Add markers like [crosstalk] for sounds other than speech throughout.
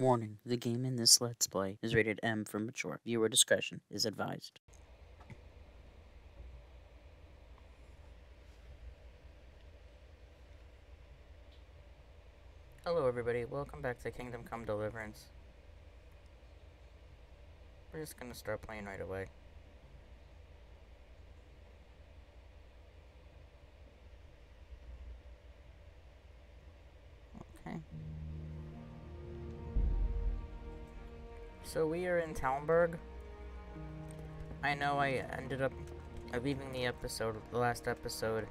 Warning, the game in this Let's Play is rated M for mature. Viewer discretion is advised. Hello everybody, welcome back to Kingdom Come Deliverance. We're just gonna start playing right away. So we are in Talmberg. I know I ended up leaving the episode, the last episode,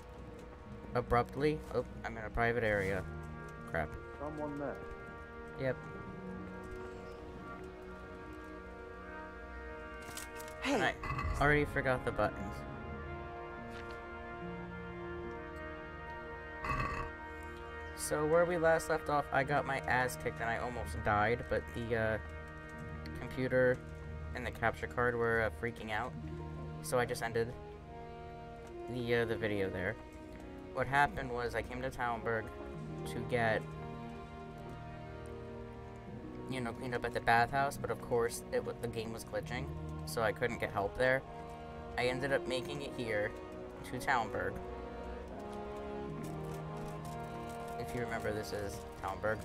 abruptly. Oh, I'm in a private area. Crap. Someone there. Yep. Hey, I already forgot the buttons. So where we last left off, I got my ass kicked and I almost died, but the uh, computer and the capture card were uh, freaking out, so I just ended the uh, the video there. What happened was I came to Talmberg to get you know cleaned up at the bathhouse, but of course it the game was glitching, so I couldn't get help there. I ended up making it here to Talmberg. If you remember, this is Talmberg.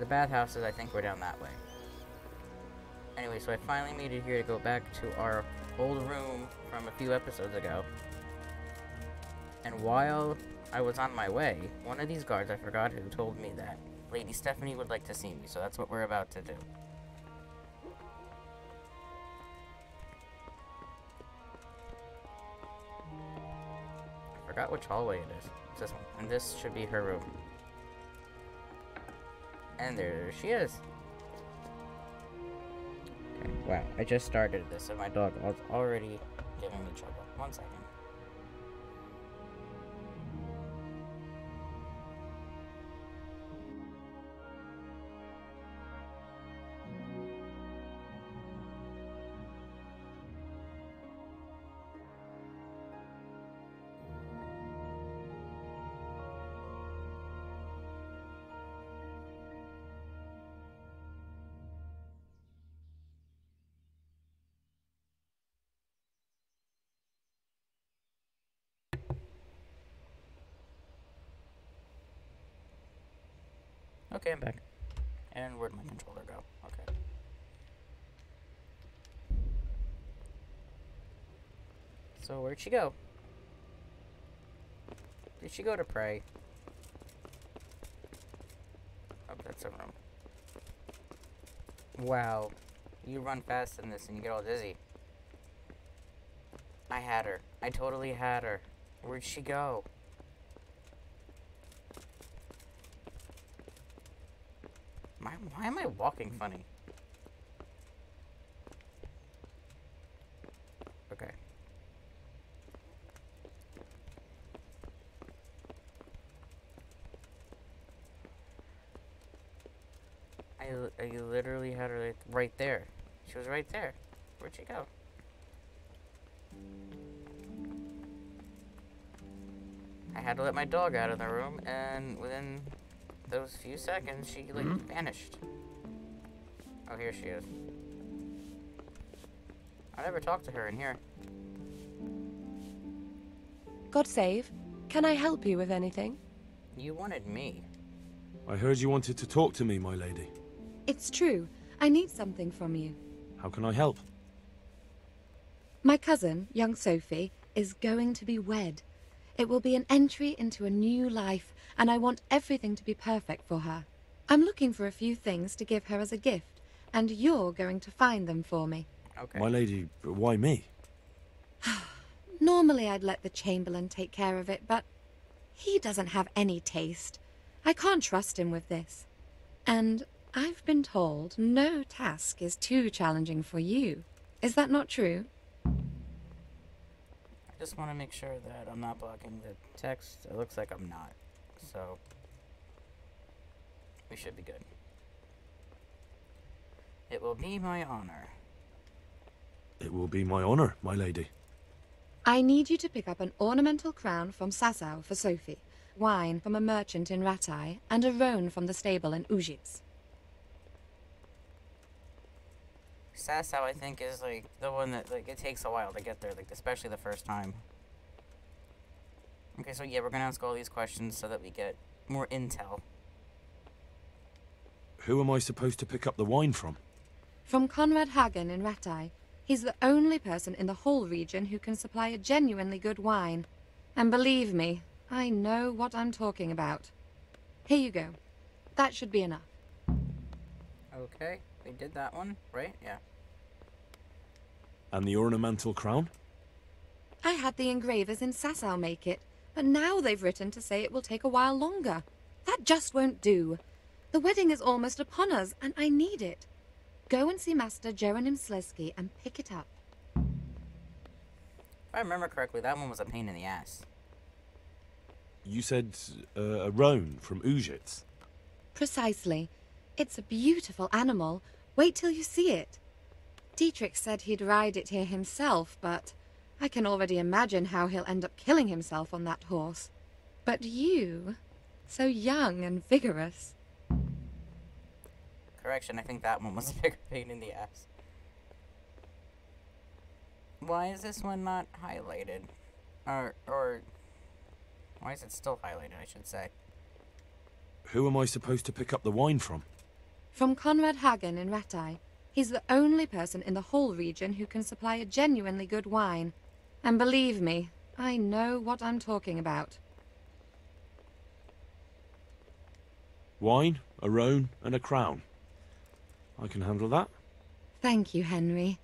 The bathhouses, I think, were down that way. Anyway, so I finally made it here to go back to our old room from a few episodes ago. And while I was on my way, one of these guards, I forgot who, told me that Lady Stephanie would like to see me, so that's what we're about to do. I forgot which hallway it is. It's this one. And this should be her room. And there she is. Wow, I just started this and my dog was already giving me trouble. One second. Okay, I'm back. And where'd my controller go? Okay. So where'd she go? Did she go to pray? Oh, that's a room. Wow. You run fast in this and you get all dizzy. I had her. I totally had her. Where'd she go? Why, am I walking funny? Okay. I, I literally had her right there. She was right there. Where'd she go? I had to let my dog out of the room, and within those few seconds, she like mm-hmm. vanished. Oh, here she is. I never talked to her in here. God save. Can I help you with anything? You wanted me. I heard you wanted to talk to me, my lady. It's true. I need something from you. How can I help? My cousin, young Sophie, is going to be wed. It will be an entry into a new life, and I want everything to be perfect for her. I'm looking for a few things to give her as a gift, and you're going to find them for me. Okay. My lady, why me? [sighs] Normally I'd let the Chamberlain take care of it, but he doesn't have any taste. I can't trust him with this. And I've been told no task is too challenging for you. Is that not true? I just want to make sure that I'm not blocking the text. It looks like I'm not. So, we should be good. It will be my honor. It will be my honor, my lady. I need you to pick up an ornamental crown from Sasau for Sophie, wine from a merchant in Rattay, and a roan from the stable in Uzhitz. Sasau, I think, is like the one that like it takes a while to get there, like especially the first time. Okay, so yeah, we're gonna ask all these questions so that we get more intel. Who am I supposed to pick up the wine from? From Conrad Hagen in Rattay. He's the only person in the whole region who can supply a genuinely good wine. And believe me, I know what I'm talking about. Here you go. That should be enough. Okay, we did that one, right? Yeah. And the ornamental crown? I had the engravers in Sasau make it, but now they've written to say it will take a while longer. That just won't do. The wedding is almost upon us, and I need it. Go and see Master Jeronim Slesky and pick it up. If I remember correctly, that one was a pain in the ass. You said uh, a roan from Uzhitz. Precisely. It's a beautiful animal. Wait till you see it. Dietrich said he'd ride it here himself, but I can already imagine how he'll end up killing himself on that horse. But you, so young and vigorous. Correction, I think that one was [laughs] a bigger pain in the ass. Why is this one not highlighted? Or, or, why is it still highlighted, I should say? Who am I supposed to pick up the wine from? From Conrad Hagen in Rattay. He's the only person in the whole region who can supply a genuinely good wine. And believe me, I know what I'm talking about. Wine, a roan, and a crown. I can handle that. Thank you, Henry.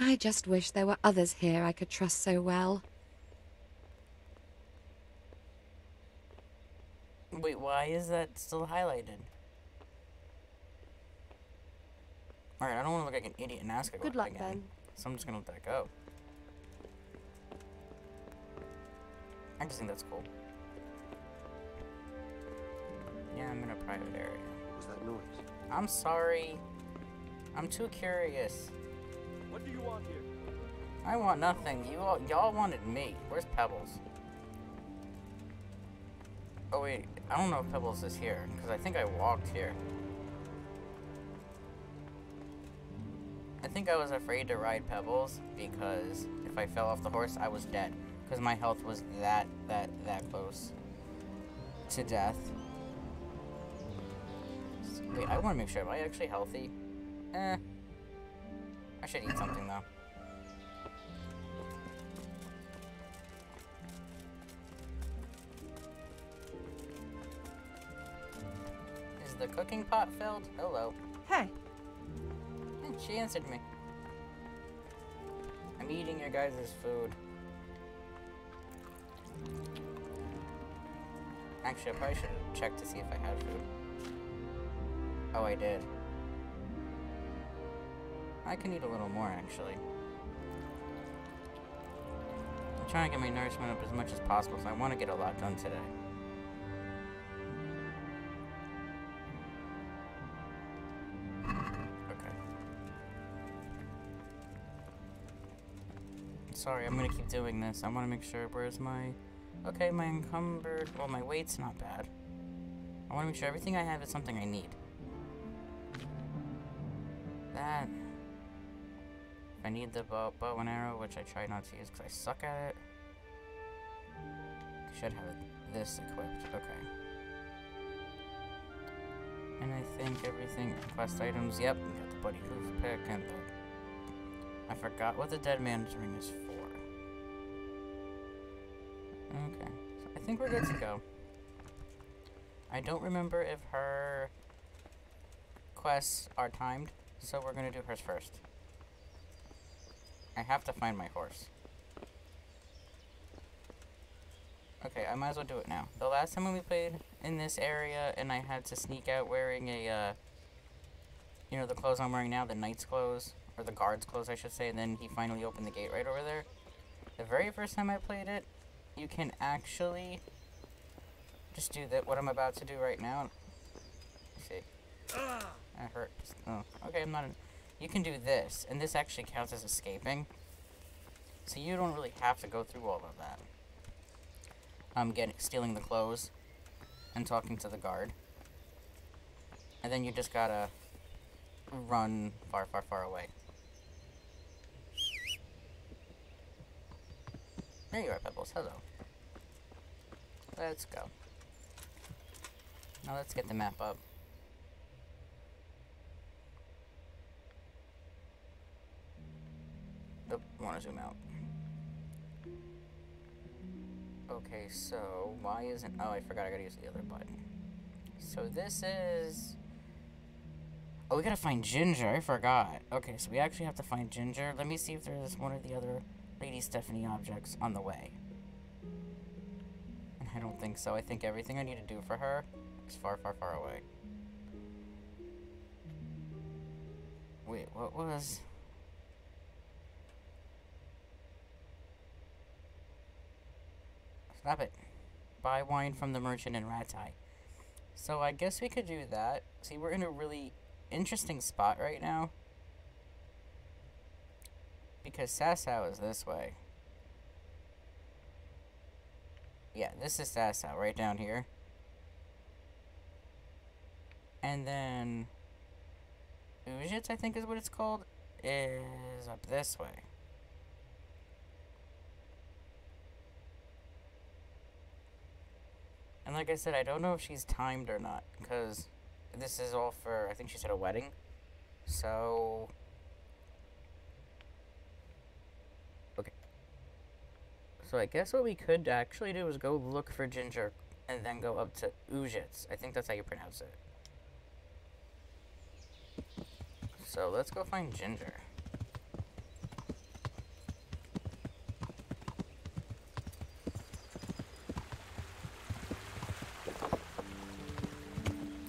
I just wish there were others here I could trust so well. Wait, why is that still highlighted? Alright, I don't want to look like an idiot and ask a Good luck, again. then. So I'm just gonna let that go. I just think that's cool. Yeah, I'm in a private area. Was that noise? I'm sorry. I'm too curious. What do you want here? I want nothing. You all, y'all wanted me. Where's Pebbles? Oh wait, I don't know if Pebbles is here because I think I walked here. I think I was afraid to ride Pebbles because if I fell off the horse, I was dead because my health was that that that close to death. Wait, I want to make sure. Am I actually healthy? Eh. I should eat something though. Is the cooking pot filled? Hello. Hey, She answered me. I'm eating your guys' food. Actually, I probably should checked to see if I had food. Oh, I did. I can eat a little more, actually. I'm trying to get my nourishment up as much as possible, so I want to get a lot done today. Sorry, I'm gonna keep doing this. I want to make sure. Where's my. Okay, my encumbered. Well, my weight's not bad. I want to make sure everything I have is something I need. That. I need the bow, bow and arrow, which I try not to use because I suck at it. Should have this equipped. Okay. And I think everything, quest items, yep, got the Bloody Hoof pick and the... I forgot what the Dead Man's Ring is for. Okay, so I think we're good to go. I don't remember if her quests are timed, so we're gonna do hers first. I have to find my horse. Okay, I might as well do it now. The last time when we played in this area and I had to sneak out wearing a, uh, you know, the clothes I'm wearing now, the knight's clothes, or the guard's clothes, I should say, and then he finally opened the gate right over there. The very first time I played it, you can actually just do that, what I'm about to do right now. Let's see. That hurt. Oh, okay, I'm not. You can do this, and this actually counts as escaping. So you don't really have to go through all of that. I'm um, getting stealing the clothes and talking to the guard. And then you just gotta run far, far, far away. There you are, Pebbles. Hello. Let's go. Now let's get the map up. Nope, want to zoom out. Okay, so why isn't... Oh, I forgot I gotta use the other button. So this is... Oh, we gotta find Ginger. I forgot. Okay, so we actually have to find Ginger. Let me see if there's one or the other Lady Stephanie objects on the way. And I don't think so. I think everything I need to do for her is far, far, far away. Wait, what was... Stop it. Buy wine from the merchant in Rattay. So I guess we could do that. See, we're in a really interesting spot right now. Because Sasau is this way. Yeah, this is Sasau, right down here. And then... Uzhitz, I think is what it's called, is up this way. And like I said, I don't know if she's timed or not, because this is all for, I think she said a wedding. So... So I guess what we could actually do is go look for Ginger, and then go up to Uzhitz. I think that's how you pronounce it. So let's go find Ginger.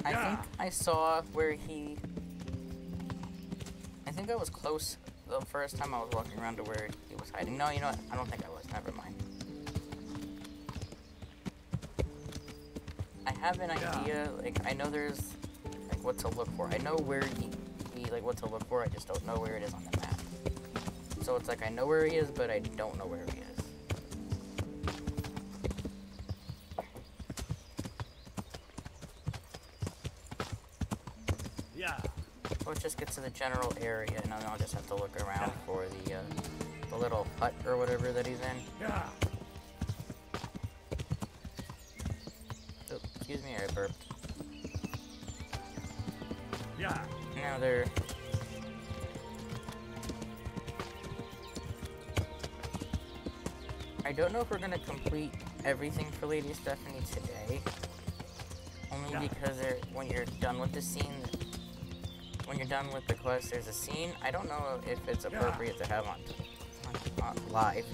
I think I saw where he. I think I was close the first time I was walking around to where he was hiding. No, you know what? I don't think I was. Never mind. I have an idea. Like I know there's like what to look for. I know where he, he like what to look for. I just don't know where it is on the map. So it's like I know where he is, but I don't know where he is. Just get to the general area, and then I'll just have to look around for the uh, the little hut or whatever that he's in. Yeah. Oh, excuse me, I burped. Yeah. Now they're. I don't know if we're gonna complete everything for Lady Stephanie today. Only Yeah. because when you're done with the scene, when you're done with the quest, there's a scene. I don't know if it's appropriate to have on, on, on live.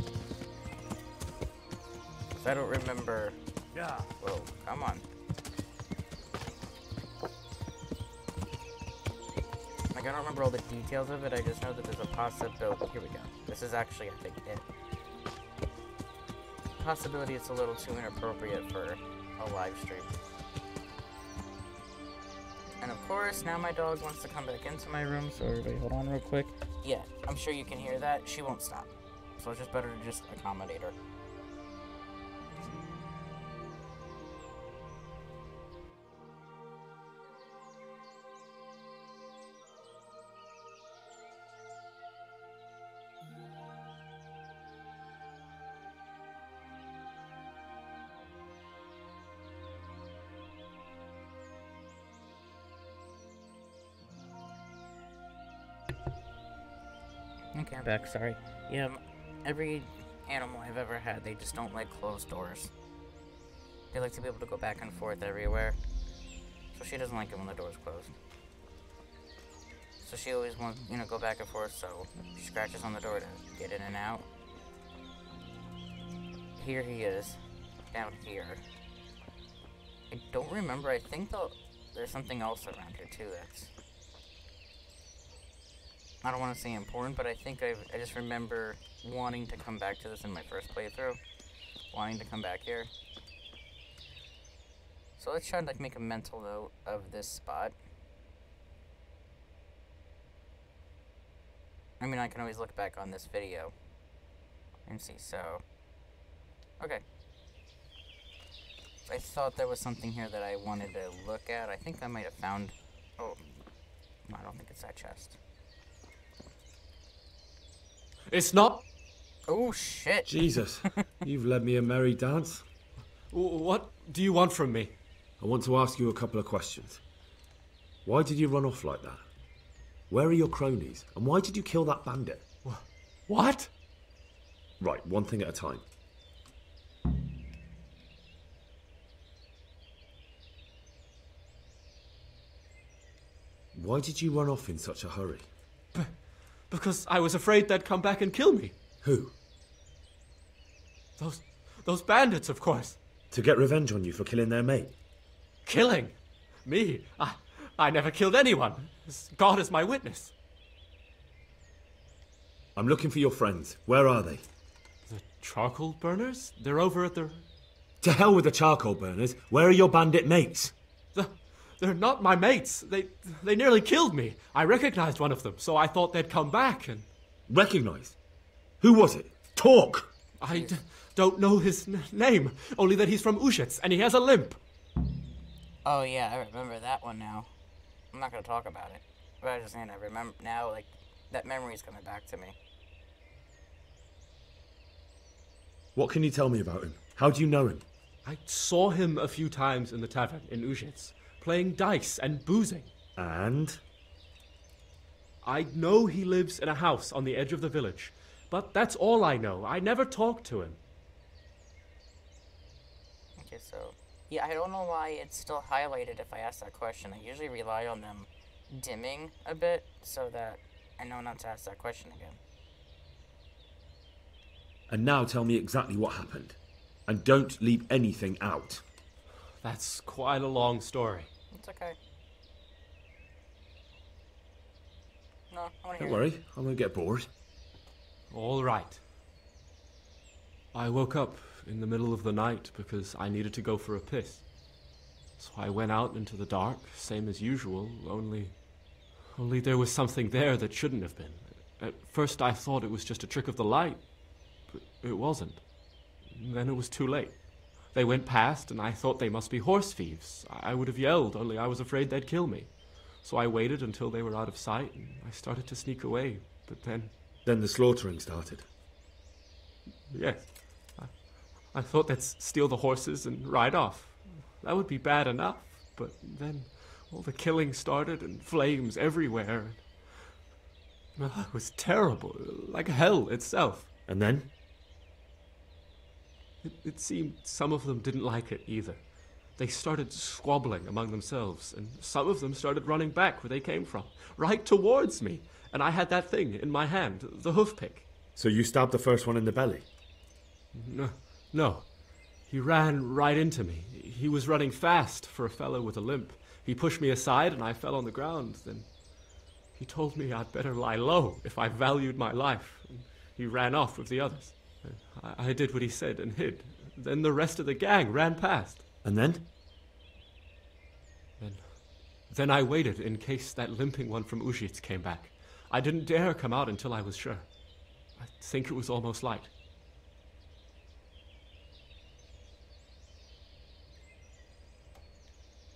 'Cause I don't remember. Yeah. Whoa, come on. Like, I don't remember all the details of it, I just know that there's a possibility. Oh, here we go. This is actually, I think, it. Possibility it's a little too inappropriate for a live stream. Course, now my dog wants to come back into my room, so everybody hold on real quick. Yeah, I'm sure you can hear that. She won't stop. So it's just better to just accommodate her. Back. Sorry. Yeah, every animal I've ever had, they just don't like closed doors. They like to be able to go back and forth everywhere. So she doesn't like it when the door's closed. So she always wants, you know, go back and forth. So she scratches on the door to get in and out. Here he is, down here. I don't remember. I think though there's something else around here too. That's I don't want to say important, but I think I I just remember wanting to come back to this in my first playthrough, wanting to come back here. So let's try to like make a mental note of this spot. I mean, I can always look back on this video and see. So, okay. I thought there was something here that I wanted to look at. I think I might have found. Oh, I don't think it's that chest. It's not. Oh shit! Jesus, [laughs] you've led me a merry dance. What do you want from me? I want to ask you a couple of questions. Why did you run off like that? Where are your cronies? And why did you kill that bandit? What? Right, one thing at a time. Why did you run off in such a hurry? Because I was afraid they'd come back and kill me. Who? Those, those bandits, of course. To get revenge on you for killing their mate? Killing me. I, I never killed anyone. God is my witness. I'm looking for your friends. Where are they? The charcoal burners? They're over at the. To hell with the charcoal burners. Where are your bandit mates? the they're not my mates. They they nearly killed me. I recognized one of them, so I thought they'd come back. And Recognized. Who was it? Talk! I d- don't know his n- name. Only that he's from Uzhitz and he has a limp. Oh yeah, I remember that one now. I'm not gonna talk about it, but I just saying I remember now. Like that memory's coming back to me. What can you tell me about him? How do you know him? I saw him a few times in the tavern in Uzhitz, playing dice and boozing. And? I know he lives in a house on the edge of the village, but that's all I know. I never talked to him. Okay, so yeah, I don't know why it's still highlighted if I ask that question. I usually rely on them dimming a bit so that I know not to ask that question again. And now tell me exactly what happened. And don't leave anything out. That's quite a long story. It's okay. No, I want to Don't hear. worry, I won't get bored. All right. I woke up in the middle of the night because I needed to go for a piss. So I went out into the dark, same as usual, only. Only there was something there that shouldn't have been. At first I thought it was just a trick of the light, but it wasn't. Then it was too late. They went past, and I thought they must be horse thieves. I would have yelled, only I was afraid they'd kill me. So I waited until they were out of sight, and I started to sneak away. But then Then the slaughtering started. Yes. I, I thought they'd steal the horses and ride off. That would be bad enough, but then all the killing started and flames everywhere. Well, it was terrible, like hell itself. And then? It, it seemed some of them didn't like it either. They started squabbling among themselves, and some of them started running back where they came from, right towards me. And I had that thing in my hand, the hoof pick. So you stabbed the first one in the belly? No, no. He ran right into me. He was running fast for a fellow with a limp. He pushed me aside and I fell on the ground. Then he told me I'd better lie low if I valued my life. And he ran off with the others. I, I did what he said and hid. Then the rest of the gang ran past. And then? Then, then I waited in case that limping one from Uzhitz came back. I didn't dare come out until I was sure. I think it was almost light.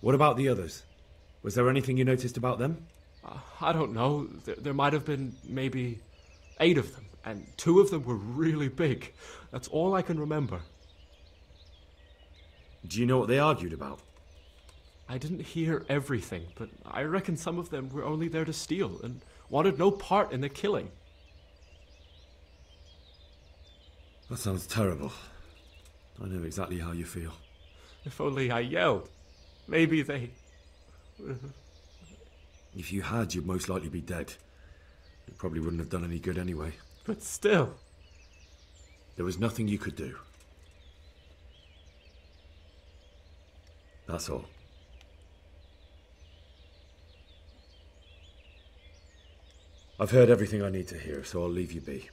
What about the others? Was there anything you noticed about them? Uh, I don't know. There, there might have been maybe eight of them, and two of them were really big. That's all I can remember. Do you know what they argued about? I didn't hear everything, but I reckon some of them were only there to steal and wanted no part in the killing. That sounds terrible. I know exactly how you feel. If only I yelled. Maybe they. If you had, you'd most likely be dead. It probably wouldn't have done any good anyway. But still. There was nothing you could do. That's all. I've heard everything I need to hear, so I'll leave you be.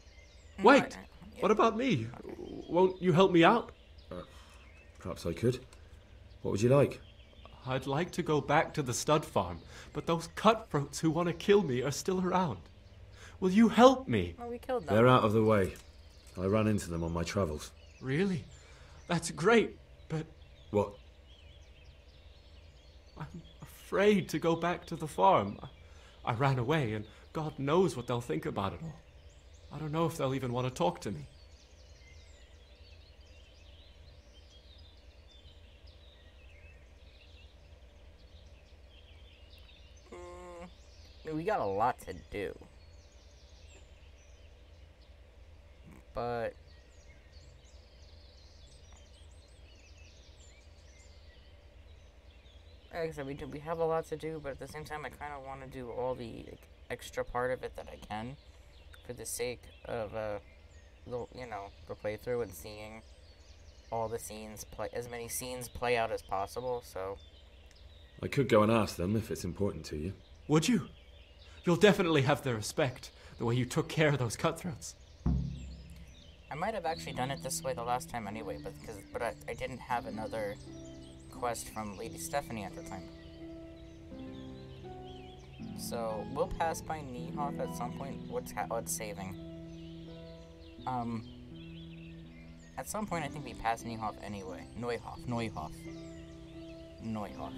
Wait! What about me? Won't you help me out? Uh, perhaps I could. What would you like? I'd like to go back to the stud farm, but those cutthroats who want to kill me are still around. Will you help me? Oh, we killed them. They're out of the way. I ran into them on my travels. Really? That's great, but What? I'm afraid to go back to the farm. I ran away, and God knows what they'll think about it all. I don't know if they'll even want to talk to me. Mm, we got a lot to do. But like I said, we do, we have a lot to do, but at the same time, I kind of want to do all the like, extra part of it that I can, for the sake of uh, the you know the playthrough and seeing all the scenes play as many scenes play out as possible. So I could go and ask them if it's important to you. Would you? You'll definitely have their respect, the way you took care of those cutthroats. I might have actually done it this way the last time anyway, but because but I, I didn't have another quest from Lady Stephanie at the time. So we'll pass by Niehoff at some point. What's ha- what's saving? Um. At some point, I think we pass Niehoff anyway. Neuhof, Neuhof, Neuhof.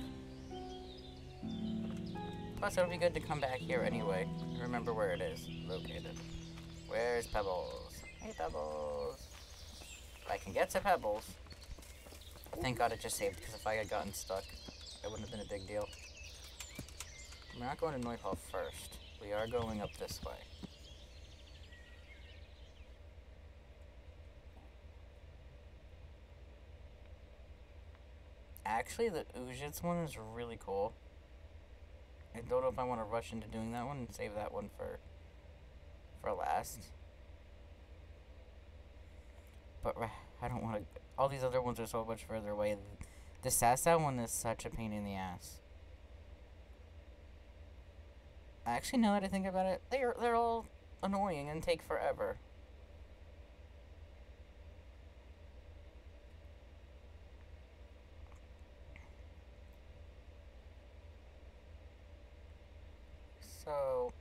Plus, it'll be good to come back here anyway. Remember where it is located. Where's Pebbles? Hey, Pebbles. If I can get to Pebbles. Thank God it just saved, because if I had gotten stuck, it wouldn't have been a big deal. We're not going to Neuhof first. We are going up this way. Actually, the Uzhitz one is really cool. I don't know if I want to rush into doing that one and save that one for for last. But I don't want to. All these other ones are so much further away. The Sasa one is such a pain in the ass. I actually, now that I think about it, they're they're all annoying and take forever. So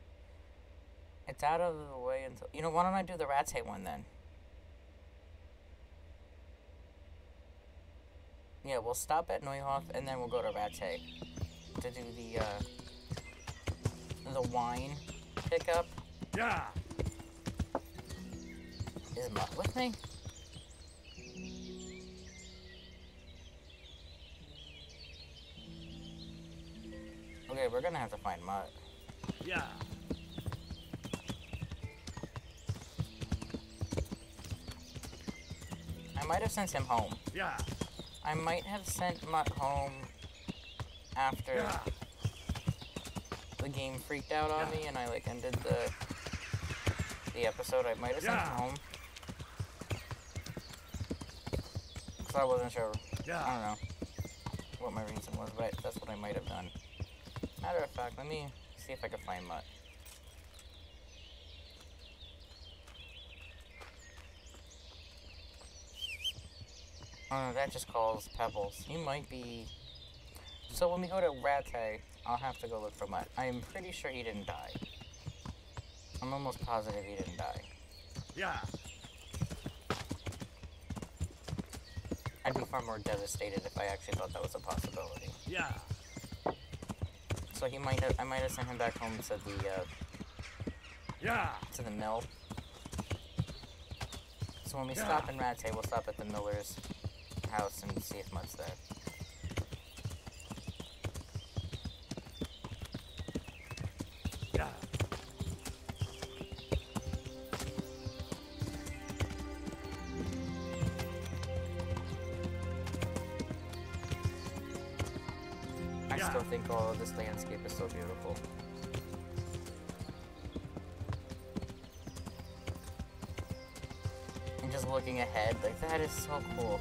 it's out of the way until you know. Why don't I do the Rattay one then? Yeah, we'll stop at Neuhof and then we'll go to Rattay to do the uh, the wine pickup. Yeah. Is Mutt with me? Okay, we're gonna have to find Mutt. Yeah. I might have sent him home. Yeah. I might have sent Mutt home after Yeah. the game freaked out on me and I like ended the the episode. I might have sent him home. Cause I wasn't sure. Yeah. I don't know what my reason was, but that's what I might have done. Matter of fact, let me see if I can find Mutt. Oh no, that just calls Pebbles. He might be. So when we go to Rattay, I'll have to go look for Mutt. I'm pretty sure he didn't die. I'm almost positive he didn't die. Yeah. I'd be far more devastated if I actually thought that was a possibility. Yeah. So he might have. I might have sent him back home to the uh, Yeah. to the mill. So when we Yeah. stop in Rattay, we'll stop at the miller's house and see if Mutt's there. Yeah. I still think all of this landscape is so beautiful. And just looking ahead, like that is so cool.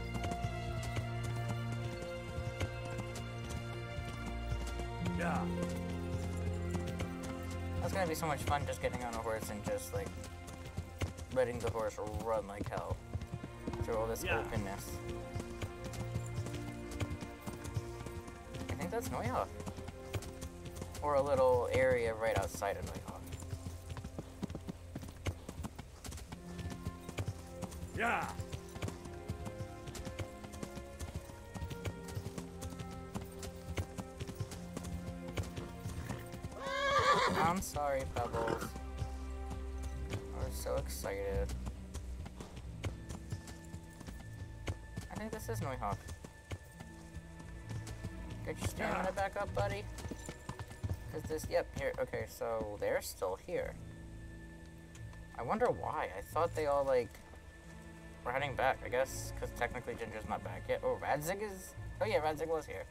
Be so much fun just getting on a horse and just like letting the horse run like hell through all this Yeah. openness. I think that's Neuhof. Or a little area right outside of Neuhof. Yeah. This is Neuhof. Get your stamina back up, buddy. Cause this, yep, here, okay, so they're still here. I wonder why. I thought they all, like, were heading back, I guess, because technically Ginger's not back yet. Oh, Radzig is, oh yeah, Radzig was here.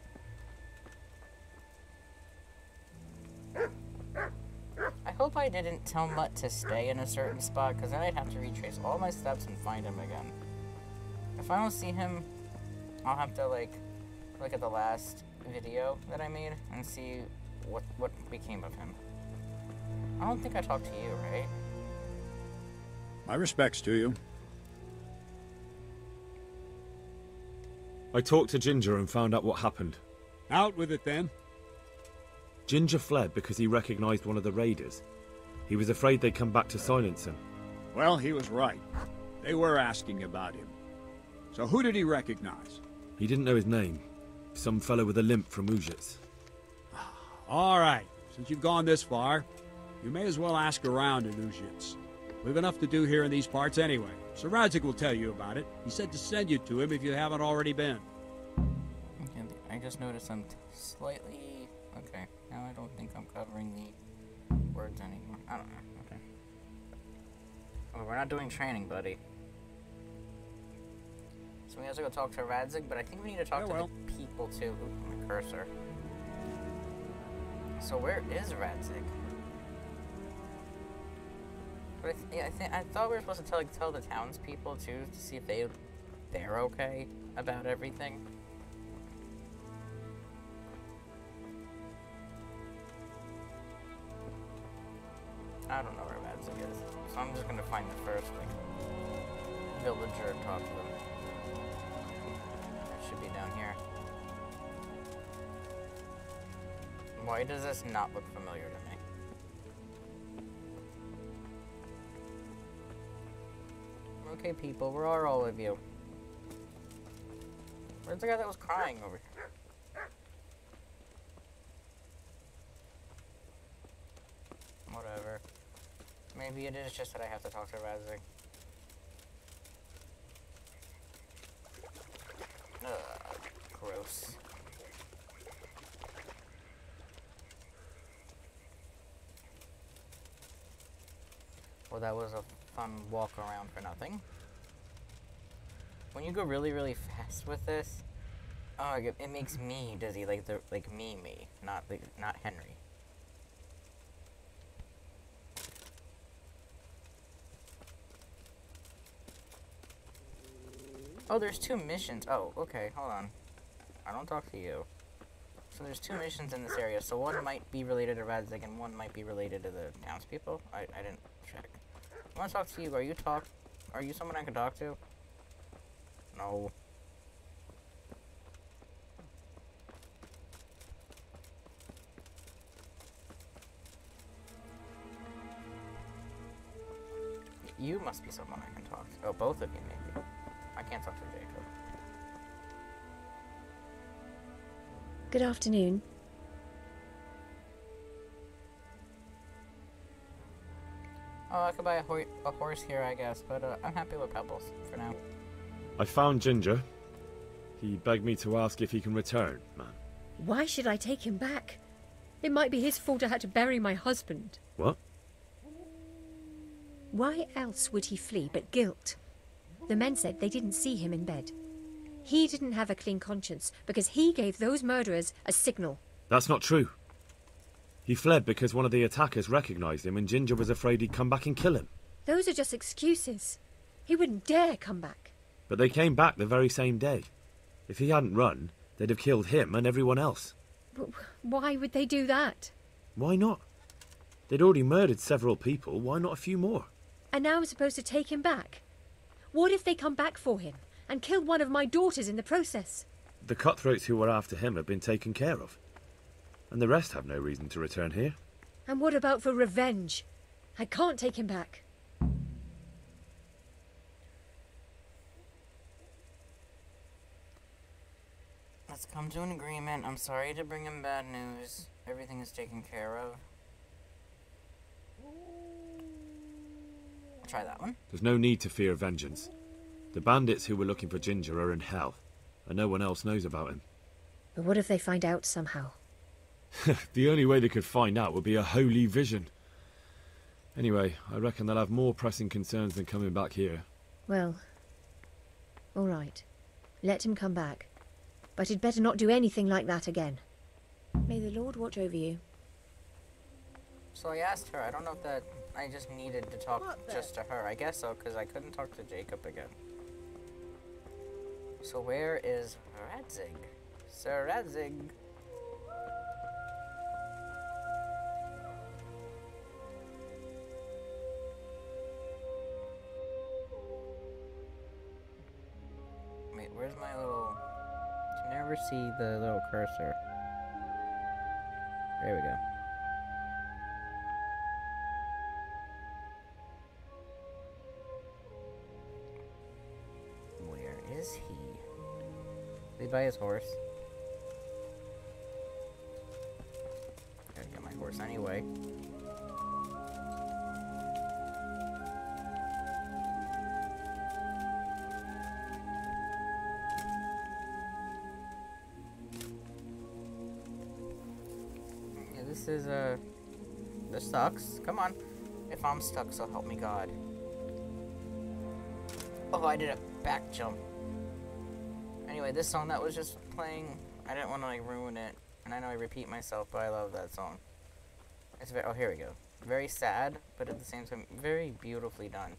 I hope I didn't tell Mutt to stay in a certain spot, because then I'd have to retrace all my steps and find him again. If I don't see him, I'll have to, like, look at the last video that I made and see what, what became of him. I don't think I talked to you, right? My respects to you. I talked to Ginger and found out what happened. Out with it then. Ginger fled because he recognized one of the raiders. He was afraid they'd come back to silence him. Well, he was right. They were asking about him. So who did he recognize? He didn't know his name. Some fellow with a limp from Uzhitz. All right, since you've gone this far, you may as well ask around in Uzhitz. We've enough to do here in these parts anyway. Sir Radzig will tell you about it. He said to send you to him if you haven't already been. And I just noticed I'm t- slightly. Okay, now I don't think I'm covering the words anymore. I don't know. Okay. Oh, we're not doing training, buddy. So we have to go talk to Radzig, but I think we need to talk to well. the people too. Ooh, my cursor. So where is Radzig? But I, th- yeah, I think I thought we were supposed to tell like, tell the townspeople too to see if they they're okay about everything. I don't know where Radzig is, so I'm just gonna find the first like villager and talk to them. Should be down here. Why does this not look familiar to me? Okay, people, where are all of you? Where's the guy that was crying over here? Whatever. Maybe it is just that I have to talk to Radzig. Ugh, gross. Well, that was a fun walk around for nothing. When you go really, really fast with this, oh, it, makes me dizzy, like the like me, me, not like not Henry. Oh, there's two missions. Oh, okay, hold on. I don't talk to you. So there's two missions in this area. So one might be related to Radzig and one might be related to the townspeople. I, I didn't check. I want to talk to you. Are you talk? Are you someone I can talk to? No. You must be someone I can talk to. Oh, both of you maybe. I can't talk to Jacob. Good afternoon. Oh, I could buy a, hor- a horse here, I guess, but uh, I'm happy with Pebbles for now. I found Ginger. He begged me to ask if he can return, man. Why should I take him back? It might be his fault I had to bury my husband. What? Why else would he flee but guilt? The men said they didn't see him in bed. He didn't have a clean conscience because he gave those murderers a signal. That's not true. He fled because one of the attackers recognized him and Ginger was afraid he'd come back and kill him. Those are just excuses. He wouldn't dare come back. But they came back the very same day. If he hadn't run, they'd have killed him and everyone else. But why would they do that? Why not? They'd already murdered several people, why not a few more? And now I'm supposed to take him back? What if they come back for him and kill one of my daughters in the process? The cutthroats who were after him have been taken care of. And the rest have no reason to return here. And what about for revenge? I can't take him back. Let's come to an agreement. I'm sorry to bring him bad news. Everything is taken care of. Try that one. There's no need to fear vengeance. The bandits who were looking for Ginger are in hell, and no one else knows about him. But what if they find out somehow? [laughs] the only way they could find out would be a holy vision. Anyway, I reckon they'll have more pressing concerns than coming back here. Well, all right. Let him come back. But he'd better not do anything like that again. May the Lord watch over you. So I asked her. I don't know if that. I just needed to talk just to her. I guess so, because I couldn't talk to Jacob again. So where is Radzig? Sir Radzig. Wait, where's my little... Can never see the little cursor. There we go. By his horse? Gotta get my horse anyway. Yeah, this is, uh, this sucks. Come on. If I'm stuck, so help me God. Oh, I did a back jump. Anyway, this song that was just playing, I didn't want to like ruin it. And I know I repeat myself, but I love that song. It's very, oh, here we go. Very sad, but at the same time, very beautifully done.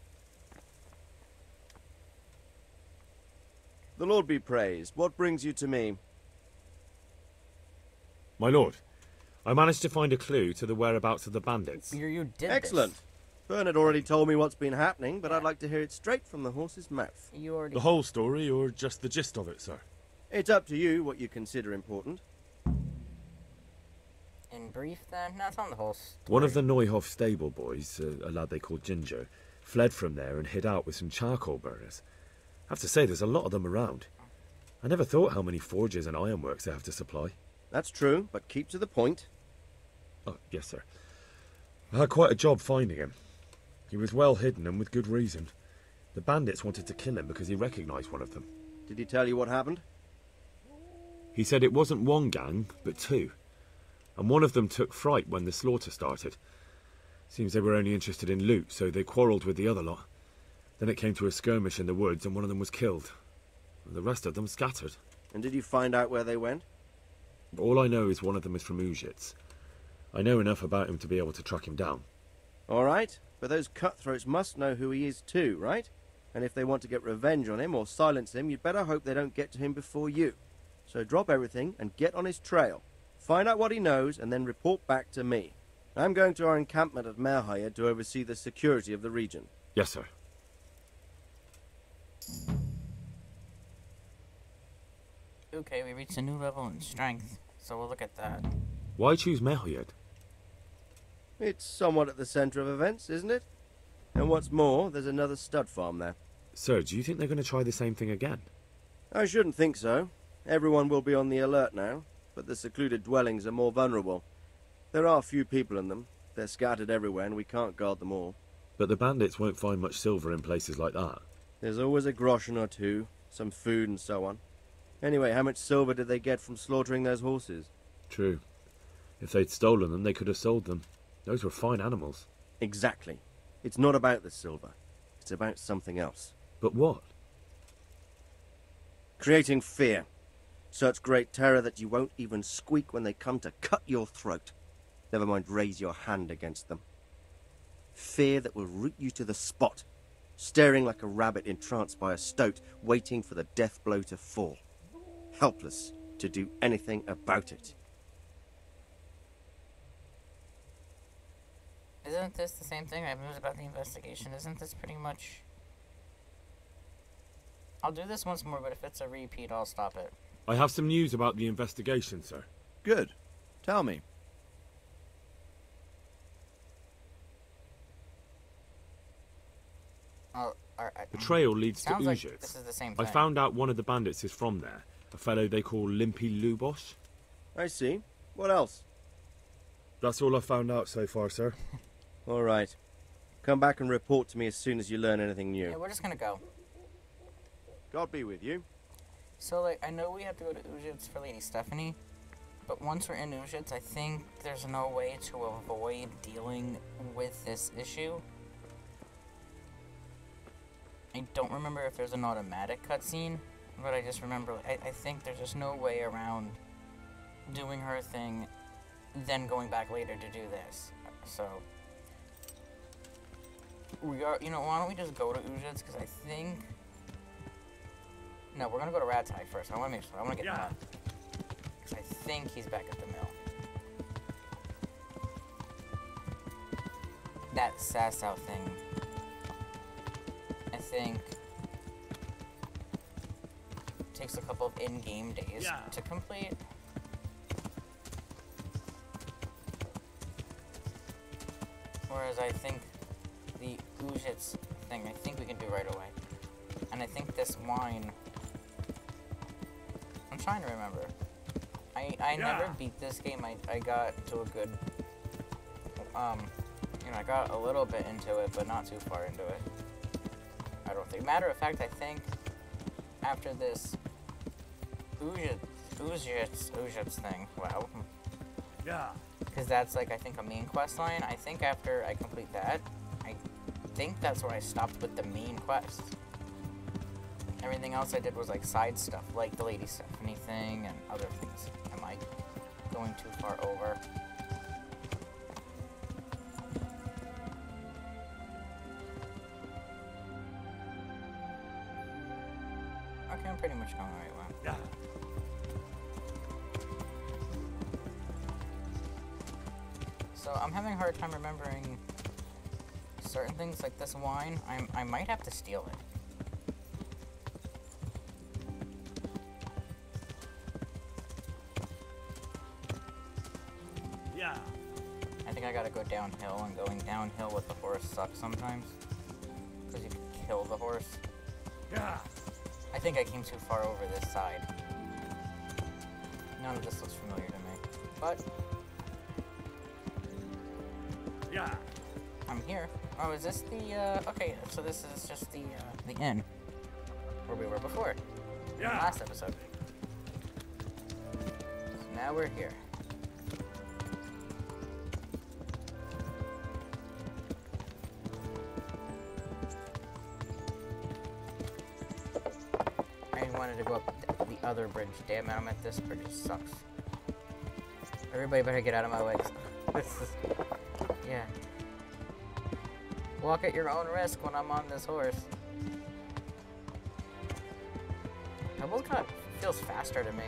The Lord be praised. What brings you to me? My lord, I managed to find a clue to the whereabouts of the bandits. You, you did Excellent. This. Bernard already told me what's been happening, but I'd like to hear it straight from the horse's mouth. You already. The whole story, or just the gist of it, sir? It's up to you what you consider important. In brief, then, no, it's on the whole. Story. One of the Neuhof stable boys, uh, a lad they called Ginger, fled from there and hid out with some charcoal burners. I have to say, there's a lot of them around. I never thought how many forges and ironworks they have to supply. That's true, but keep to the point. Oh, yes, sir. I had quite a job finding him. He was well hidden and with good reason. The bandits wanted to kill him because he recognized one of them. Did he tell you what happened? He said it wasn't one gang, but two. And one of them took fright when the slaughter started. Seems they were only interested in loot, so they quarrelled with the other lot. Then it came to a skirmish in the woods, and one of them was killed. And The rest of them scattered. And did you find out where they went? All I know is one of them is from Uzhitz. I know enough about him to be able to track him down. All right, but those cutthroats must know who he is too, right? And if they want to get revenge on him or silence him, you'd better hope they don't get to him before you. So drop everything and get on his trail. Find out what he knows and then report back to me. I'm going to our encampment at Merhojed to oversee the security of the region. Yes, sir. Okay, we reached a new level in strength, so we'll look at that. Why choose Merhojed? It's somewhat at the centre of events, isn't it? And what's more, there's another stud farm there. Sir, do you think they're going to try the same thing again? I shouldn't think so. Everyone will be on the alert now, but the secluded dwellings are more vulnerable. There are few people in them. They're scattered everywhere, and we can't guard them all. But the bandits won't find much silver in places like that. There's always a groschen or two, some food and so on. Anyway, how much silver did they get from slaughtering those horses? True. If they'd stolen them, they could have sold them. Those were fine animals. Exactly. It's not about the silver. It's about something else. But what? Creating fear. Such great terror that you won't even squeak when they come to cut your throat. Never mind raise your hand against them. Fear that will root you to the spot, staring like a rabbit entranced by a stoat, waiting for the death blow to fall. Helpless to do anything about it. Isn't this the same thing? I have news about the investigation. Isn't this pretty much... I'll do this once more, but if it's a repeat, I'll stop it. I have some news about the investigation, sir. Good. Tell me. I'll. The trail leads to Sounds like this is the same I found out one of the bandits is from there. A fellow they call Limpy Lubos. I see. What else? That's all I found out so far, sir. [laughs] All right. Come back and report to me as soon as you learn anything new. Yeah, we're just gonna go. God be with you. So, like, I know we have to go to Uzhitz for Lady Stephanie, but once we're in Uzhitz, I think there's no way to avoid dealing with this issue. I don't remember if there's an automatic cutscene, but I just remember, I, I think there's just no way around doing her thing, then going back later to do this. So, we are, you know, why don't we just go to Uzhitz, because I think... No, we're gonna go to Rattay first. I wanna make sure, I wanna get Yeah. that. Because I think he's back at the mill. That Sasau thing. I think takes a couple of in-game days Yeah. to complete. Whereas I think the thing, I think we can do right away. And I think this wine. I'm trying to remember. I I never beat this game. I I got to a good. Um, you know, I got a little bit into it, but not too far into it. I don't think. Matter of fact, I think after this Uzhitz Uzhitz Uzhitz thing. Wow. Yeah. Because that's like I think a main quest line. I think after I complete that, think that's where I stopped with the main quest. Everything else I did was like side stuff, like the Lady Stephanie thing and other things. Am I going too far over? Things like this wine. I'm I might have to steal it. Yeah. I think I gotta go downhill, and going downhill with the horse sucks sometimes. Because you can kill the horse. Yeah. I think I came too far over this side. None of this looks familiar to me. But Yeah. I'm here. Oh, is this the, uh, okay, so this is just the, uh, the inn. Where we were before. Yeah. Last episode. So now we're here. I wanted to go up the other bridge. Damn it, I'm at this bridge. It sucks. Everybody better get out of my way. [laughs] this is... Walk at your own risk when I'm on this horse. Pebble kind of feels faster to me.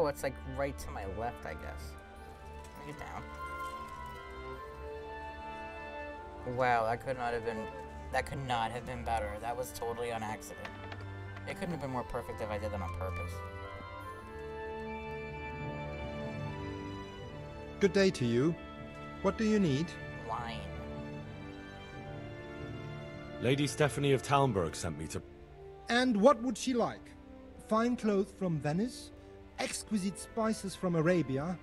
Oh, it's like right to my left, I guess. Get down. Wow, that could not have been. That could not have been better. That was totally on accident. It couldn't have been more perfect if I did that on purpose. Good day to you. What do you need? Wine. Lady Stephanie of Talmberg sent me to. And what would she like? Fine clothes from Venice, exquisite spices from Arabia,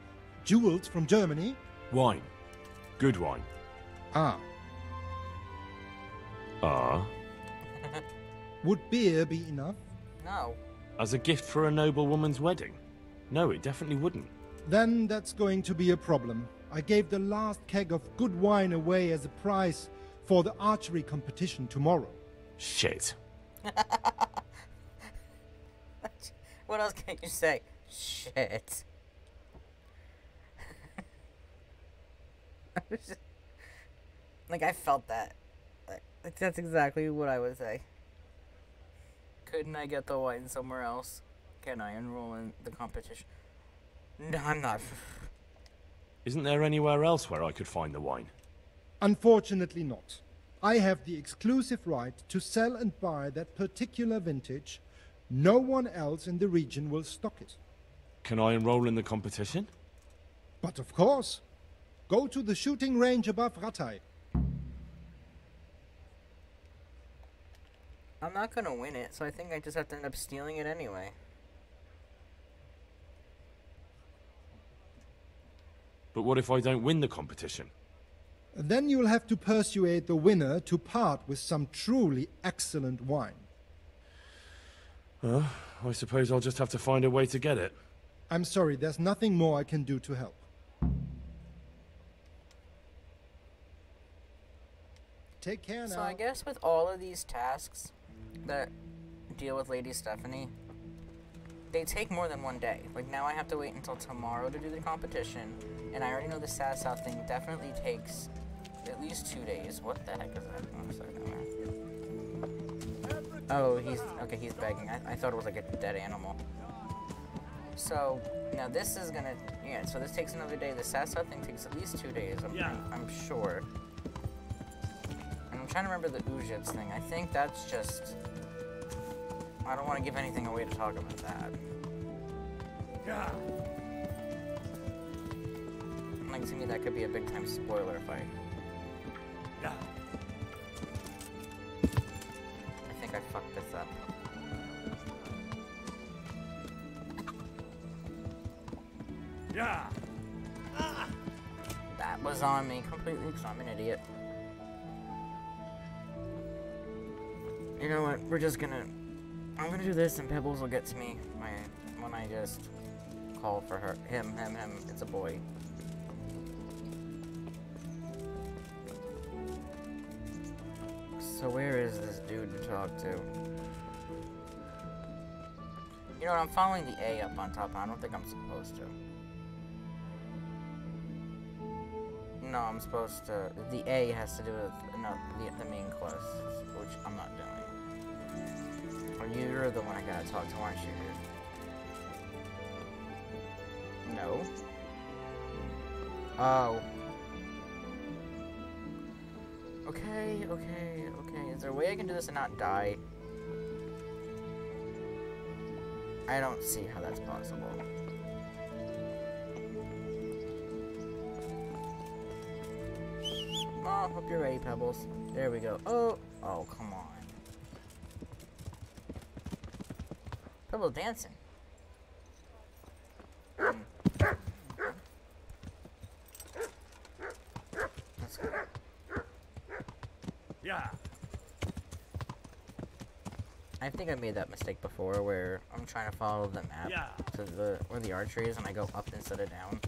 jewels from Germany. Wine. Good wine. Ah, Ah. [laughs] would beer be enough? No. As a gift for a noble woman's wedding? No, it definitely wouldn't. Then that's going to be a problem. I gave the last keg of good wine away as a prize for the archery competition tomorrow. Shit. [laughs] what else can you say? Shit. [laughs] I was just- like I felt that. Like, like that's exactly what I would say. Couldn't I get the wine somewhere else? Can I enroll in the competition? No, I'm not. [laughs] Isn't there anywhere else where I could find the wine? Unfortunately not. I have the exclusive right to sell and buy that particular vintage. No one else in the region will stock it. Can I enroll in the competition? But of course. Go to the shooting range above Rattay. I'm not gonna win it, so I think I just have to end up stealing it anyway. But what if I don't win the competition? Then you'll have to persuade the winner to part with some truly excellent wine. Uh, I suppose I'll just have to find a way to get it. I'm sorry, there's nothing more I can do to help. Take care now. So I guess with all of these tasks that deal with Lady Stephanie, they take more than one day. Like now I have to wait until tomorrow to do the competition, and I already know the Sasau thing definitely takes at least two days. What the heck is that? One second there. Oh, he's okay. He's begging. I, I thought it was like a dead animal. So now this is gonna yeah. So this takes another day. The Sasau thing takes at least two days. I'm, Yeah. I'm, I'm sure. And I'm trying to remember the Uzhitz thing. I think that's just. I don't want to give anything away to talk about that. Yeah. Like to me, that could be a big time spoiler if I. because I'm an idiot. You know what? We're just gonna. I'm gonna do this, and Pebbles will get to me my, when I just call for her. Him, him, him. It's a boy. So where is this dude to talk to? You know what? I'm following the A up on top. I don't think I'm supposed to. No, I'm supposed to. The A has to do with no, the, the main quest, which I'm not doing. Or you're the one I gotta talk to, aren't you? No. Oh. Okay, okay, okay. Is there a way I can do this and not die? I don't see how that's possible. Oh, hope you're ready, Pebbles. There we go. Oh, oh, come on. Pebble dancing. Yeah. I think I made that mistake before, where I'm trying to follow the map Yeah. to the where the archery is, and I go up instead of down.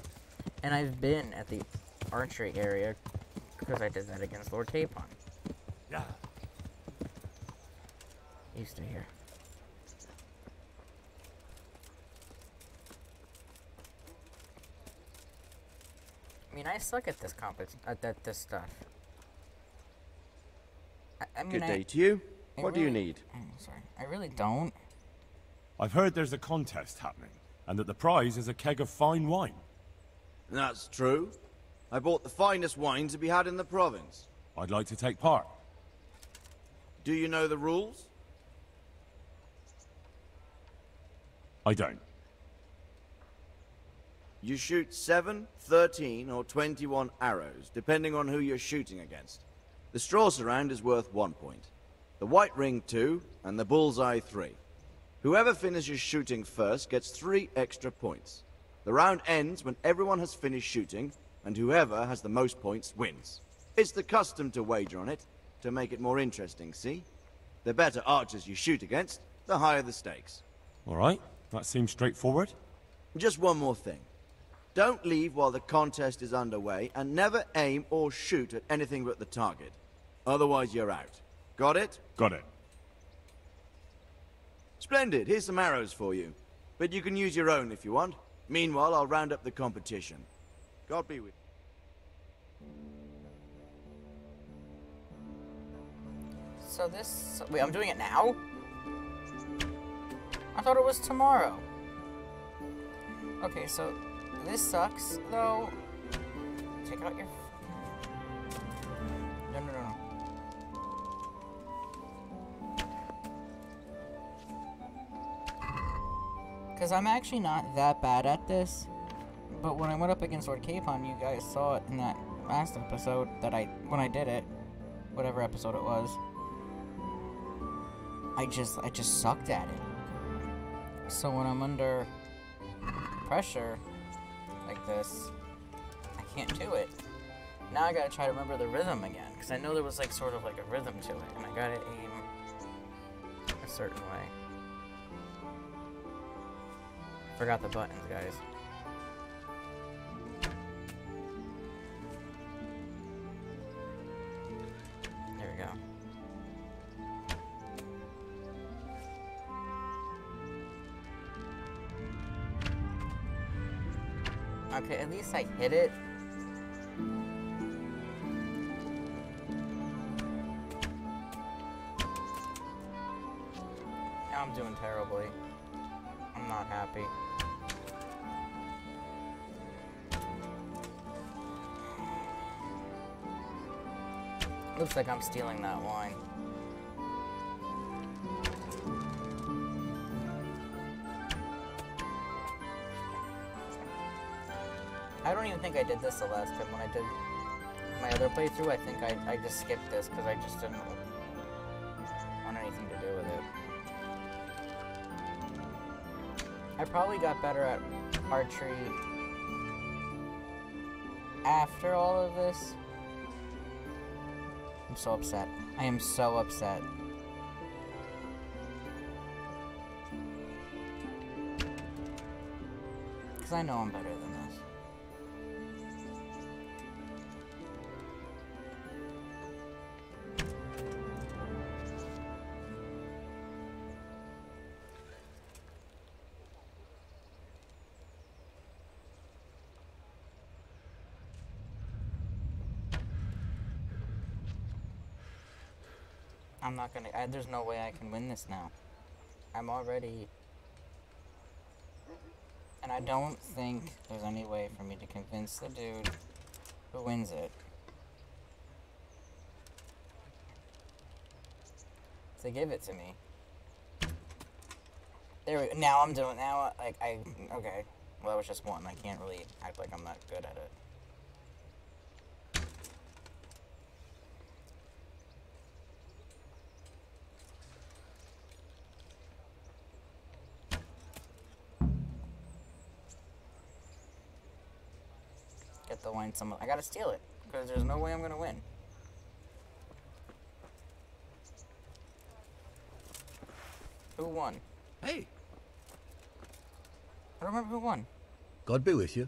And I've been at the archery area because I did that against Lord Capon. Yeah. You stay here. I mean, I suck at this compet at, at this stuff. I, I mean, Good I- day to you. I What do you really- need? Mm, sorry, I really don't. I've heard there's a contest happening, and that the prize is a keg of fine wine. That's true. I bought the finest wine to be had in the province. I'd like to take part. Do you know the rules? I don't. You shoot 7, 13, or 21 arrows, depending on who you're shooting against. The straw surround is worth one point, the white ring two, and the bullseye three. Whoever finishes shooting first gets three extra points. The round ends when everyone has finished shooting, and whoever has the most points wins. It's the custom to wager on it, to make it more interesting, see? The better archers you shoot against, the higher the stakes. All right, that seems straightforward. Just one more thing. Don't leave while the contest is underway, and never aim or shoot at anything but the target. Otherwise, you're out. Got it? Got it. Splendid. Here's some arrows for you. But you can use your own if you want. Meanwhile, I'll round up the competition. God be with you. So this... Wait, I'm doing it now? I thought it was tomorrow. Okay, so this sucks, though. Take out your... No, no, no, no. Because I'm actually not that bad at this. But when I went up against Lord Capon, you guys saw it in that last episode that I when I did it, whatever episode it was. I just I just sucked at it. So when I'm under pressure like this, I can't do it. Now I gotta try to remember the rhythm again, because I know there was like sort of like a rhythm to it, and I gotta aim a certain way. Forgot the buttons, guys. Okay, at least I hit it. I'm doing terribly. I'm not happy. Looks like I'm stealing that wine. Even think I did this the last time when I did my other playthrough. I think I, I just skipped this because I just didn't want anything to do with it. I probably got better at archery after all of this. I'm so upset. I am so upset. Because I know I'm better than not gonna. I, there's no way I can win this now. I'm already. And I don't think there's any way for me to convince the dude who wins it. To give it to me. There we go. Now I'm doing. Now, like, I. Okay. Well, that was just one. I can't really act like I'm not good at it. Get the wine some. I gotta steal it because there's no way I'm gonna win. Who won? Hey, I don't remember who won. God be with you.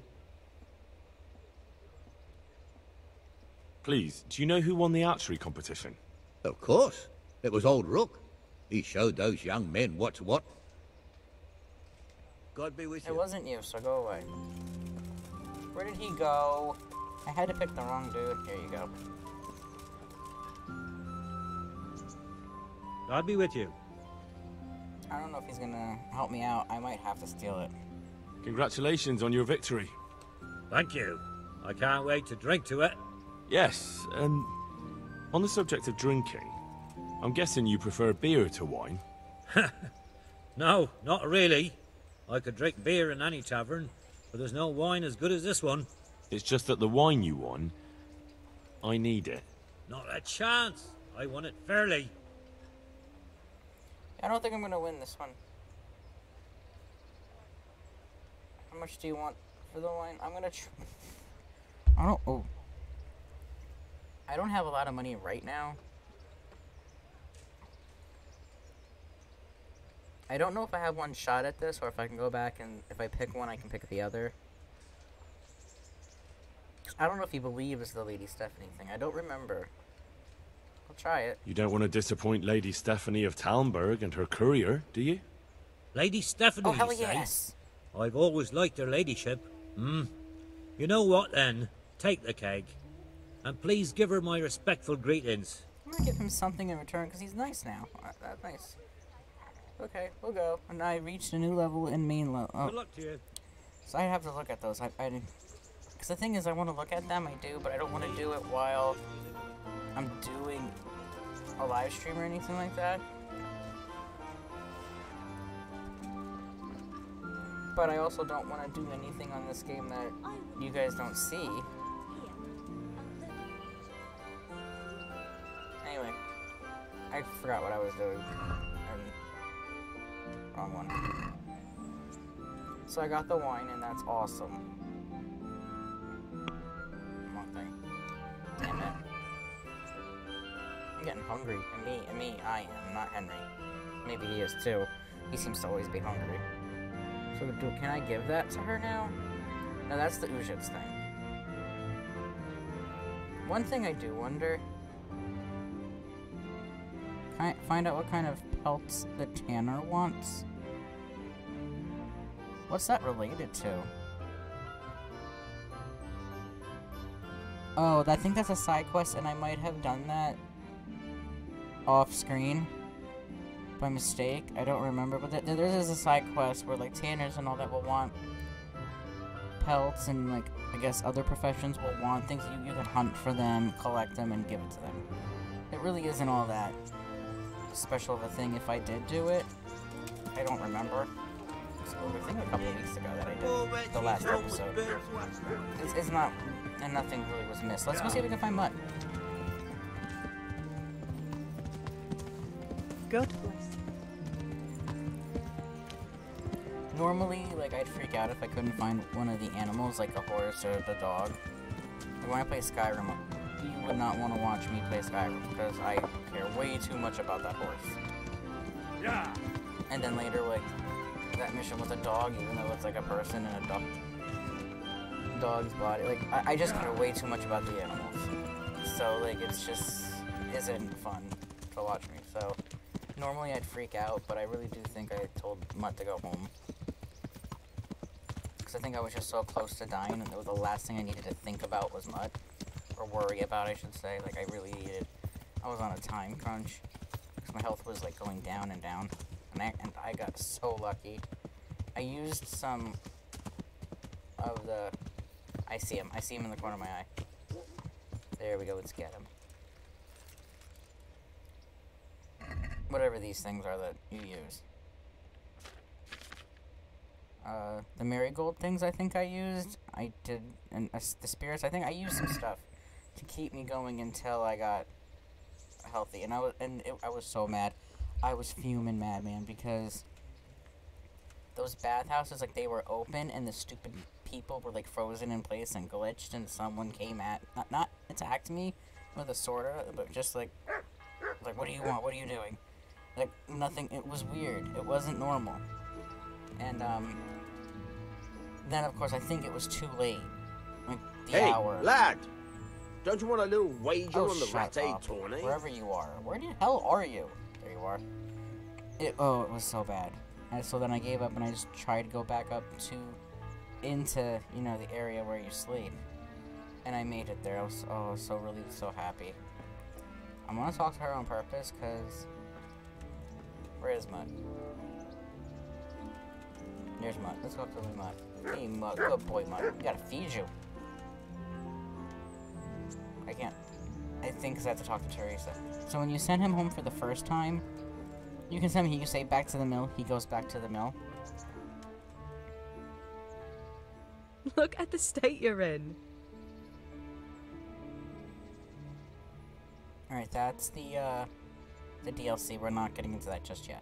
Please, do you know who won the archery competition? Of course. It was old Rook. He showed those young men what's what. God be with It you. It wasn't you, so go away. Where did he go? I had to pick the wrong dude. Here you go. God be with you. I don't know if he's gonna help me out. I might have to steal it. Congratulations on your victory. Thank you. I can't wait to drink to it. Yes, and on the subject of drinking, I'm guessing you prefer beer to wine. [laughs] No, not really. I could drink beer in any tavern, but there's no wine as good as this one. It's just that the wine you won, I need it. Not a chance. I won it fairly. I don't think I'm gonna win this one. How much do you want for the wine? I'm gonna. [laughs] I don't. Oh. I don't have a lot of money right now. I don't know if I have one shot at this or if I can go back and if I pick one, I can pick the other. I don't know if he believes the Lady Stephanie thing. I don't remember. I'll try it. You don't want to disappoint Lady Stephanie of Talmberg and her courier, do you? Lady Stephanie, Oh, hell yes! I've always liked her ladyship. Hmm. You know what, then? Take the keg. And please give her my respectful greetings. I'm gonna give him something in return because he's nice now. Uh, That's nice. Okay, we'll go. And I reached a new level in main level. Good Oh, luck to you. so I have to look at those. I, I didn't. Because the thing is, I want to look at them. I do, but I don't want to do it while I'm doing a live stream or anything like that. But I also don't want to do anything on this game that you guys don't see. Anyway, I forgot what I was doing. And wrong one. So I got the wine, and that's awesome. Damn it. I'm getting hungry. And me, and me, I am, not Henry. Maybe he is too. He seems to always be hungry. So do, can I give that to her now? No, that's the Uzhitz thing. One thing I do wonder... Can I find out what kind of pelts the Tanner wants? What's that related to? Oh, I think that's a side quest, and I might have done that off screen by mistake. I don't remember, but th there is a side quest where like tanners and all that will want pelts, and like I guess other professions will want things. You you can hunt for them, collect them, and give it to them. It really isn't all that special of a thing. If I did do it, I don't remember. So I think a couple of weeks ago that I did the last episode. It's, it's not, and nothing really was missed. Let's go see if we can find Mutt. Good. Normally, like, I'd freak out if I couldn't find one of the animals, like a horse or the dog. Like, when I play Skyrim, you would not want to watch me play Skyrim, because I care way too much about that horse. Yeah. And then later, like, that mission with a dog, even though it's like a person and a dog, dog's body. Like, I, I just care way too much about the animals. So, like, it's just isn't fun to watch me. So, normally I'd freak out, but I really do think I told Mutt to go home. Because I think I was just so close to dying, and the last thing I needed to think about was Mutt. Or worry about, I should say. Like, I really needed. I was on a time crunch. Because my health was, like, going down and down. And I, and I got so lucky. I used some of the... I see him. I see him in the corner of my eye. There we go. Let's get him. Whatever these things are that you use. Uh, the marigold things I think I used. I did, and uh, the spirits. I think I used some [clears throat] stuff to keep me going until I got healthy. And I was, and it, I was so mad. I was fuming mad, man, because those bathhouses, like, they were open, and the stupid people were, like, frozen in place and glitched, and someone came at, not, not attacked me with a sword, but just, like, like, what do you want? What are you doing? Like, nothing, it was weird. It wasn't normal. And, um, then, of course, I think it was too late. Like, the hey, hour. lad! Don't you want a little wager Oh, on the Rattay. tourney? Wherever you are. Where the hell are you? There you are. It, oh, it was so bad. And so then I gave up and I just tried to go back up to, into, you know, the area where you sleep. And I made it there. I was, oh, I was so relieved, so happy. I'm gonna talk to her on purpose, because... Where is Mutt? There's Mutt. Let's go to Mutt. Hey, Mutt. Good boy, Mutt. We gotta feed you. I can't. I think I have to talk to Teresa. So when you send him home for the first time, you can send him, you say back to the mill, he goes back to the mill. [laughs] Look at the state you're in. Alright, that's the, uh, the DLC. We're not getting into that just yet.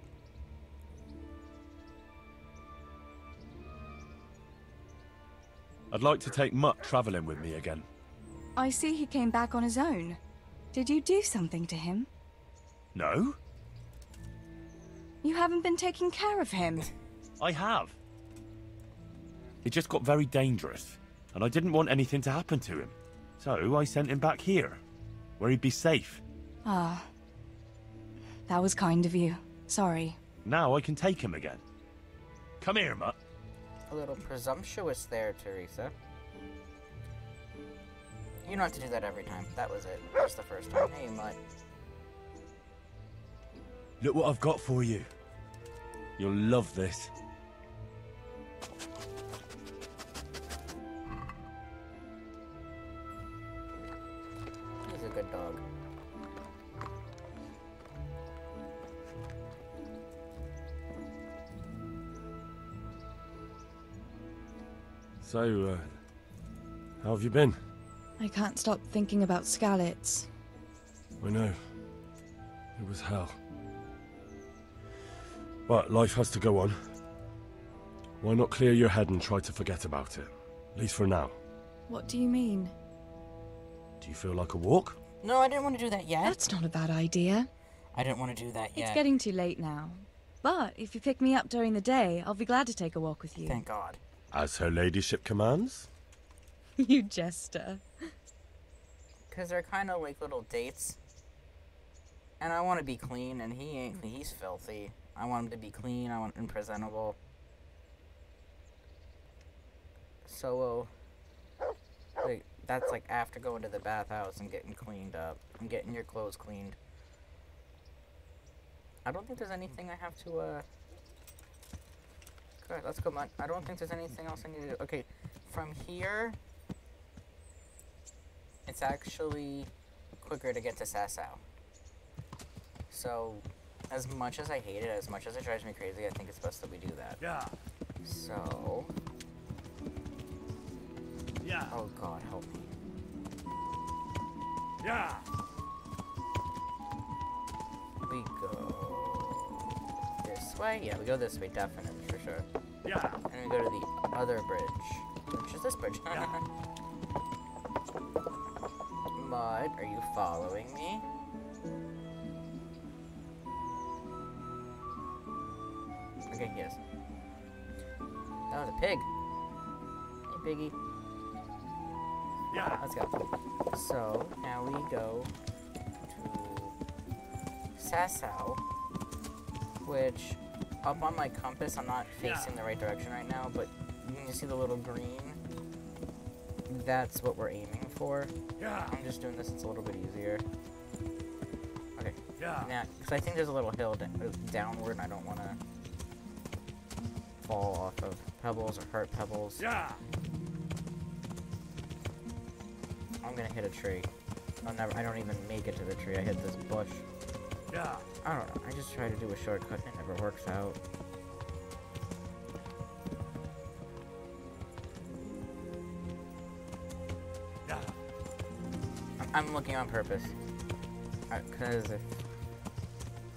I'd like to take Mutt travelling with me again. I see he came back on his own. Did you do something to him? No? You haven't been taking care of him. I have. It just got very dangerous, and I didn't want anything to happen to him. So I sent him back here, where he'd be safe. Ah. That was kind of you. Sorry. Now I can take him again. Come here, Mutt. A little presumptuous there, Teresa. You don't have to do that every time. That was it. Just the first time. Hey, Mutt. Look what I've got for you. You'll love this. A good dog. So, uh, how have you been? I can't stop thinking about Skalitz. I know. It was hell. But life has to go on. Why not clear your head and try to forget about it? At least for now. What do you mean? Do you feel like a walk? No, I didn't want to do that yet. That's not a bad idea. I didn't want to do that yet. It's getting too late now. But if you pick me up during the day, I'll be glad to take a walk with you. Thank God. As her ladyship commands? [laughs] you jester. Because they're kind of like little dates. And I want to be clean, and he ain't. clean. He's filthy. I want him to be clean. I want him presentable. So, uh, like, that's like after going to the bathhouse and getting cleaned up and getting your clothes cleaned. I don't think there's anything I have to, uh. Good, let's go. man. I don't think there's anything else I need to do. Okay, from here, it's actually quicker to get to Sasau. So, as much as I hate it, as much as it drives me crazy, I think it's best that we do that. Yeah. So. Yeah. Oh God, help me. Yeah. We go this way. Yeah, we go this way, definitely for sure. Yeah. And we go to the other bridge, which is this bridge. Mutt, [laughs] are you following me? Okay, yes. Oh, that was a pig. Hey, piggy. Yeah. Let's go. So, now we go to Sasau, which up on my compass, I'm not facing the right direction right now, but you can see the little green, that's what we're aiming for. Yeah. I'm just doing this, it's a little bit easier. Okay. Yeah. Now, because I think there's a little hill downward, and I don't want to fall off of pebbles or hurt pebbles. Yeah. I'm gonna hit a tree. I'll never. I don't even make it to the tree. I hit this bush. Yeah. I don't know. I just try to do a shortcut and it never works out. Yeah. I'm looking on purpose. Because if.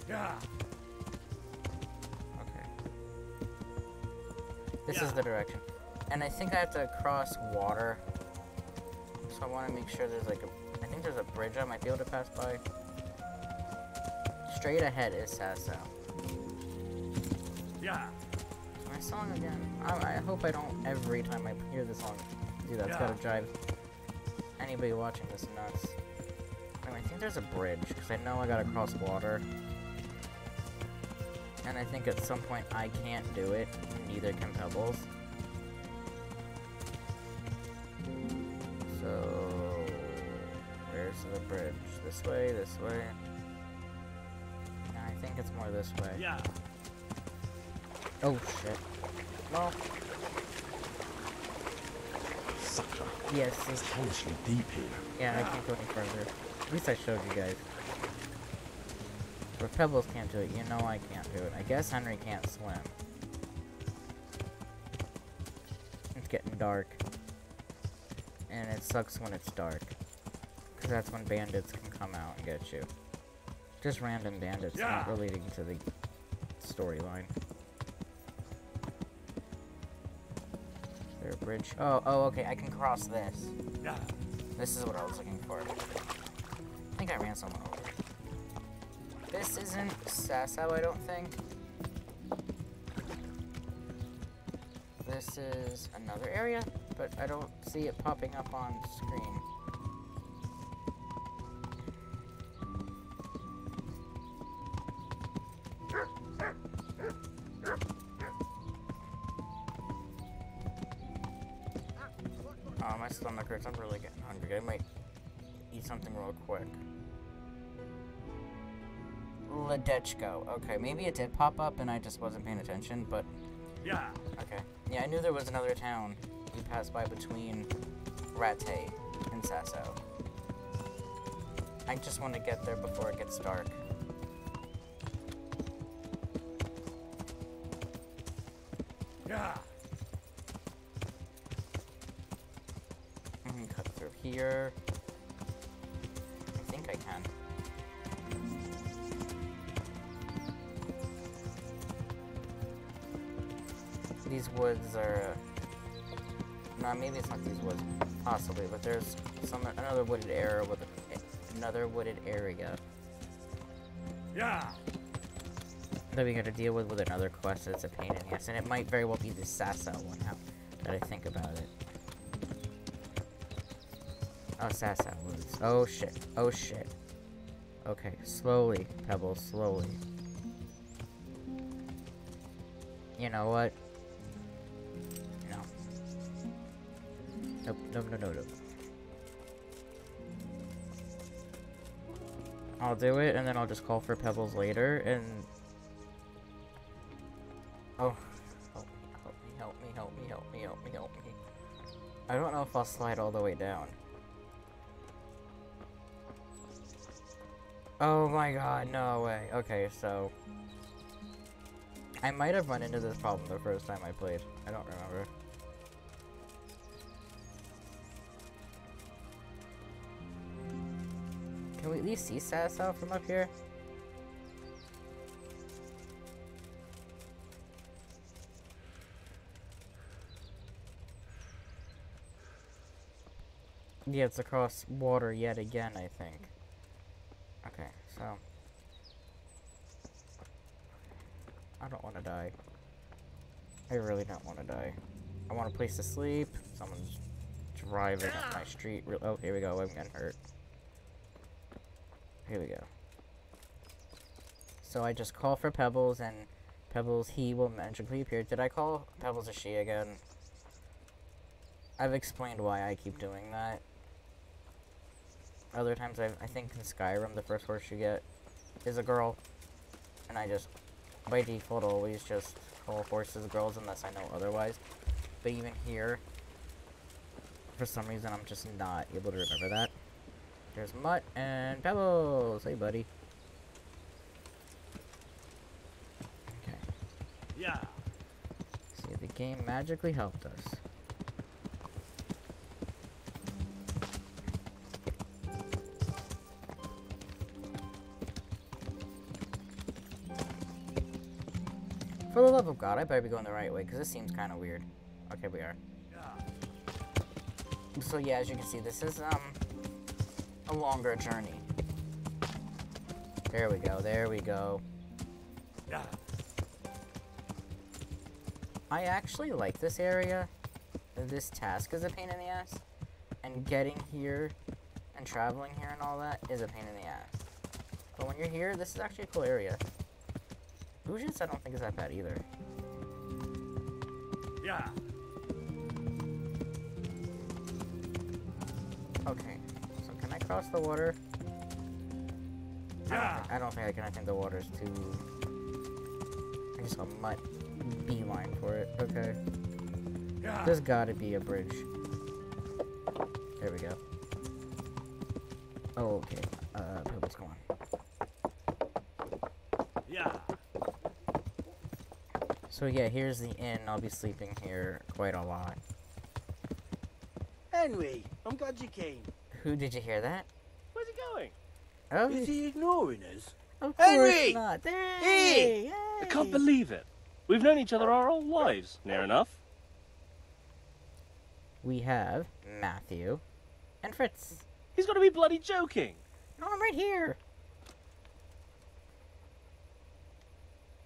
Yeah. Okay. This is the direction. And I think I have to cross water. I want to make sure there's like a. I think there's a bridge I might be able to pass by. Straight ahead is Sasau. Yeah. My song again. I, I hope I don't every time I hear the song do that. It's Yeah. gotta drive anybody watching this nuts. Anyway, I think there's a bridge because I know I gotta cross water. And I think at some point I can't do it. Neither can Pebbles. This way, this way. I think it's more this way. Yeah. Oh shit. Well. Sucker. Yes. It's helishly deep here. Yeah, I can't go any further. At least I showed you guys. Where Pebbles can't do it, you know I can't do it. I guess Henry can't swim. It's getting dark. And it sucks when it's dark. Because that's when bandits can come out and get you. Just random bandits, not relating to the storyline. Is there a bridge? Oh, oh, okay, I can cross this. Yeah. This is what I was looking for. I think I ran someone over. This isn't Sasau, I don't think. This is another area, but I don't see it popping up on screen. Ledetchko. Okay, maybe it did pop up and I just wasn't paying attention, but Yeah. okay. Yeah, I knew there was another town we passed by between Rattay and Sasau. I just want to get there before it gets dark. But there's some another wooded area with another wooded area. Yeah. That we got to deal with with another quest that's a pain in the ass, and it might very well be the Sasau one now that I think about it. Oh, Sasau Woods. Oh shit. Oh shit. Okay, slowly, Pebble, slowly. You know what? No. Nope, nope, no, no, no. I'll do it, and then I'll just call for Pebbles later, and... Oh. Help, help me, help me, help me, help me, help me, help me. I don't know if I'll slide all the way down. Oh my god, no way. Okay, so... I might have run into this problem the first time I played. I don't remember. At least see Sasau from up here? Yeah, it's across water yet again, I think. Okay, so... I don't want to die. I really don't want to die. I want a place to sleep. Someone's driving up my street. Oh, here we go. I'm getting hurt. Here we go. So I just call for Pebbles, and Pebbles, he will magically appear. Did I call Pebbles a she again? I've explained why I keep doing that. Other times, I've, I think in Skyrim, the first horse you get is a girl. And I just, by default, always just call horses girls unless I know otherwise. But even here, for some reason, I'm just not able to remember that. There's Mutt and Pebbles. Hey, buddy. Okay. Yeah. See, the game magically helped us. For the love of God, I better be going the right way, because this seems kind of weird. Okay, we are. Yeah. So yeah, as you can see, this is, um, a longer journey. There we go, there we go. I actually like this area. This task is a pain in the ass. And getting here and traveling here and all that is a pain in the ass. But when you're here, this is actually a cool area. Uzhitz I don't think is that bad either. Yeah. Okay, so can I cross the water? Yeah. I don't think I can. I think the water's too. I just a mutt beeline for it. Okay. Yeah. There's gotta be a bridge. There we go. Oh, okay. Uh, Pebbles, come on. Yeah. So yeah, here's the inn. I'll be sleeping here quite a lot. Henry, I'm glad you came. Who did you hear that? Where's he going? Oh, Is he ignoring us? Of Henry! course not. Hey! I can't believe it. We've known each other our whole lives, near enough. We have Matthew and Fritz. He's got to be bloody joking. No, I'm right here.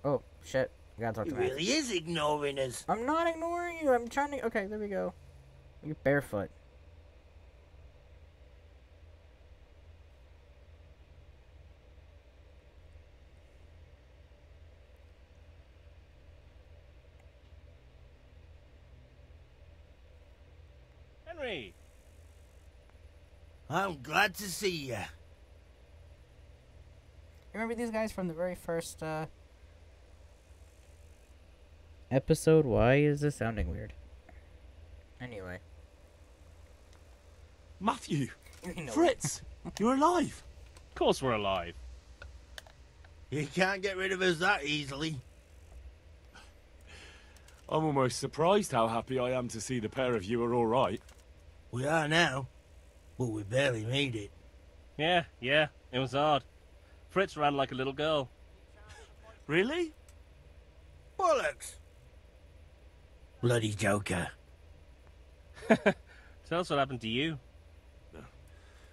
Oh shit! I gotta talk He to Matt. really is ignoring us. I'm not ignoring you. I'm trying to. Okay, there we go. You're barefoot. Henry, I'm glad to see you. Remember these guys from the very first uh, episode? Why is this sounding weird? Anyway. Matthew! [laughs] You know Fritz! [laughs] You're alive! of course we're alive. You can't get rid of us that easily. I'm almost surprised how happy I am to see the pair of you are alright. We are now. But we barely made it. Yeah, yeah, it was hard. Fritz ran like a little girl. [laughs] really? Bollocks! Bloody Joker. [laughs] Tell us what happened to you.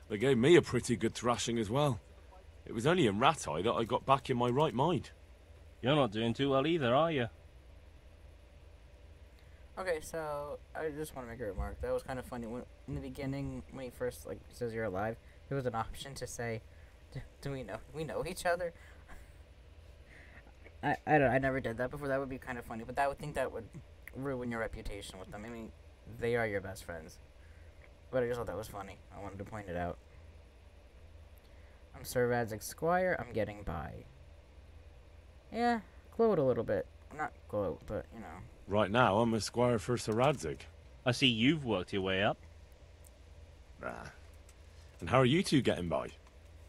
They gave me a pretty good thrashing as well. It was only in Rattay that I got back in my right mind. You're not doing too well either, are you? Okay, so I just want to make a remark. That was kind of funny. When, in the beginning, when he first like says you're alive, there was an option to say, "Do- "Do we know we know each other?" I I don't. I never did that before. That would be kind of funny, but that would think that would ruin your reputation with them. I mean, they are your best friends. But I just thought that was funny. I wanted to point it out. I'm Sir Radzig Squire. I'm getting by. Yeah, gloat a little bit. Not gloat, but you know. Right now, I'm a squire for Sir Radzig. I see you've worked your way up. Nah. And how are you two getting by?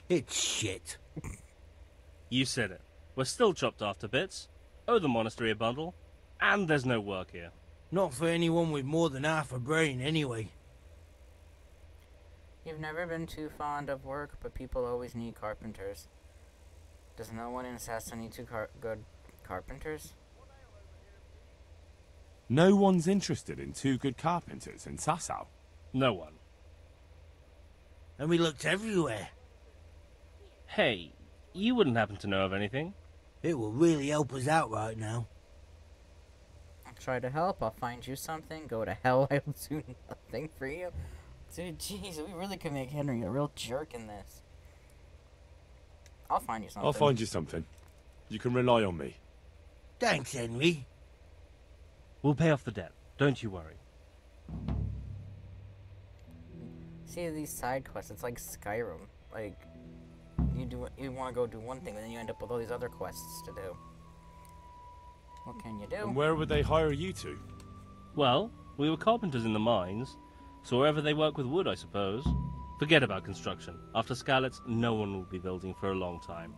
It's shit. You said it. We're still chopped after bits. Owe the monastery a bundle. And there's no work here. Not for anyone with more than half a brain, anyway. You've never been too fond of work, but people always need carpenters. Does no one in Sasau need two car- good carpenters? No one's interested in two good carpenters in Sasau. No one. And we looked everywhere. Hey, you wouldn't happen to know of anything? It will really help us out right now. I'll try to help. I'll find you something. Go to hell. [laughs] I will do nothing for you. Dude, jeez, we really could make Henry a real jerk in this. I'll find you something. I'll find you something. You can rely on me. Thanks, Henry. We'll pay off the debt. Don't you worry. See these side quests. It's like Skyrim. Like you do, you want to go do one thing, and then you end up with all these other quests to do. What can you do? And where would they hire you to? Well, we were carpenters in the mines, so wherever they work with wood, I suppose. Forget about construction. After Skalitz, no one will be building for a long time.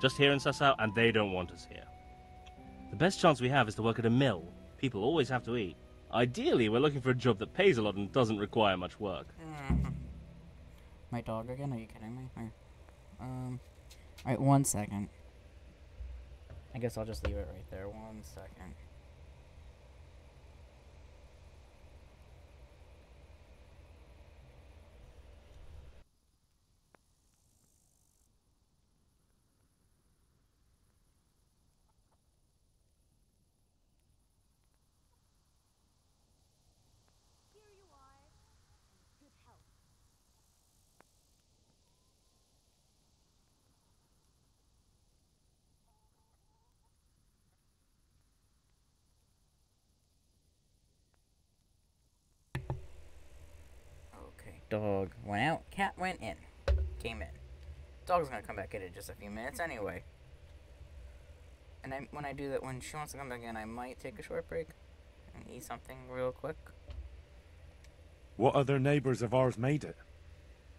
Just here in Sasau, and they don't want us here. The best chance we have is to work at a mill. People always have to eat. Ideally, we're looking for a job that pays a lot and doesn't require much work. [laughs] My dog again? Are you kidding me? Um, alright, one second. I guess I'll just leave it right there. One second. Okay, dog went out, cat went in. Came in. Dog's gonna come back in in just a few minutes anyway. And I, when I do that, when she wants to come back in, I might take a short break and eat something real quick. What other neighbours of ours made it?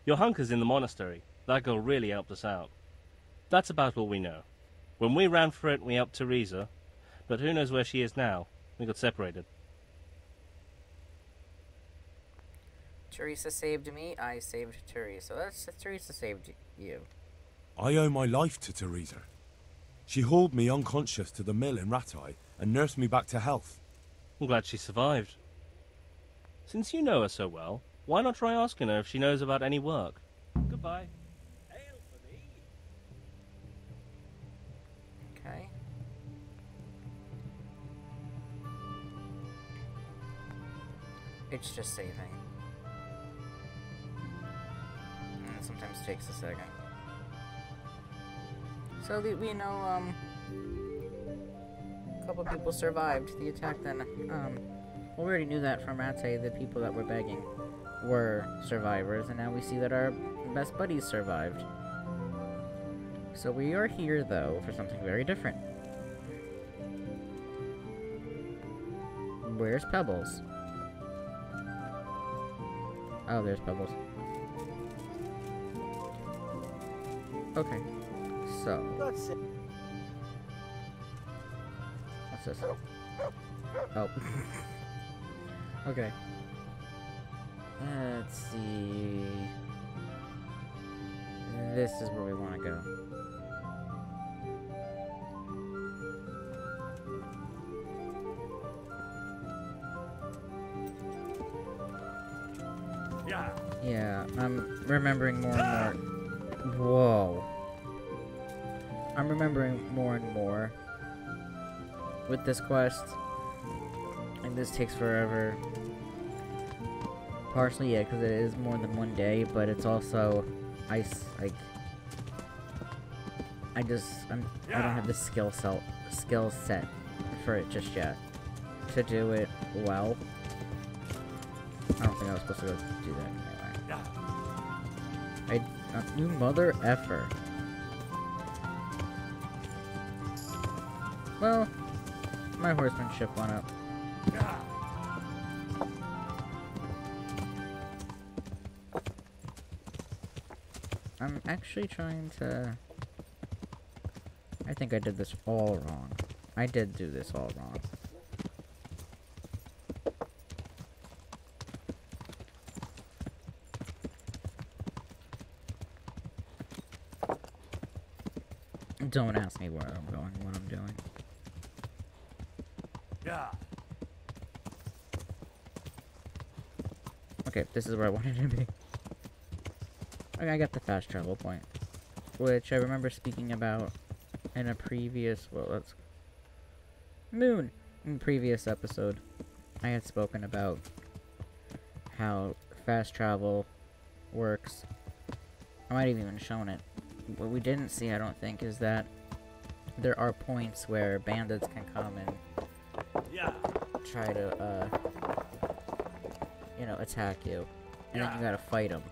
Johanka's in the monastery. That girl really helped us out. That's about all we know. When we ran for it, we helped Teresa, but who knows where she is now? We got separated. Teresa saved me, I saved Teresa. That's Teresa saved you. I owe my life to Teresa. She hauled me unconscious to the mill in Rattay and nursed me back to health. I'm glad she survived. Since you know her so well, why not try asking her if she knows about any work? Goodbye. Okay. It's just saving. Sometimes takes a second. So we, we know, um, a couple people survived the attack then. Um, well, we already knew that from Rattay, the people that were begging were survivors, and now we see that our best buddies survived. So we are here, though, for something very different. Where's Pebbles? Oh, there's Pebbles. Okay, so... That's it. What's this? Oh. [laughs] okay. Let's see. This is where we want to go. Yeah. Yeah, I'm remembering more and more. Ah! Whoa. I'm remembering more and more with this quest. And this takes forever. Partially, yeah, because it is more than one day, but it's also ice like I just I'm, I don't have the skill set skill set for it just yet to do it well. I don't think I was supposed to go do that you mother effer. Well, my horsemanship went up. I'm actually trying to... I think I did this all wrong. I did do this all wrong. Don't ask me where I'm going, what I'm doing. Yeah. Okay, this is where I wanted to be. Okay, I got the fast travel point. Which I remember speaking about in a previous, well, let's... Moon! In previous episode, I had spoken about how fast travel works. I might have even shown it. What we didn't see, I don't think, is that there are points where bandits can come and Yeah. try to, uh, you know, attack you. And then you gotta fight them.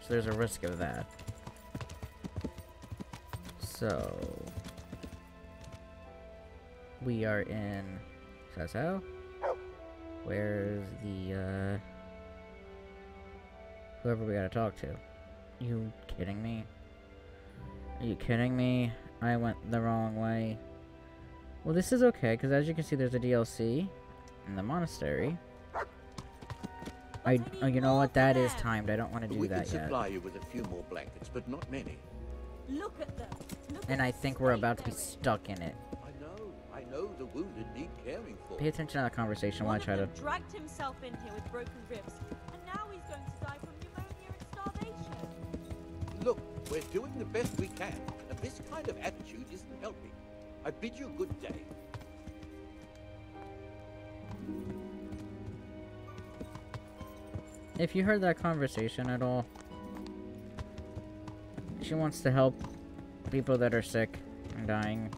So there's a risk of that. So... We are in... Sasau? Where's the, uh... Whoever we gotta talk to. You kidding me? Are you kidding me? I went the wrong way. Well, this is okay, because as you can see, there's a DLC in the monastery. I, oh, you know what? That is timed. I don't want to do we that can yet. supply you with a few more blankets, but not many. Look at them. Look And I think we're about to be stuck in it. I know, I know the wounded need caring for. Pay attention to that conversation while I try to... dragged himself in here with broken ribs, we're doing the best we can, and this kind of attitude isn't helping. I bid you good day. If you heard that conversation at all, she wants to help people that are sick and dying.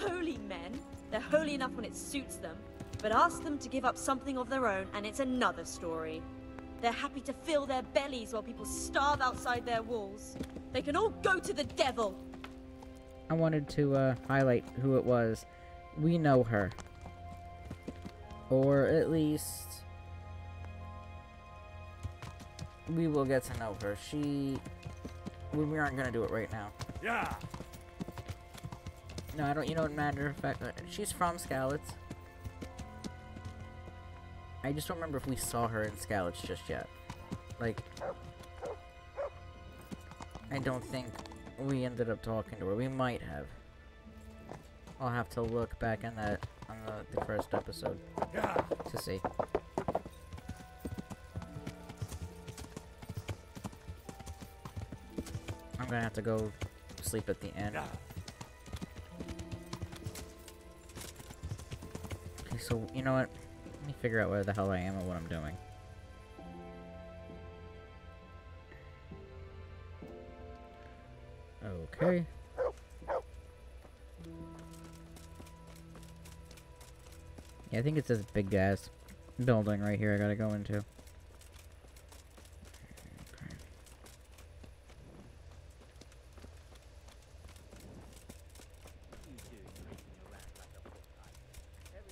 Holy men. They're holy enough when it suits them, but ask them to give up something of their own, and it's another story. They're happy to fill their bellies while people starve outside their walls. They can all go to the devil. I wanted to uh, highlight who it was. We know her. Or at least... We will get to know her. She... We we aren't gonna do it right now. Yeah. No, I don't. You know what? Matter of fact, uh, she's from Skalitz. I just don't remember if we saw her in Skalitz just yet. Like, I don't think we ended up talking to her. We might have. I'll have to look back on that on the, the first episode to see. I'm gonna have to go sleep at the inn. Okay, so you know what? Let me figure out where the hell I am and what I'm doing. Yeah, I think it's this big ass building right here I gotta go into.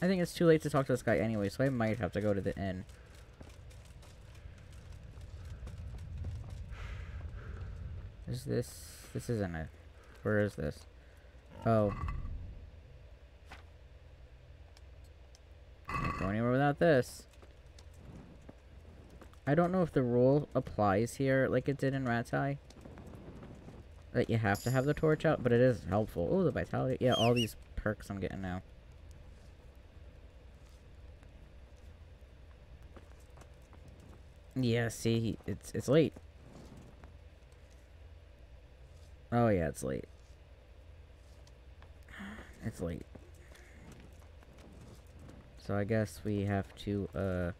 I think it's too late to talk to this guy anyway, so I might have to go to the inn. Is this... This isn't it. Where is this? Oh. Can't go anywhere without this. I don't know if the rule applies here like it did in Rattay. That you have to have the torch out, but it is helpful. Oh, the vitality. Yeah, all these perks I'm getting now. Yeah, see, it's it's late. Oh yeah, it's late. It's late. So I guess we have to uh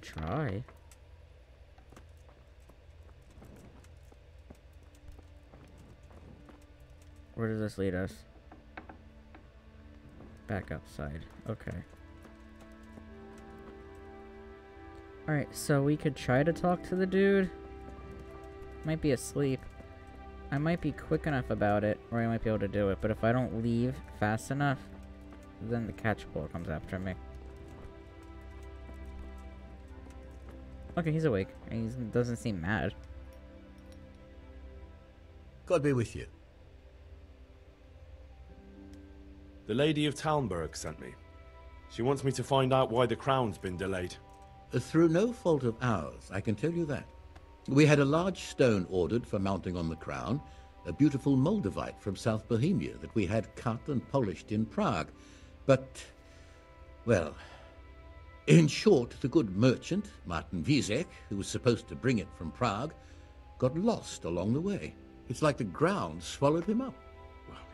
try. Where does this lead us? Back outside. Okay. Alright, so we could try to talk to the dude. Might be asleep. I might be quick enough about it, or I might be able to do it, but if I don't leave fast enough, then the catchpole comes after me. Okay, he's awake. He doesn't seem mad. God be with you. The Lady of Talmberg sent me. She wants me to find out why the crown's been delayed. Uh, Through no fault of ours, I can tell you that. We had a large stone ordered for mounting on the crown, a beautiful Moldavite from South Bohemia that we had cut and polished in Prague. But, well, in short, the good merchant, Martin Wieseck, who was supposed to bring it from Prague, got lost along the way. It's like the ground swallowed him up.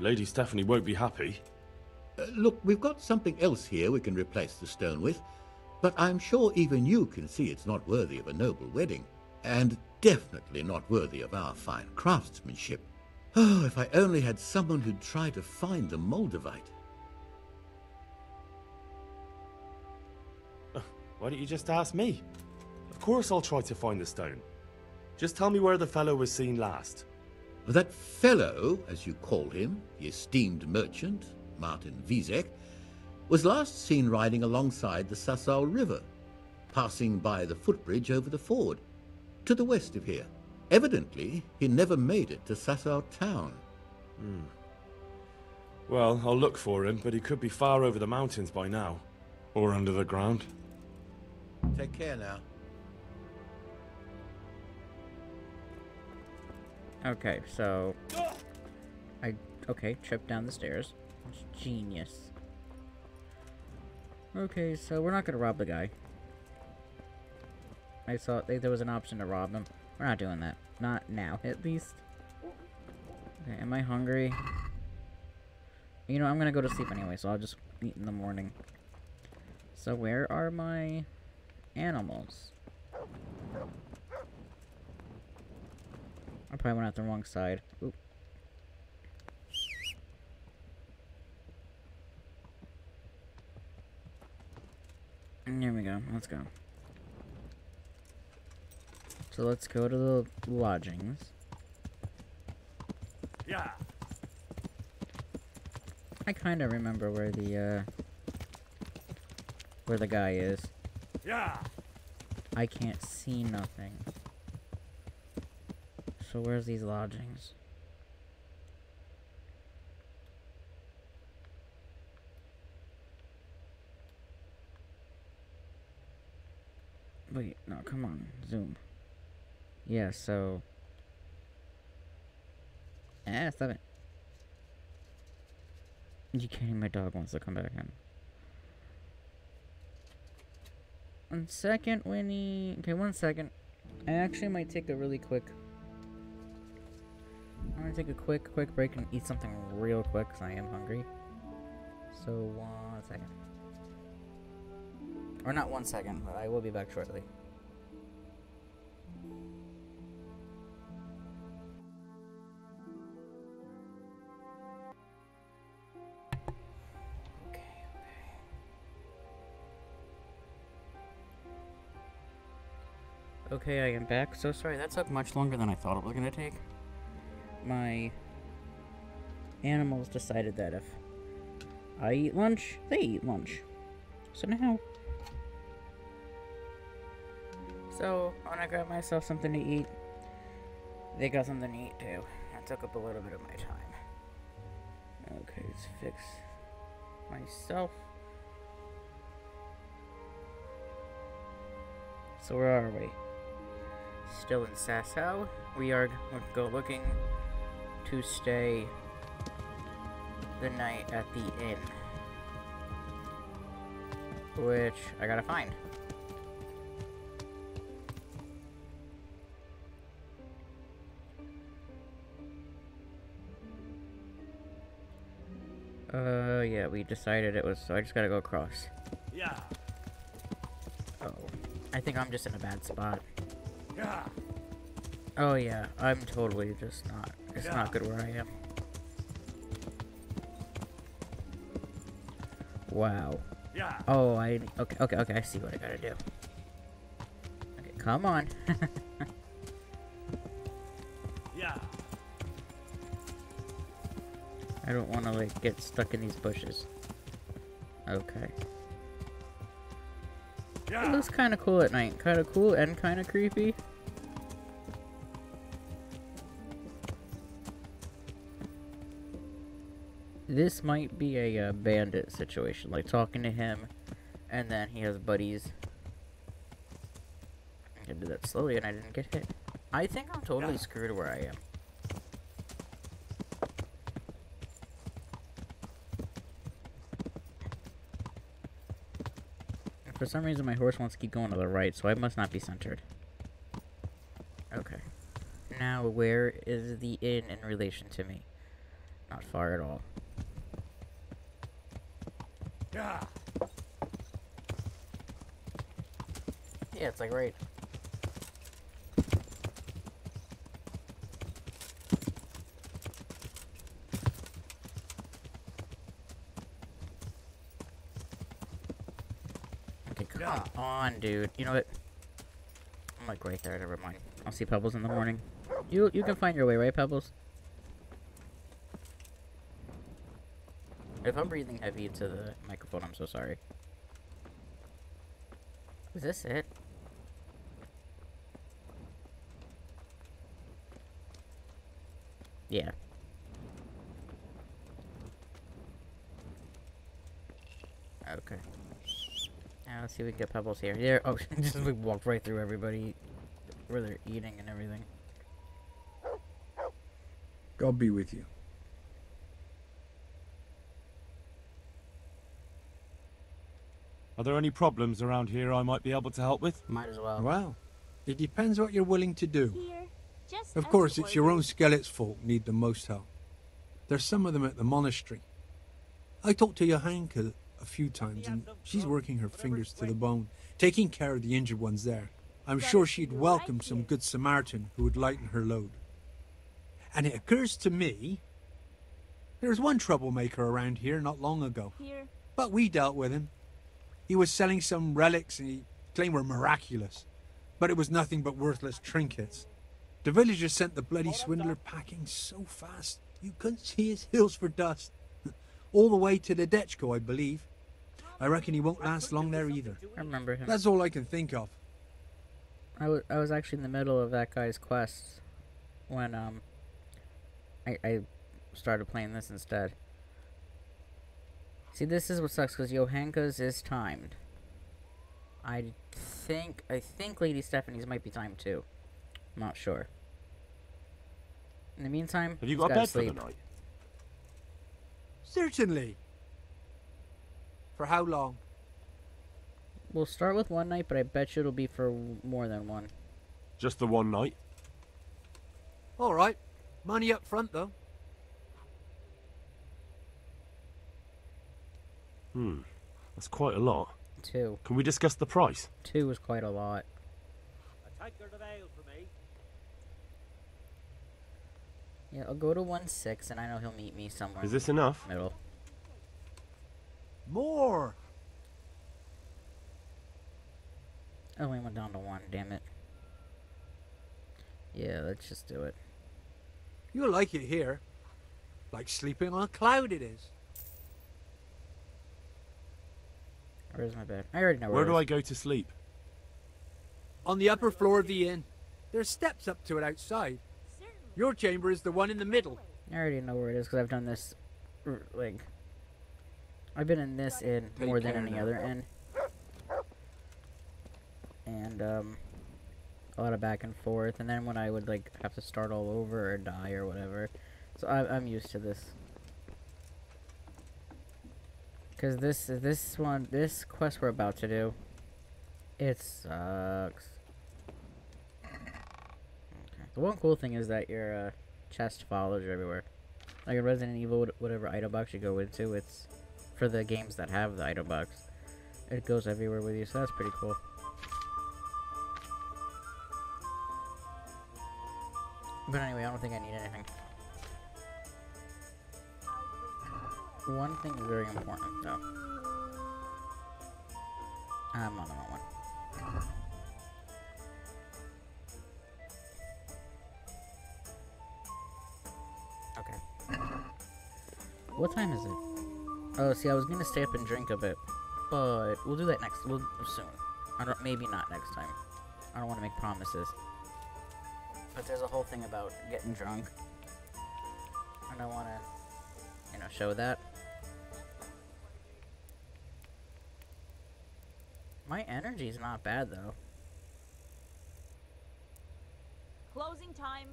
Lady Stephanie won't be happy. Uh, look, we've got something else here we can replace the stone with, but I'm sure even you can see it's not worthy of a noble wedding, and definitely not worthy of our fine craftsmanship. Oh, if I only had someone who'd try to find the Moldavite. Uh, why don't you just ask me? Of course I'll try to find the stone. Just tell me where the fellow was seen last. That fellow, as you call him, the esteemed merchant, Martin Wieseck, was last seen riding alongside the Sasau River, passing by the footbridge over the ford, to the west of here. Evidently, he never made it to Sasau town. Hmm. Well, I'll look for him, but he could be far over the mountains by now. Or under the ground. Take care now. Okay, so I okay, trip down the stairs. That's genius. Okay, so we're not gonna rob the guy. I saw th there was an option to rob them. We're not doing that. Not now, at least. Okay, am I hungry? You know, I'm gonna go to sleep anyway, so I'll just eat in the morning. So where are my animals? I probably went out the wrong side. Oop. There we go. Let's go. So let's go to the lodgings. Yeah. I kind of remember where the, uh... Where the guy is. Yeah. I can't see nothing. So where's these lodgings? Wait, no, come on, zoom. Yeah, so... Eh, stop it. You kidding? My dog wants to come back in. One second, Winnie. Okay, one second. I actually might take a really quick... I'm gonna take a quick, quick break and eat something real quick, because I am hungry. So, one second. Or not one second, but I will be back shortly. Okay, I am back. So sorry, that took much longer than I thought it was gonna take. My animals decided that if I eat lunch, they eat lunch. So now... So, when I grab myself something to eat, they got something to eat too. That took up a little bit of my time. Okay, let's fix myself. So where are we? Still in Sasau. We are going to go looking to stay the night at the inn. Which I gotta find. Uh, yeah, we decided it was, so I just gotta go across. Yeah. Oh. I think I'm just in a bad spot. Oh yeah, I'm totally just not, it's not good where I am. Wow. Yeah. Oh, I, okay, okay, okay, I see what I gotta do. Okay, come on. Yeah. [laughs] I don't want to like get stuck in these bushes. Okay. It looks kind of cool at night. Kind of cool and kind of creepy. This might be a uh, bandit situation, like talking to him, and then he has buddies. I did that slowly and I didn't get hit. I think I'm totally screwed where I am. For some reason, my horse wants to keep going to the right, so I must not be centered. Okay. Now, where is the inn in relation to me? Not far at all. Yeah. Yeah, it's like right. Okay, come on, dude. You know what? I'm like right there. Never mind. I'll see Pebbles in the morning. You you can find your way, right, Pebbles? If I'm breathing heavy into the microphone, I'm so sorry. Is this it? Yeah. Okay. Now let's see if we can get Pebbles here. There. Oh, [laughs] just we walked right through everybody where they're eating and everything. God be with you. Are there any problems around here I might be able to help with? Might as well. Well, it depends what you're willing to do. Here, just Of course, it's your own ordered. Skalitz folk need the most help. There's some of them at the monastery. I talked to your Johanka a few times, and she's working her fingers to the bone, taking care of the injured ones there. I'm sure she'd welcome some good Samaritan who would lighten her load. And it occurs to me, there was one troublemaker around here not long ago, but we dealt with him. He was selling some relics and he claimed were miraculous, but it was nothing but worthless trinkets. The villagers sent the bloody swindler packing so fast you couldn't see his heels for dust. [laughs] All the way to Ledetchko, I believe. I reckon he won't last long there either. I remember him. That's all I can think of. I wa- I was actually in the middle of that guy's quest when um I, I started playing this instead. See, this is what sucks because Johanka's is timed. I think I think Lady Stephanie's might be timed too. I'm not sure. In the meantime, Have you got a gotta bed for the night? Certainly. For how long? We'll start with one night, but I bet you it'll be for more than one. Just the one night? All right. Money up front, though. Hmm. That's quite a lot. Two. Can we discuss the price? Two is quite a lot. A tankard of ale for me. Yeah, I'll go to one six, and I know he'll meet me somewhere. Is this enough? Middle. More. Oh, we went down to one. Damn it. Yeah, let's just do it. You'll like it here. Like sleeping on a cloud, it is. Where's my bed? I already know where. Where do is. I go to sleep? On the upper floor of the inn. There's steps up to it outside. Your chamber is the one in the middle. I already know where it is because I've done this, r- like, I've been in this inn more than any other end. and um, a lot of back and forth. And then when I would like have to start all over or die or whatever, so I, I'm used to this. Cause this this one this quest we're about to do, it sucks. Okay. The one cool thing is that your uh, chest follows you everywhere. Like in Resident Evil, whatever item box you go into, it's for the games that have the item box. It goes everywhere with you, so that's pretty cool. But anyway, I don't think I need anything. One thing very important, though. I'm on the wrong one. Okay. What time is it? Oh, see, I was gonna stay up and drink a bit, but we'll do that next. We'll soon. I don't. Maybe not next time. I don't want to make promises. But there's a whole thing about getting drunk, and I want to, you know, show that. My energy's not bad though. Closing time.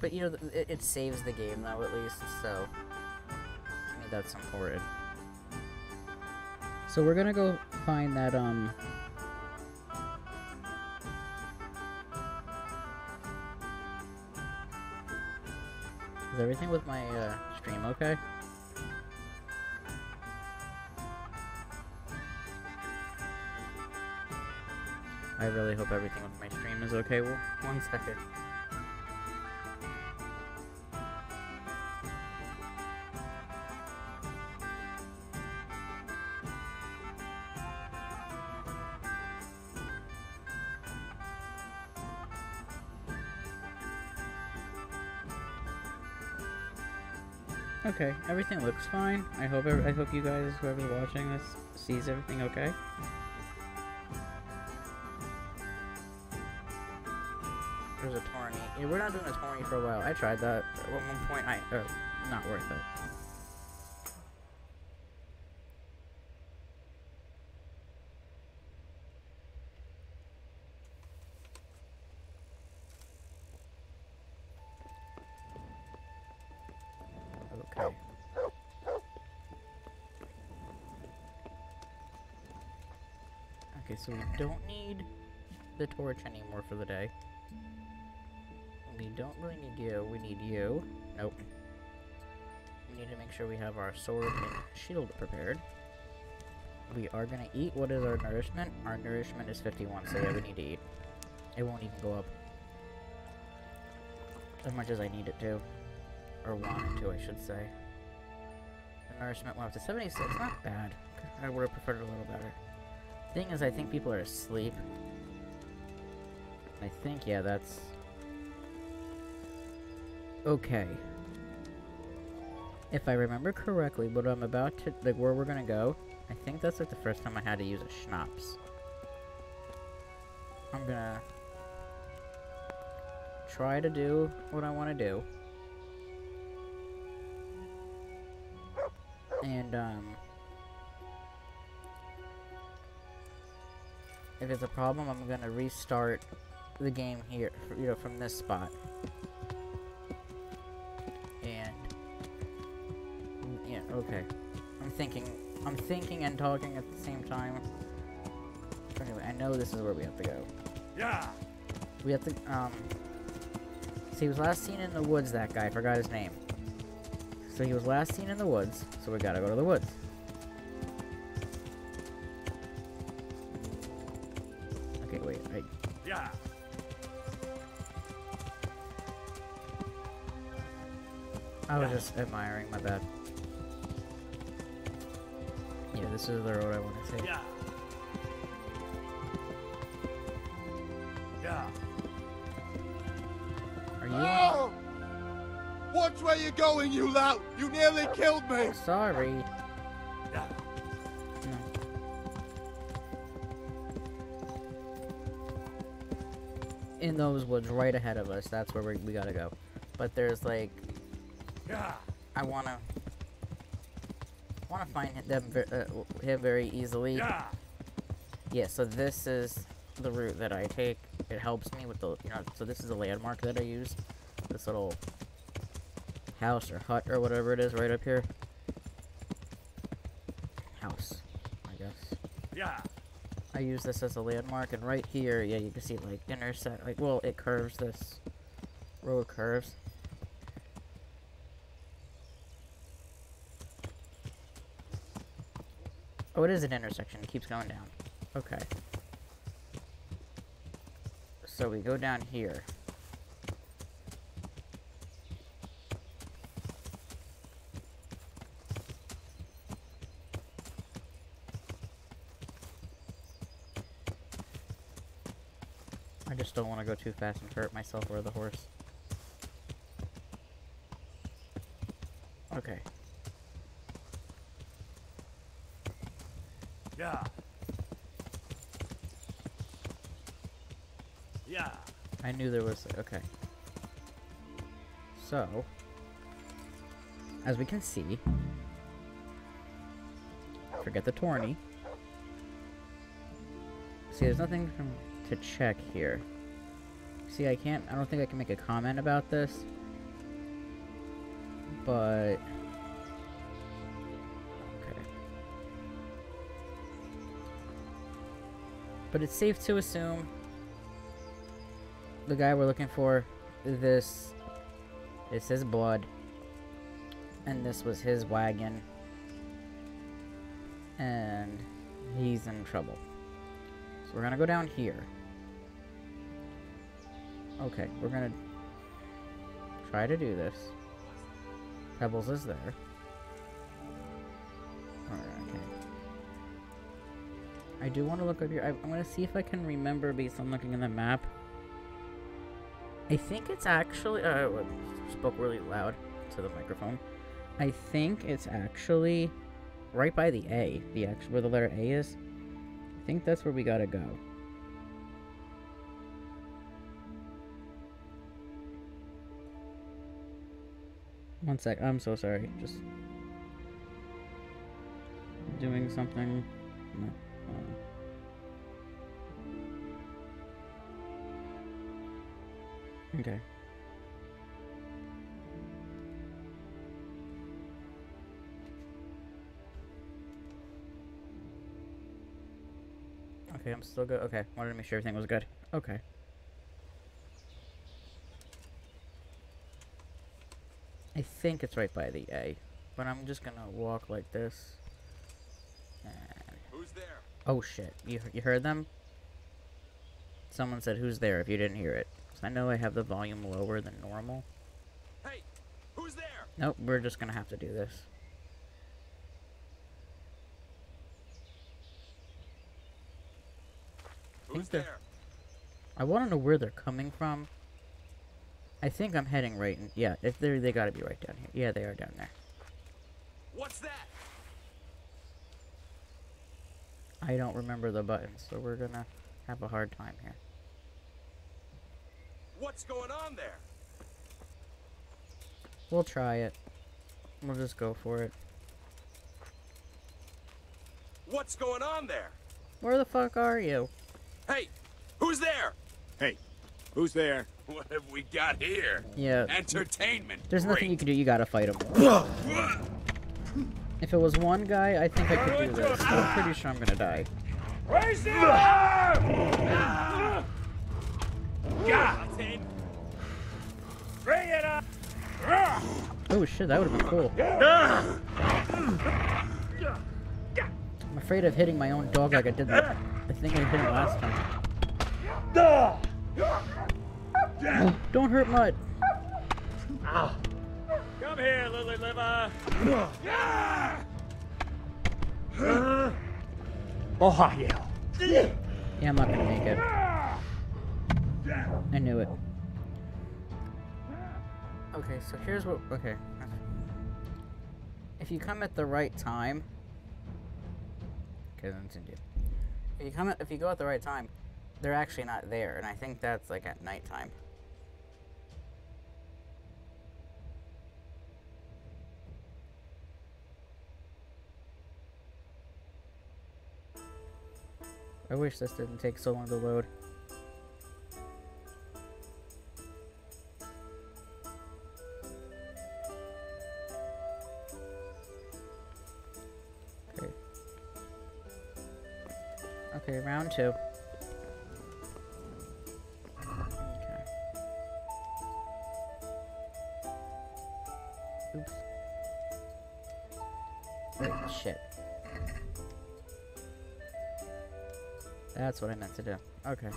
But you know, it, it saves the game though, at least, so. That's important. So we're gonna go find that, um. Is everything with my, uh, stream okay? I really hope everything with my stream is okay. Well, one second. Okay, everything looks fine. I hope I hope you guys, whoever's watching this, sees everything okay. There's a tourney. Yeah, we're not doing a tourney for a while. I tried that at one point. I uh, not worth it. So we don't need the torch anymore for the day. We don't really need you. We need you. Nope. We need to make sure we have our sword and shield prepared. We are gonna eat. What is our nourishment? Our nourishment is 51, so yeah, we need to eat. It won't even go up. As much as I need it to. Or want to, I should say. The nourishment went up to 76. Not bad. I would have preferred it a little better. Thing is, I think people are asleep. I think, yeah, that's... Okay. If I remember correctly, what I'm about to, like, where we're gonna go, I think that's like the first time I had to use a schnapps. I'm gonna try to do what I want to do. And, um... If it's a problem, I'm gonna restart the game here, you know, from this spot. And... Yeah, okay. I'm thinking, I'm thinking and talking at the same time. Anyway, I know this is where we have to go. Yeah. We have to, um... So he was last seen in the woods, that guy. I forgot his name. So he was last seen in the woods, so we gotta go to the woods. Just admiring, my bad. Yeah, this is the road I want to take. Yeah. Yeah. Are you Oh! Watch where you're going, you lout! You nearly killed me! Sorry. Yeah. In those woods right ahead of us, that's where we, we gotta go. But there's like... I wanna... wanna find them uh, very easily. Yeah. So this is the route that I take. It helps me with the, you know, so this is the landmark that I use. This little house or hut or whatever it is right up here. House, I guess. Yeah. I use this as a landmark, and right here, yeah, you can see like intersect, like, well, it curves this road curves. Oh, it is an intersection. It keeps going down. Okay. So we go down here. I just don't want to go too fast and hurt myself or the horse. Okay. Yeah. Yeah. I knew there was... Okay. So... As we can see... Forget the tourney. See, there's nothing from, to check here. See, I can't... I don't think I can make a comment about this. But... Okay. But it's safe to assume the guy we're looking for, this is his blood, and this was his wagon, and he's in trouble. So we're gonna go down here. Okay, we're gonna try to do this. Pebbles is there. I do want to look up here. I'm gonna see if I can remember based on looking in the map. I think it's actually. Uh, I spoke really loud to the microphone. I think it's actually right by the A. The X, where the letter A is. I think that's where we gotta go. One sec. I'm so sorry. Just doing something. No. Okay. Okay, I'm still good. Okay, wanted to make sure everything was good. Okay. I think it's right by the A, but I'm just gonna walk like this. And... Who's there? Oh shit! You you heard them? Someone said, "Who's there?" If you didn't hear it, 'Cause I know I have the volume lower than normal. Hey, who's there? Nope, we're just gonna have to do this. Who's there? I want to know where they're coming from. I think I'm heading right. In, yeah, if they're they gotta be right down here. Yeah, they are down there. What's that? I don't remember the buttons, so we're gonna have a hard time here. What's going on there? We'll try it. We'll just go for it. What's going on there? Where the fuck are you? Hey, who's there? Hey, who's there? [laughs] What have we got here? Yeah. Entertainment. There's nothing you can do. You gotta fight him. [laughs] if it was one guy, I think I could do this. I'm pretty sure I'm gonna die. Raise the alarm! Yeah. Bring it up. Oh shit, that would have been cool. I'm afraid of hitting my own dog like I did that. I think I hit him last time. Oh, don't hurt Mutt. Come here, Lily Liver. Oh, yeah. Yeah, I'm not gonna make it. I knew it. Okay, so here's what. Okay. If you come at the right time. Okay, then continue. If you come at, if you go at the right time, they're actually not there, and I think that's like at nighttime. I wish this didn't take so long to load. Okay, round two. Okay. Oops. Wait, shit. That's what I meant to do. Okay,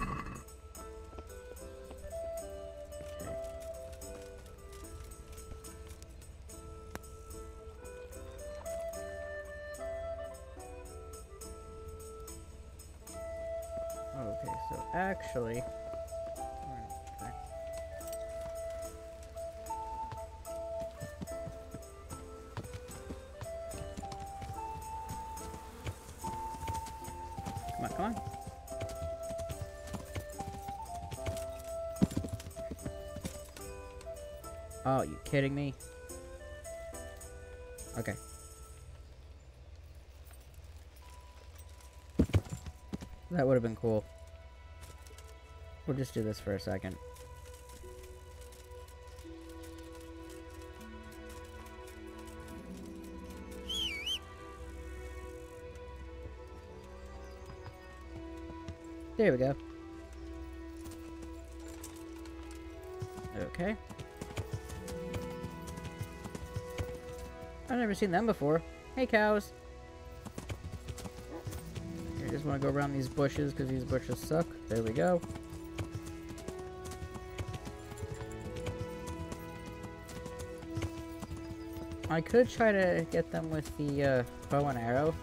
actually... Come on, come on. Oh, you kidding me? Okay. That would have been cool. We'll just do this for a second. There we go. Okay. I've never seen them before. Hey, cows. I just want to go around these bushes because these bushes suck. There we go. I could try to get them with the uh, bow and arrow.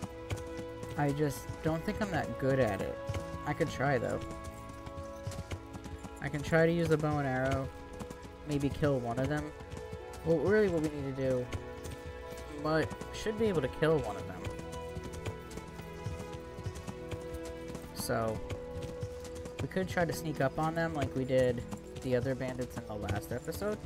I just don't think I'm that good at it. I could try though. I can try to use the bow and arrow. Maybe kill one of them. Well, really what we need to do but should be able to kill one of them. So, we could try to sneak up on them like we did the other bandits in the last episode.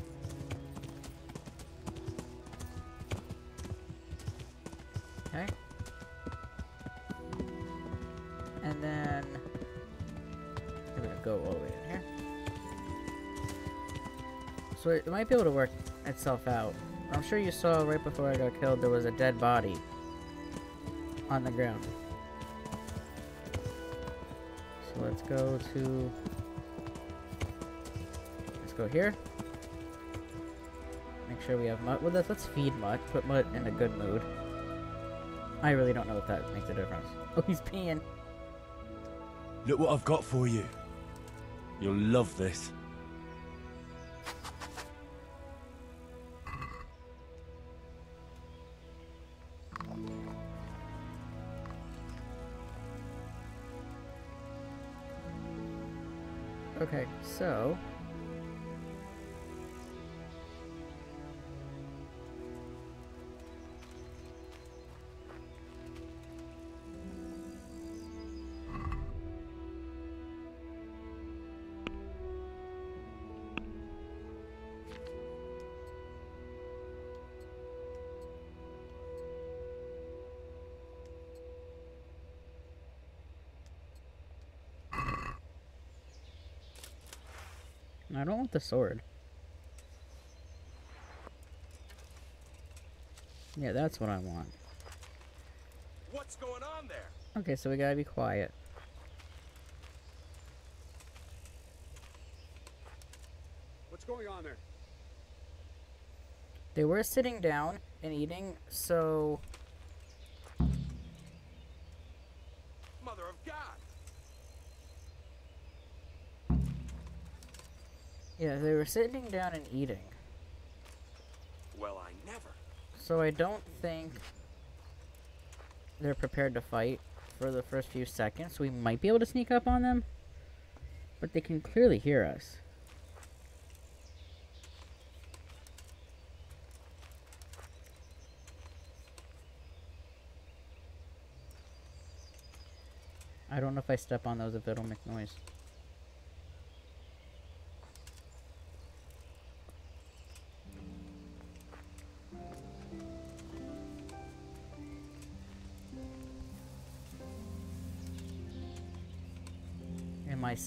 It might be able to work itself out. I'm sure you saw right before I got killed there was a dead body on the ground. So let's go to... Let's go here. Make sure we have Mutt with us. Let's feed Mutt. Put Mutt in a good mood. I really don't know if that makes a difference. [laughs] Oh, he's peeing. Look what I've got for you. You'll love this. So... I don't want the sword. Yeah, that's what I want. What's going on there? Okay, so we gotta be quiet. What's going on there? They were sitting down and eating, so... Yeah, they were sitting down and eating. Well, I never. So I don't think they're prepared to fight for the first few seconds. We might be able to sneak up on them, but they can clearly hear us. I don't know if I step on those if it'll make noise.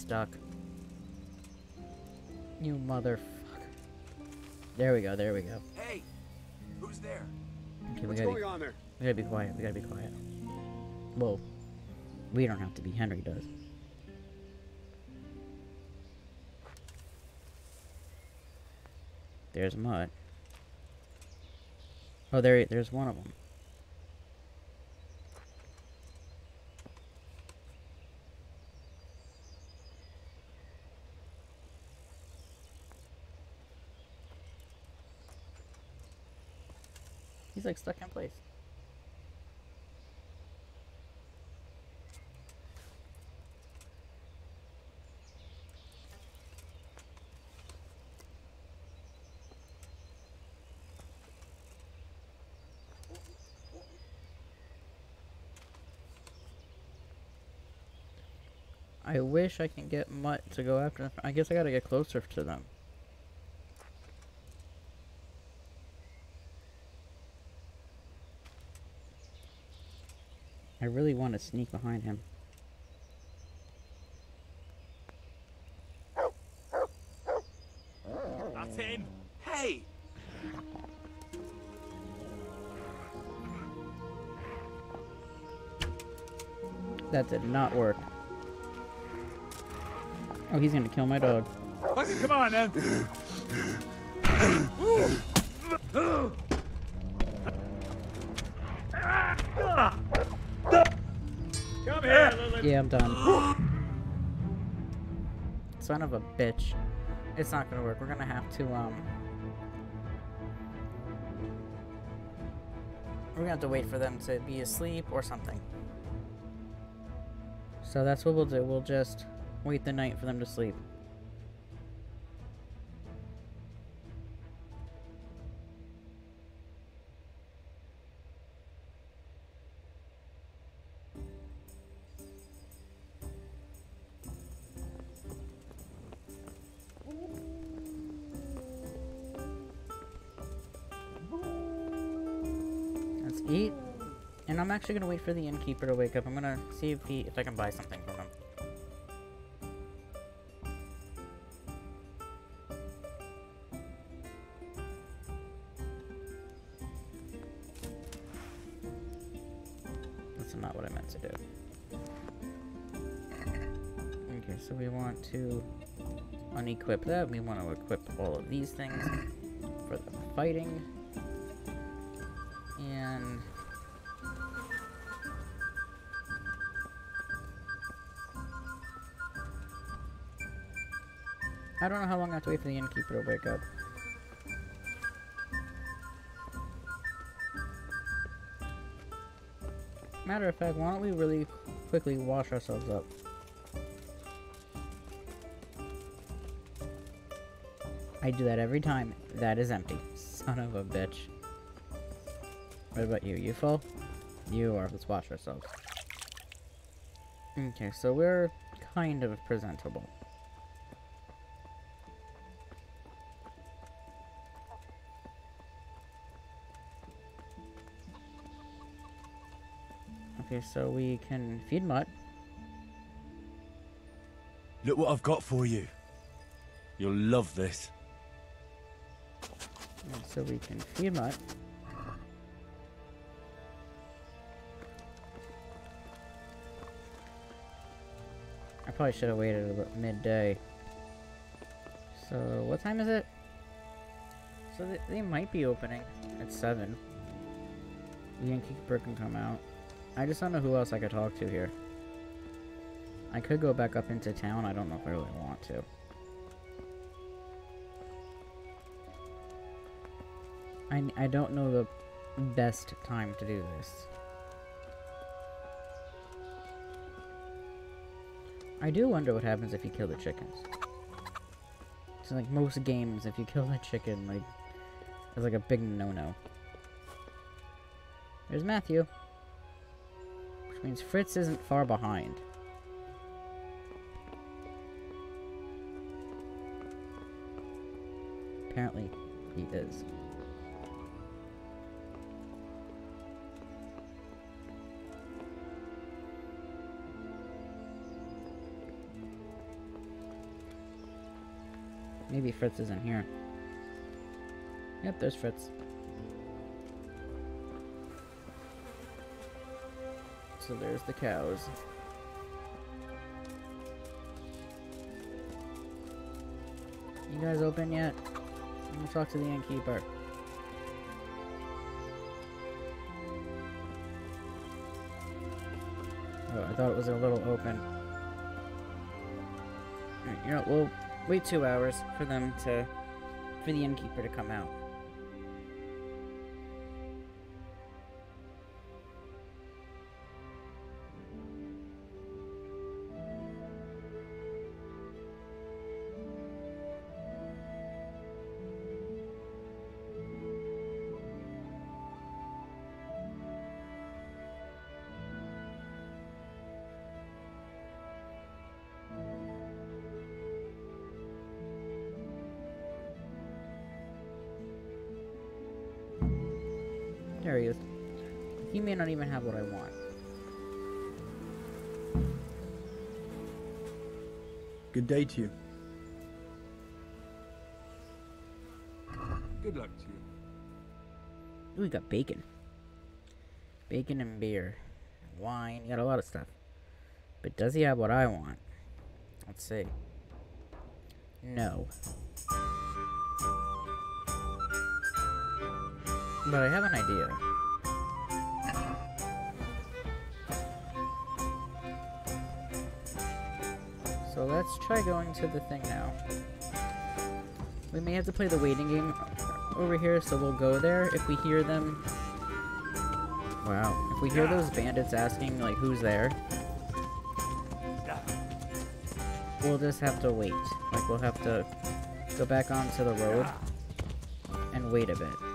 Stuck? You motherfucker. There we go, there we go. Hey, who's there? Okay, we gotta going be, on there? We gotta be quiet, we gotta be quiet. Well, we don't have to be, Henry does. There's Mutt. Oh, there, there's one of them. Like stuck in place. I wish I can get Mutt to go after them. I guess I gotta get closer to them. Really want to sneak behind him. That's him. Hey! That did not work. Oh, he's gonna kill my dog. Come on, then. [laughs] Yeah, I'm done. Son of a bitch. It's not gonna work. We're gonna have to, um... We're gonna have to wait for them to be asleep or something. So that's what we'll do. We'll just wait the night for them to sleep. Actually gonna wait for the innkeeper to wake up. I'm gonna see if he if I can buy something from him. That's not what I meant to do. Okay, so we want to unequip that. We want to equip all of these things for the fighting. I don't know how long I have to wait for the innkeeper to wake up. Matter of fact, why don't we really quickly wash ourselves up? I do that every time. That is empty. Son of a bitch. What about you? You full? You are. Let's wash ourselves. Okay, so we're kind of presentable. Okay, so we can feed Mutt. Look what I've got for you. You'll love this. And so we can feed Mutt. I probably should have waited about midday. So, what time is it? So, they, they might be opening at 7. The innkeeper can come out. I just don't know who else I could talk to here. I could go back up into town. I don't know if I really want to. I, I don't know the best time to do this. I do wonder what happens if you kill the chickens. So like most games, if you kill the chicken, like, it's like a big no-no. There's Matthew. Means Fritz isn't far behind. Apparently, he is. Maybe Fritz isn't here. Yep, there's Fritz. So there's the cows. You guys open yet? Let me talk to the innkeeper. Oh, I thought it was a little open. Alright, you know, we'll wait two hours for them to, for the innkeeper to come out. Good day to you. Good luck to you. Ooh, we got bacon. Bacon and beer. Wine. You got a lot of stuff. But does he have what I want? Let's see. No. But I have an idea. Let's try going to the thing now. We may have to play the waiting game over here, so we'll go there if we hear them. Wow. If we hear those bandits asking, like, who's there, we'll just have to wait. Like, we'll have to go back onto the road and wait a bit.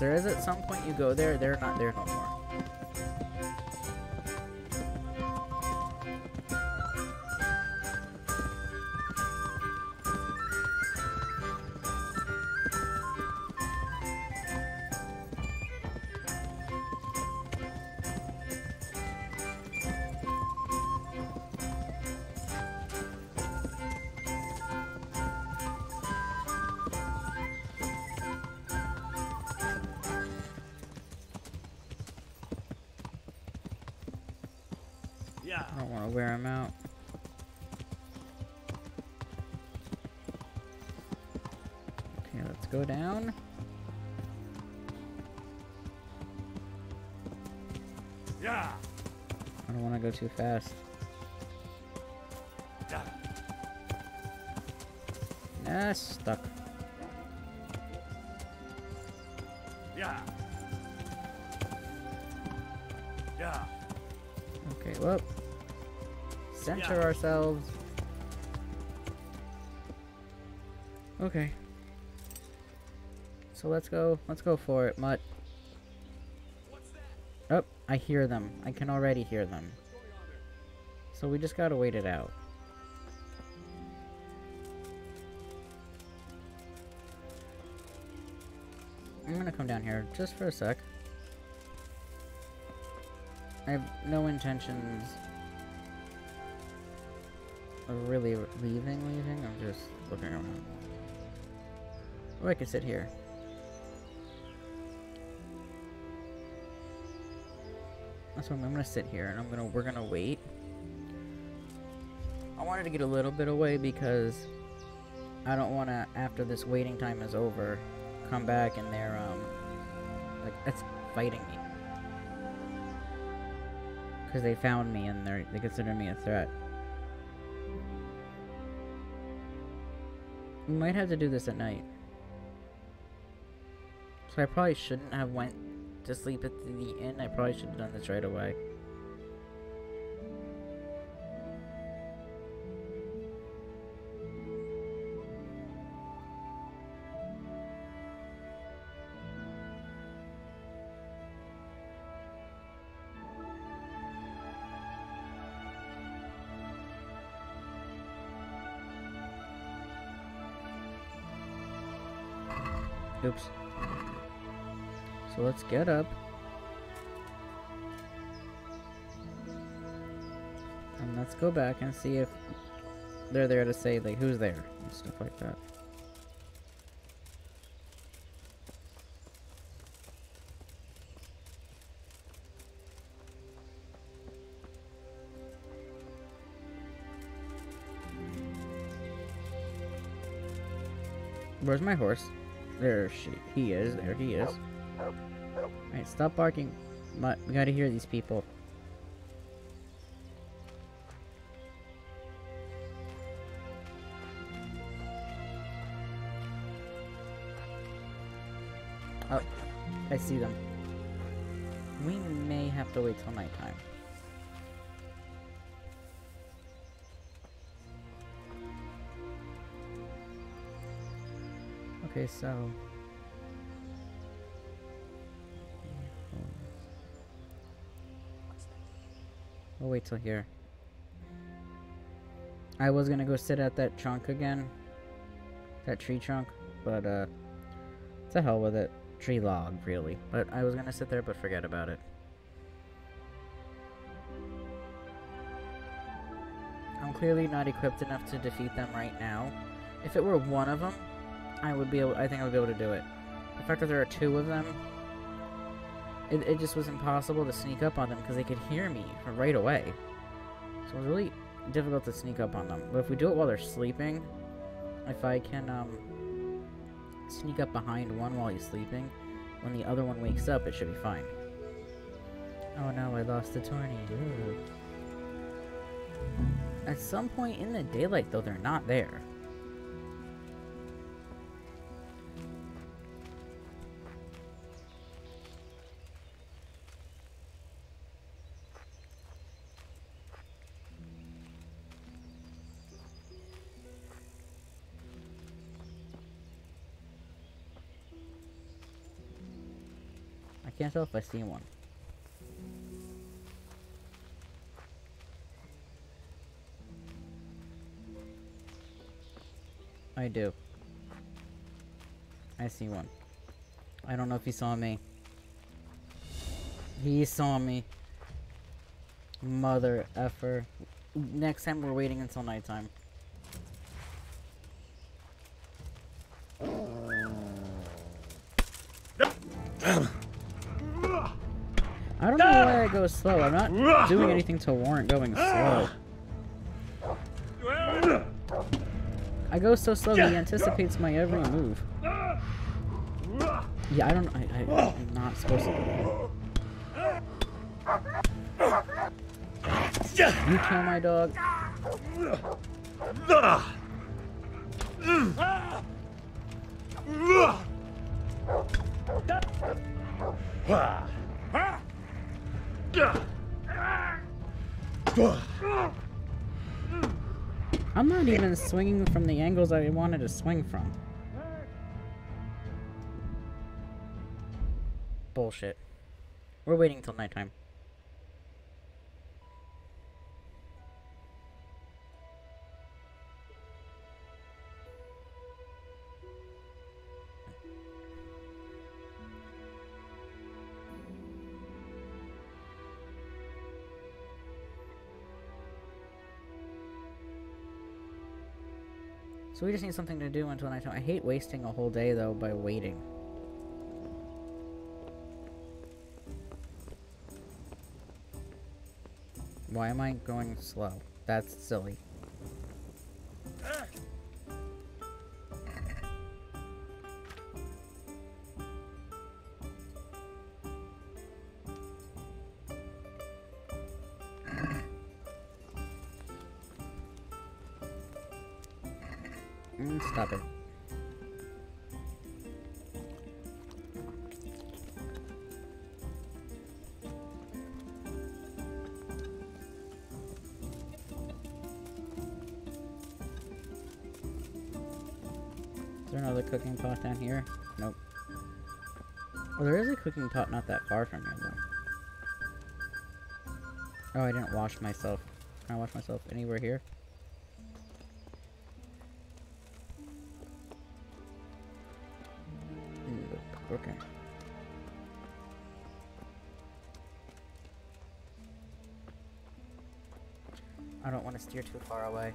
There is at some point you go there, they're not there no more. Too fast. Yeah. Ah, stuck. Yeah. Yeah. Okay, well, center ourselves. Okay. So let's go. Let's go for it, Mutt. Oh, I hear them. I can already hear them. So we just gotta wait it out. I'm gonna come down here just for a sec. I have no intentions of really leaving, leaving. I'm just looking around. Or I could sit here. That's what I'm, I'm gonna sit here and I'm gonna we're gonna wait. Wanted to get a little bit away because I don't wanna after this waiting time is over come back and they're um like that's fighting me. Because they found me and they're, they consider me a threat. We might have to do this at night. So I probably shouldn't have went to sleep at the inn. I probably should have done this right away. Let's get up. And let's go back and see if they're there to say, like, who's there and stuff like that. Where's my horse? There she he is. There he is. Alright, stop barking. My, we gotta hear these people. Oh, I see them. We may have to wait till nighttime. Okay, so... We'll wait till here. I was gonna go sit at that trunk again. That tree trunk, but uh... To hell with it. Tree log, really. But I was gonna sit there, but forget about it. I'm clearly not equipped enough to defeat them right now. If it were one of them, I would be able. I think I would be able to do it. The fact that there are two of them, it, it just was impossible to sneak up on them because they could hear me right away. So it was really difficult to sneak up on them. But if we do it while they're sleeping, if I can um, sneak up behind one while he's sleeping, when the other one wakes up, it should be fine. Oh no, I lost the tourney. Ooh. At some point in the daylight, though, they're not there. I if I see one. I do. I see one. I don't know if he saw me. He saw me. Mother effer. Next time we're waiting until nighttime. Go slow. I'm not doing anything to warrant going slow. I go so slow, he anticipates my every move. Yeah, I don't. I, I, I'm not supposed to. You kill my dog. Ah. I'm not even swinging from the angles I wanted to swing from. Bullshit. We're waiting until nighttime. So we just need something to do until nighttime. I hate wasting a whole day, though, by waiting. Why am I going slow? That's silly. Oh, I didn't wash myself. Can I wash myself anywhere here? Okay. I don't want to steer too far away.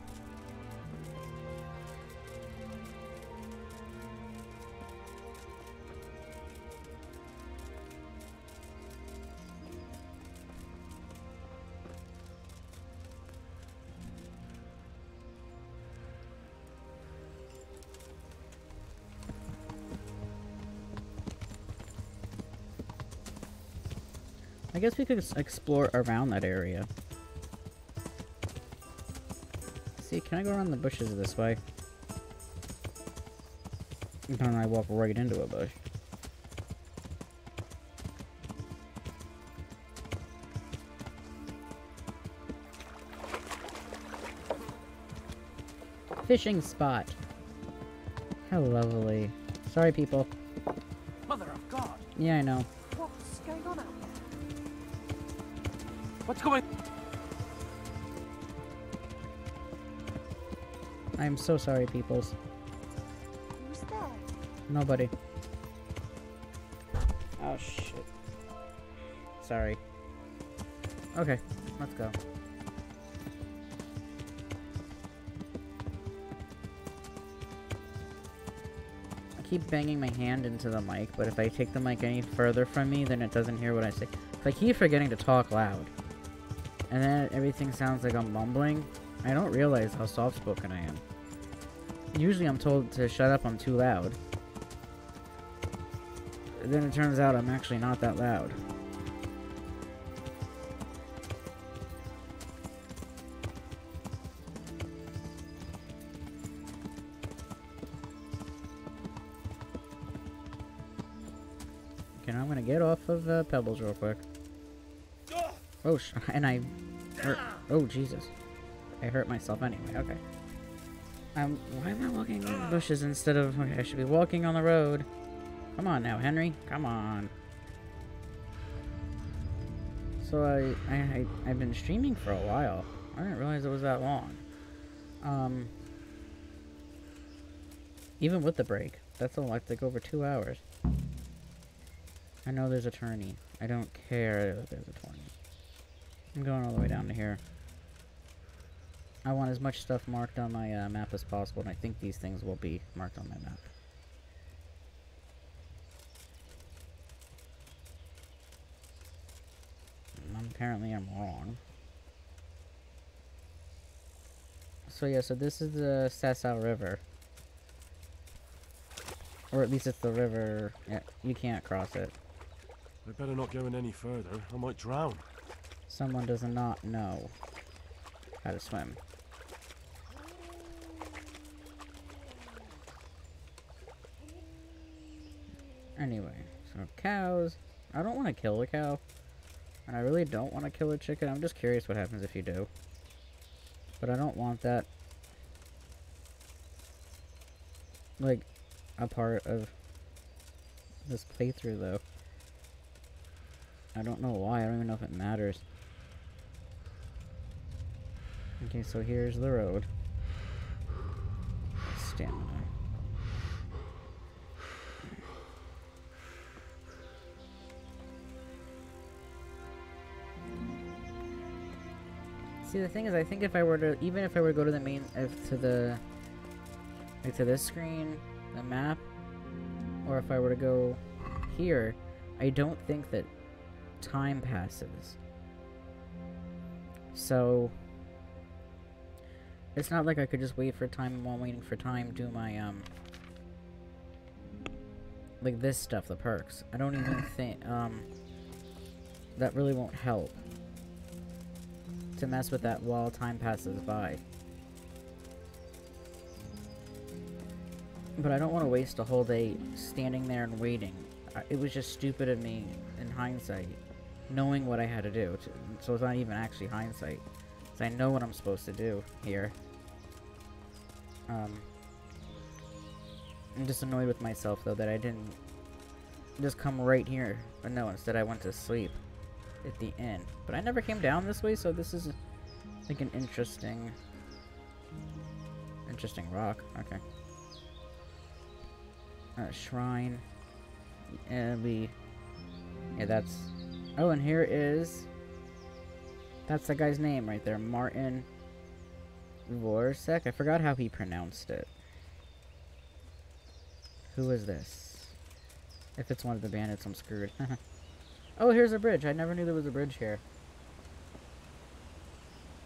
I guess we could explore around that area. See, can I go around the bushes this way? And I walk right into a bush. Fishing spot. How lovely. Sorry, people. Mother of God! Yeah, I know. What's going... I'm so sorry, peoples. Who's there? Nobody. Oh, shit. Sorry. Okay, let's go. I keep banging my hand into the mic, but if I take the mic any further from me, then it doesn't hear what I say. If I keep forgetting to talk loud, and then everything sounds like I'm mumbling, I don't realize how soft-spoken I am. Usually I'm told to shut up, I'm too loud. Then it turns out I'm actually not that loud. Okay, now I'm gonna get off of uh, Pebbles real quick. Oh, [laughs] and I hurt. Oh, Jesus. I hurt myself anyway. Okay. Um, why am I walking in the bushes instead of... Okay, I should be walking on the road. Come on now, Henry. Come on. So I, I, I, I've been streaming for a while. I didn't realize it was that long. Um, even with the break, that's all like, over two hours. I know there's a tourney. I don't care that there's a tourney. I'm going all the way down to here. I want as much stuff marked on my uh, map as possible, and I think these things will be marked on my map. Mm, Apparently I'm wrong. So yeah, so this is the Sasau River. Or at least it's the river. Yeah, you can't cross it. I better not go in any further. I might drown. Someone does not know how to swim. Anyway, so cows. I don't want to kill a cow. And I really don't want to kill a chicken. I'm just curious what happens if you do. But I don't want that. Like, a part of this playthrough, though. I don't know why. I don't even know if it matters. Okay, so here's the road. Stamina. See, the thing is, I think if I were to, even if I were to go to the main, if to the, like to this screen, the map, or if I were to go here, I don't think that time passes. So, it's not like I could just wait for time while waiting for time do my, um, like this stuff, the perks. I don't even [clears throat] think, um, that really won't help to mess with that while time passes by. But I don't want to waste a whole day standing there and waiting. It was just stupid of me in hindsight, knowing what I had to do. So it's not even actually hindsight. I know what I'm supposed to do here. Um, I'm just annoyed with myself, though, that I didn't just come right here. But no, instead I went to sleep at the inn. But I never came down this way, so this is, like, an interesting... Interesting rock. Okay. Shrine. And we... Yeah, that's... Oh, and here is... That's the guy's name right there. Martin Vorsek. I forgot how he pronounced it. Who is this? If it's one of the bandits, I'm screwed. [laughs] oh, here's a bridge. I never knew there was a bridge here.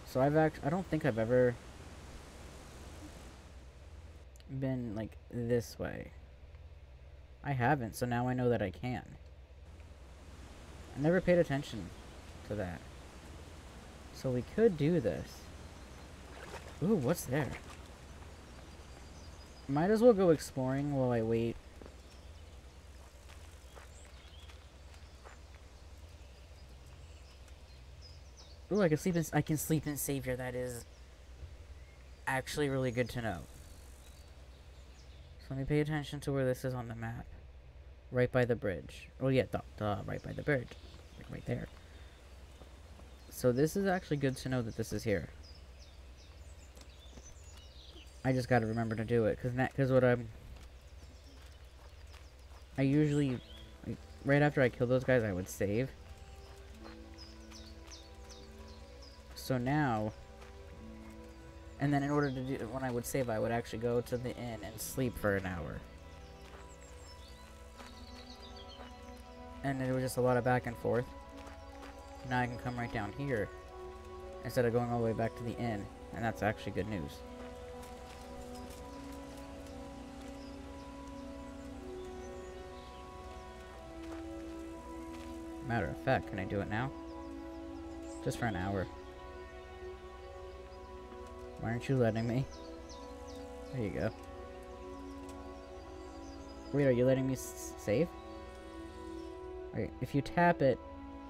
So I've act I don't think I've ever been like this way. I haven't, so now I know that I can. I never paid attention to that. So we could do this. Ooh, what's there? Might as well go exploring while I wait. Ooh, I can sleep in I can sleep in Savior. That is actually really good to know. So let me pay attention to where this is on the map. Right by the bridge. Oh yeah, duh, duh, right by the bridge. Like right there. So this is actually good to know that this is here. I just gotta remember to do it, cause that, cause what I'm, I usually, right after I kill those guys, I would save. So now, and then in order to do, when I would save, I would actually go to the inn and sleep for an hour. And it was just a lot of back and forth. Now I can come right down here instead of going all the way back to the inn, and that's actually good news. Matter of fact, can I do it now? Just for an hour. Why aren't you letting me? There you go. Wait, are you letting me save? Wait, if you tap it,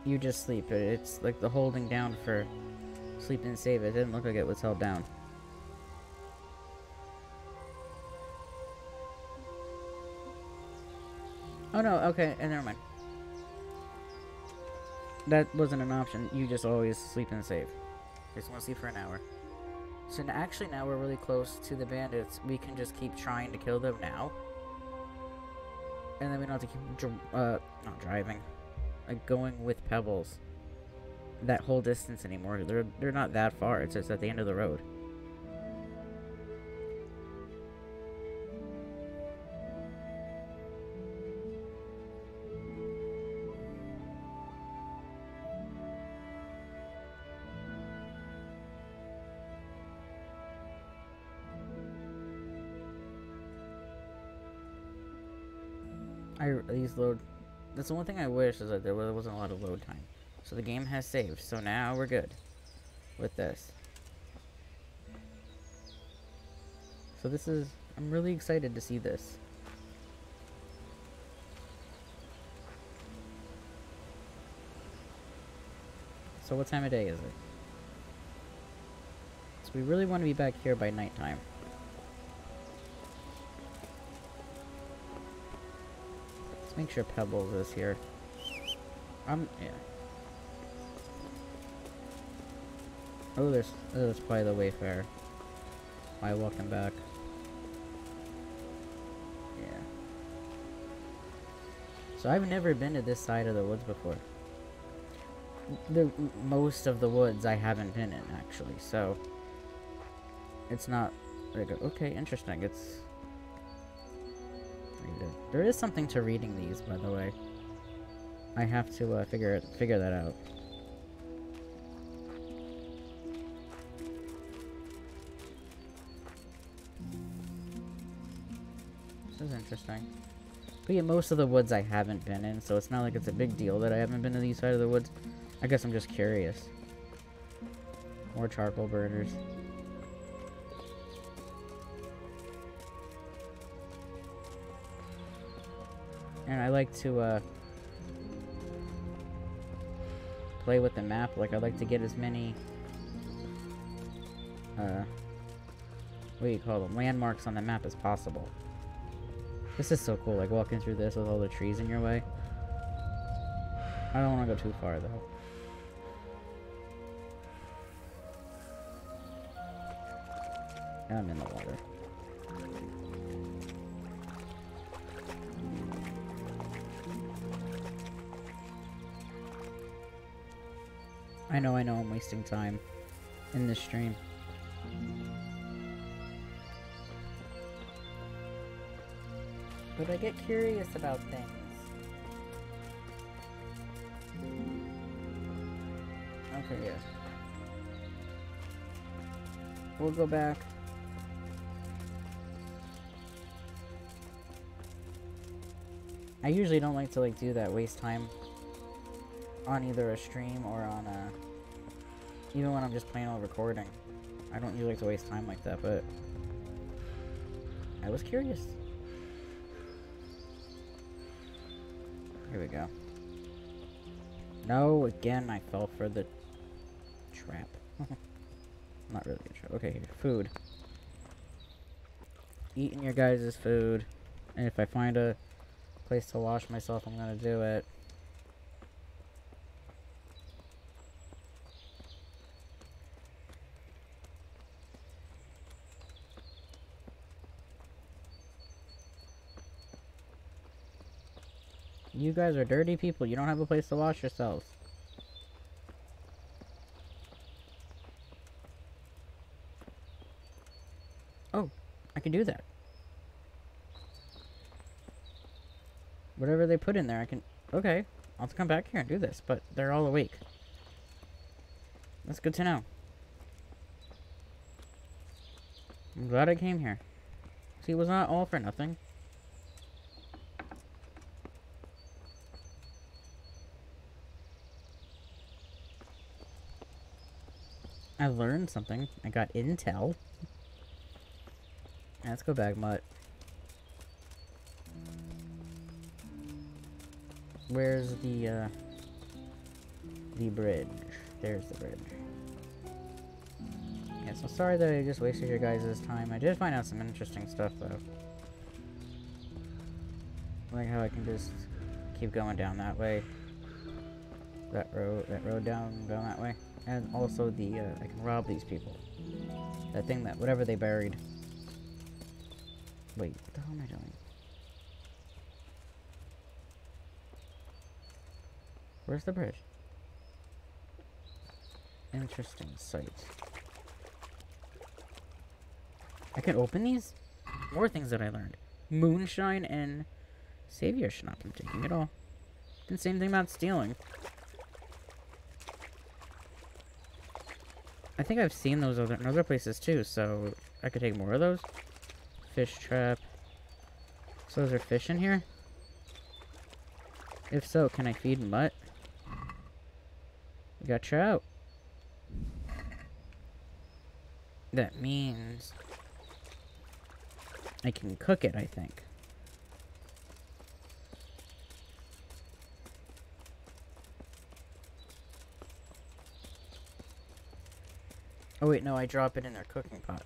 you just sleep. It's like the holding down for sleep and save. It didn't look like it was held down. Oh no, okay, and never mind. That wasn't an option. You just always sleep and save. Just want to sleep for an hour. So actually now we're really close to the bandits. We can just keep trying to kill them now. And then we don't have to keep, uh, not driving. Like, going with pebbles. That whole distance anymore. They're, they're not that far. It's just at the end of the road. These load. That's the one thing I wish is that there wasn't a lot of load time. So the game has saved. So now we're good with this. So this is. I'm really excited to see this. So what time of day is it? So we really want to be back here by nighttime. Make sure Pebbles is here. Um, yeah. Oh, there's, oh, there's probably the Wayfarer. Why walking back? Yeah. So I've never been to this side of the woods before. The most of the woods I haven't been in actually, so it's not okay, interesting. It's there is something to reading these, by the way. I have to uh, figure figure that out. This is interesting. But yeah, most of the woods I haven't been in, so it's not like it's a big deal that I haven't been to these side of the woods. I guess I'm just curious. More charcoal burners. And I like to, uh, play with the map. Like, I like to get as many, uh, what do you call them? Landmarks on the map as possible. This is so cool, like, walking through this with all the trees in your way. I don't want to go too far, though. I'm in the water. I know, I know, I'm wasting time in this stream. But I get curious about things. Okay, yeah. We'll go back. I usually don't like to like do that, waste time on either a stream or on a... Even when I'm just playing on recording. I don't usually like to waste time like that, but... I was curious. Here we go. No, again, I fell for the trap. [laughs] Not really a trap. Okay, here. Food. Eating your guys' food. And if I find a place to wash myself, I'm gonna do it. You guys are dirty people. You don't have a place to wash yourselves. Oh, I can do that. Whatever they put in there, I can... Okay, I'll come back here and do this, but they're all awake. That's good to know. I'm glad I came here. See, it was not all for nothing. I learned something. I got intel. Let's go back, Mutt. Where's the, uh... The bridge? There's the bridge. Yeah, so sorry that I just wasted your guys' time. I did find out some interesting stuff, though. Like how I can just keep going down that way. That road, that road down, down that way. And also the, uh, I can rob these people. That thing that, whatever they buried. Wait, what the hell am I doing? Where's the bridge? Interesting sight. I can open these? More things that I learned. Moonshine and Savior Schnapp. I'm taking it all. And same thing about stealing. I think I've seen those other other places too, so I could take more of those. Fish trap. So is there fish in here? If so, can I feed Mutt? We got trout. That means I can cook it, I think. Oh wait, no, I drop it in their cooking pot.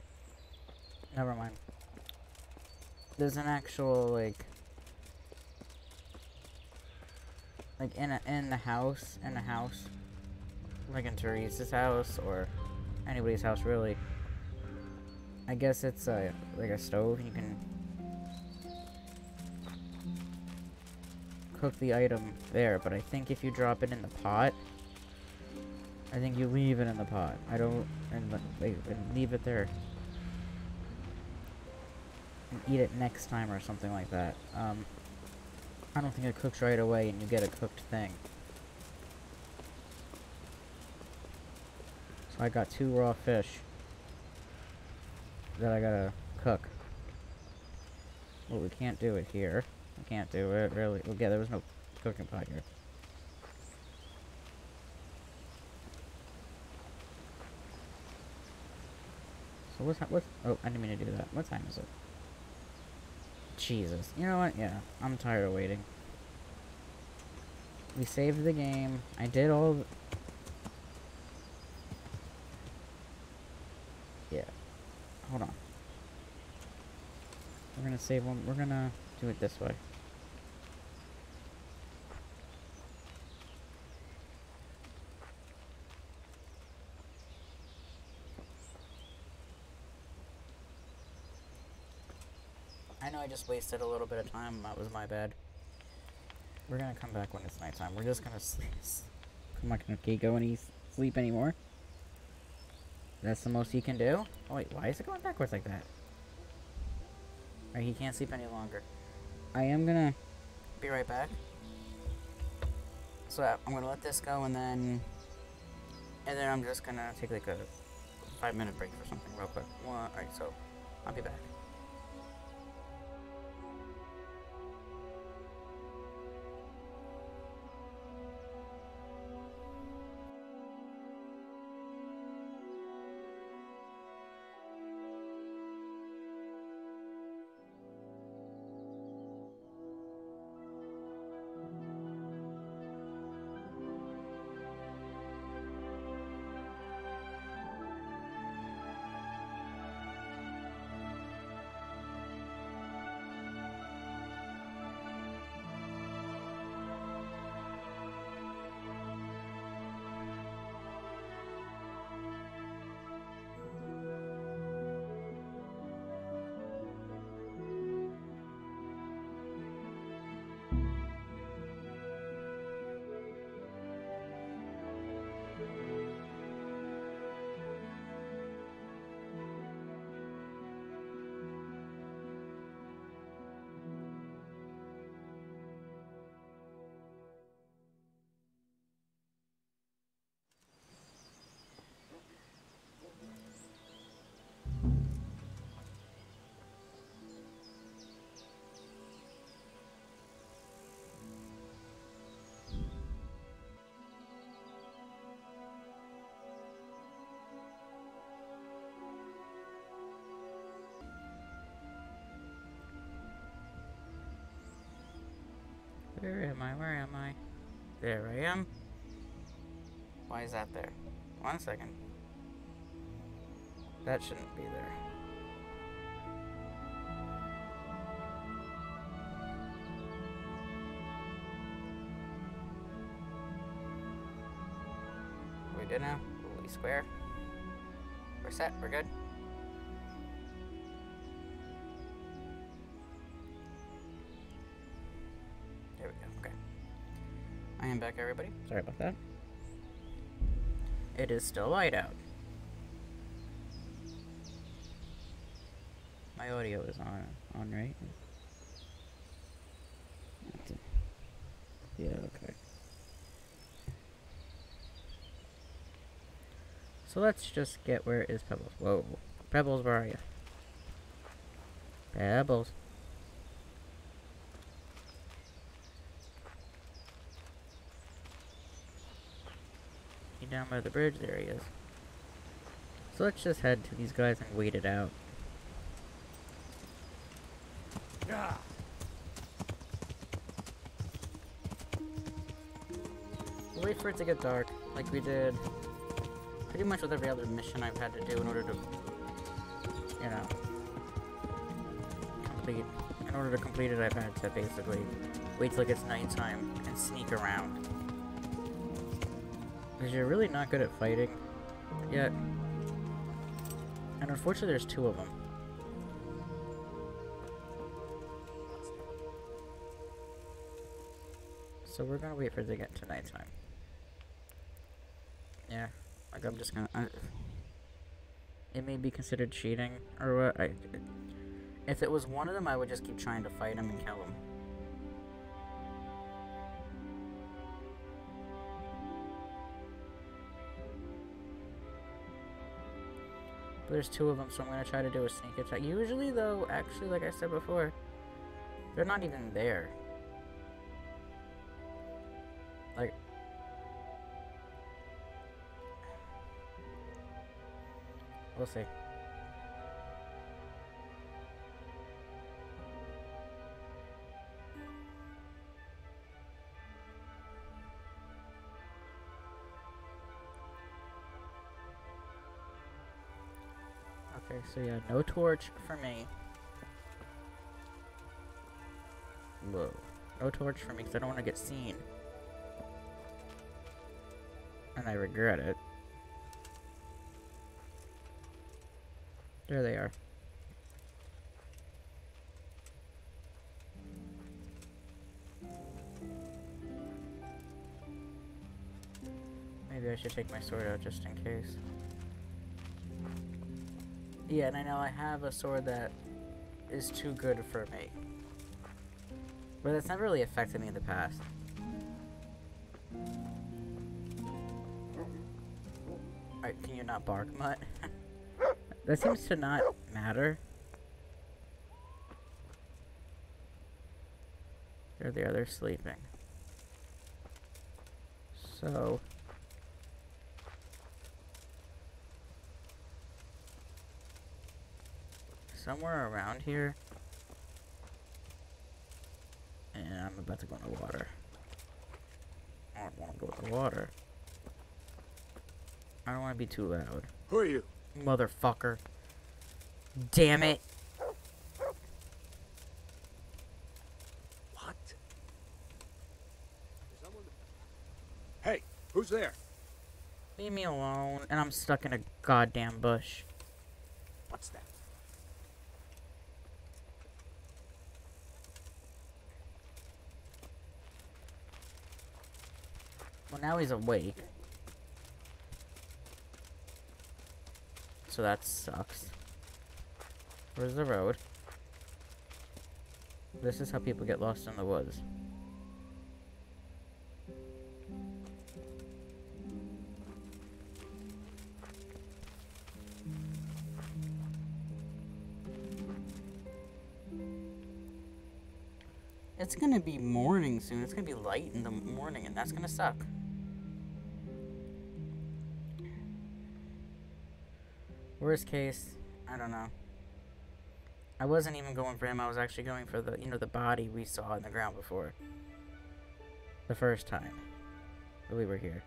Never mind. There's an actual, like... Like, in, a, in the house, in the house. Like in Theresa's house, or anybody's house, really. I guess it's a, like a stove, you can... Cook the item there, but I think if you drop it in the pot... I think you leave it in the pot. I don't... And, leave it there. And eat it next time or something like that. Um, I don't think it cooks right away and you get a cooked thing. So I got two raw fish that I gotta cook. Well, we can't do it here. We can't do it, really. Well, yeah, there was no cooking pot here. What's what's oh I didn't mean to do that. What time is it? Jesus. You know what? Yeah, I'm tired of waiting. We saved the game. I did all. Yeah. Hold on. We're gonna save one. We're gonna do it this way. Just wasted a little bit of time. That was my bad. We're gonna come back when it's nighttime. We're just gonna sleep. I'm not gonna keep going. He's sleep anymore. That's the most he can do? Oh wait, why is it going backwards like that? Alright, he can't sleep any longer. I am gonna be right back. So I'm gonna let this go and then and then I'm just gonna take like a five minute break for something real quick. Alright, so I'll be back. Where am I? Where am I? There I am. Why is that there? One second. That shouldn't be there. We good now? We square? We're set? We're good? Back, everybody. Sorry about that. It is still light out. My audio is on, on right? Yeah, okay. So let's just get where is Pebbles. Whoa. Pebbles, where are you? Pebbles. Down by the bridge? There he is. So let's just head to these guys and wait it out. Yeah. Wait for it to get dark, like we did pretty much with every other mission I've had to do in order to, you know, complete. In order to complete it, I've had to basically wait till it gets nighttime and sneak around. Because you're really not good at fighting yet. And unfortunately, there's two of them. So we're gonna wait for it to get to nighttime. Yeah, like I'm just gonna. I, it may be considered cheating or what. I, if it was one of them, I would just keep trying to fight him and kill him. There's two of them, so I'm gonna try to do a sneak attack. Usually, though, actually, like I said before, they're not even there. Like, we'll see. So yeah, no torch for me. Whoa. No torch for me because I don't want to get seen. And I regret it. There they are. Maybe I should take my sword out just in case. Yeah, and I know I have a sword that is too good for me. But that's never really affected me in the past. Alright, can you not bark, Mutt? [laughs] that seems to not matter. There they are, they're sleeping. So... Somewhere around here. And I'm about to go in the water. I don't want to go in the water. I don't want to be too loud. Who are you? Motherfucker. Damn it. What? Hey, who's there? Leave me alone. And I'm stuck in a goddamn bush. What's that? Well, now he's awake. So that sucks. Where's the road? This is how people get lost in the woods. It's gonna be morning soon. It's gonna be light in the morning, and that's gonna suck. Worst case, I don't know. I wasn't even going for him. I was actually going for the, you know, the body we saw in the ground before. The first time that we were here.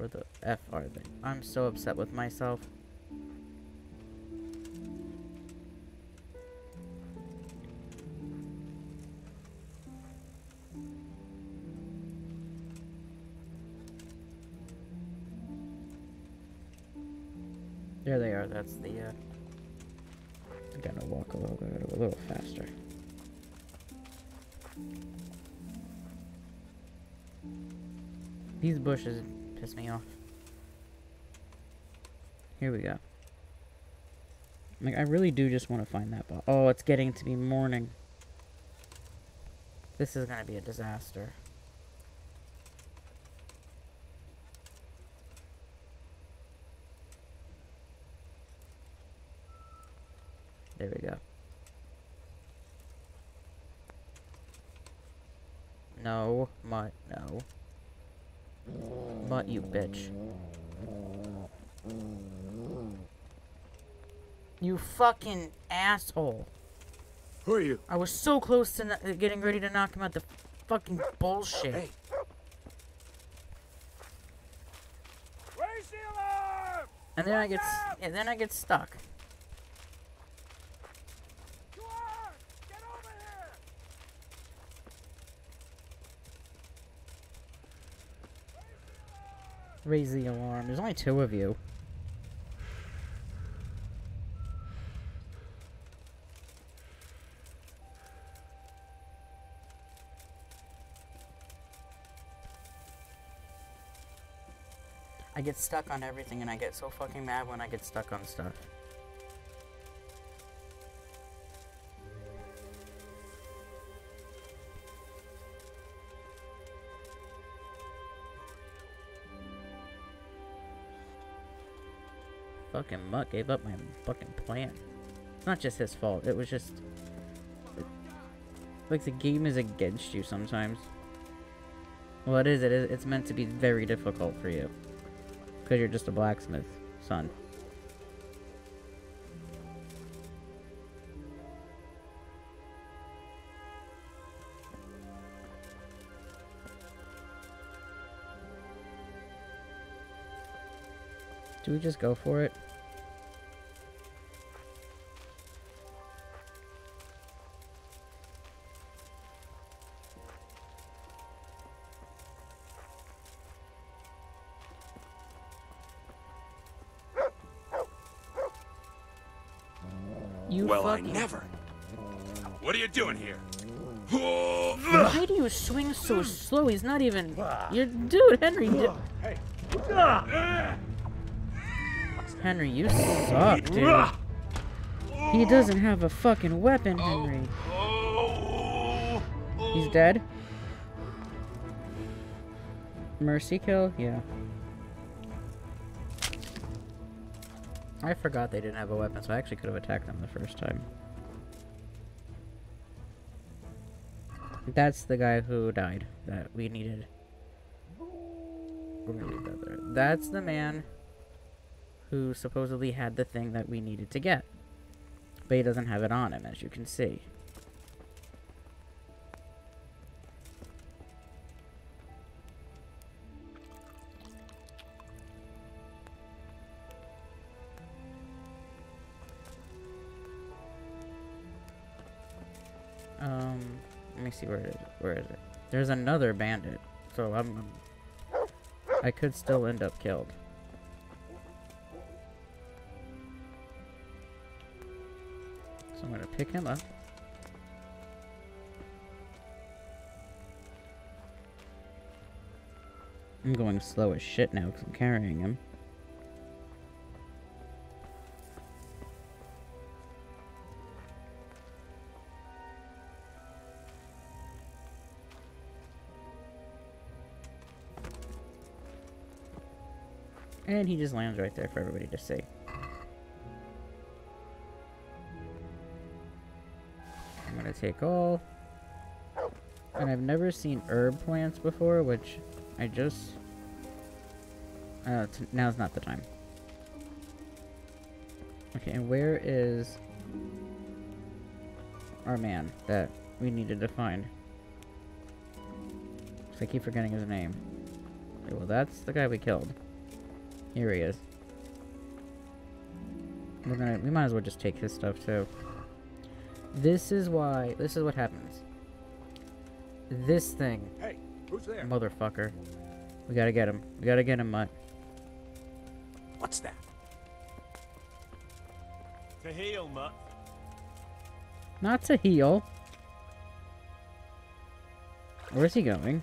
Where the F are they? I'm so upset with myself. There they are. That's the, uh... I gotta walk a little a little faster. These bushes piss me off. Here we go. Like, I really do just want to find that ball. Oh, it's getting to be morning. This is gonna be a disaster. There we go. No, Mutt, no. Mutt, you bitch. You fucking asshole. Who are you? I was so close to getting ready to knock him out the fucking bullshit. Hey. Raise the alarm! And then I get s- and then I get stuck. Raise the alarm. There's only two of you. Get stuck on everything and I get so fucking mad when I get stuck on stuff. Fucking Mutt gave up my fucking plan. It's not just his fault, it was just... it- like, the game is against you sometimes. It is, it it's meant to be very difficult for you. Because you're just a blacksmith, son. Do we just go for it? Slow? He's not even. You're, dude, Henry. du- Henry, you suck, dude. He doesn't have a fucking weapon, Henry. He's dead. Mercy kill? Yeah. I forgot they didn't have a weapon, so I actually could have attacked them the first time. That's the guy who died that we needed. We're gonna that there. That's the man who supposedly had the thing that we needed to get. But he doesn't have it on him, as you can see. See where it is. Where is it? There's another bandit, so I'm. I could still end up killed. So I'm gonna pick him up. I'm going slow as shit now because I'm carrying him. And he just lands right there for everybody to see. I'm gonna take all. And I've never seen herb plants before, which I just... Uh, now's not the time. Okay, and where is our man that we needed to find? 'Cause I keep forgetting his name. Okay, well, that's the guy we killed. Here he is. We're gonna. We might as well just take his stuff too. This is why. This is what happens. This thing. Hey, who's there? Motherfucker. We gotta get him. We gotta get him, Mutt. What's that? To heal, Mutt. Not to heal. Where's he going?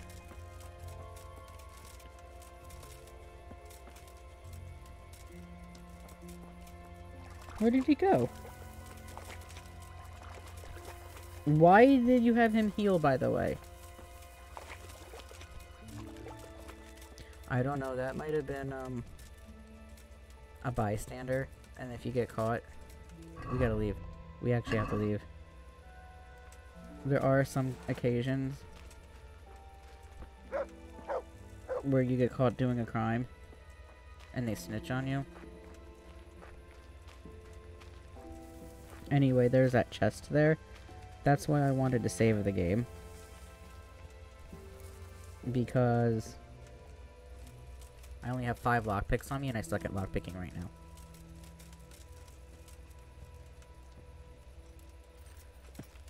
Where did he go? Why did you have him heal, by the way? I don't know, that might have been, um, a bystander, and if you get caught, we gotta leave. We actually have to leave. There are some occasions where you get caught doing a crime, and they snitch on you. Anyway, there's that chest there. That's why I wanted to save the game. Because I only have five lockpicks on me and I suck at lockpicking right now.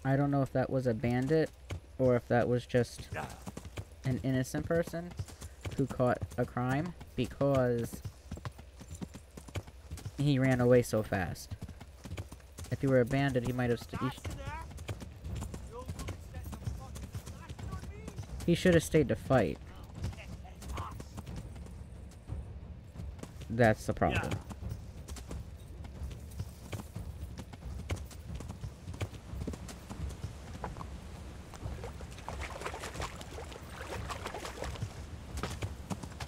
I don't know if that was a bandit or if that was just an innocent person who caught a crime because he ran away so fast. If he were a bandit, he might have. St- he, he should have stayed to fight. That's the problem.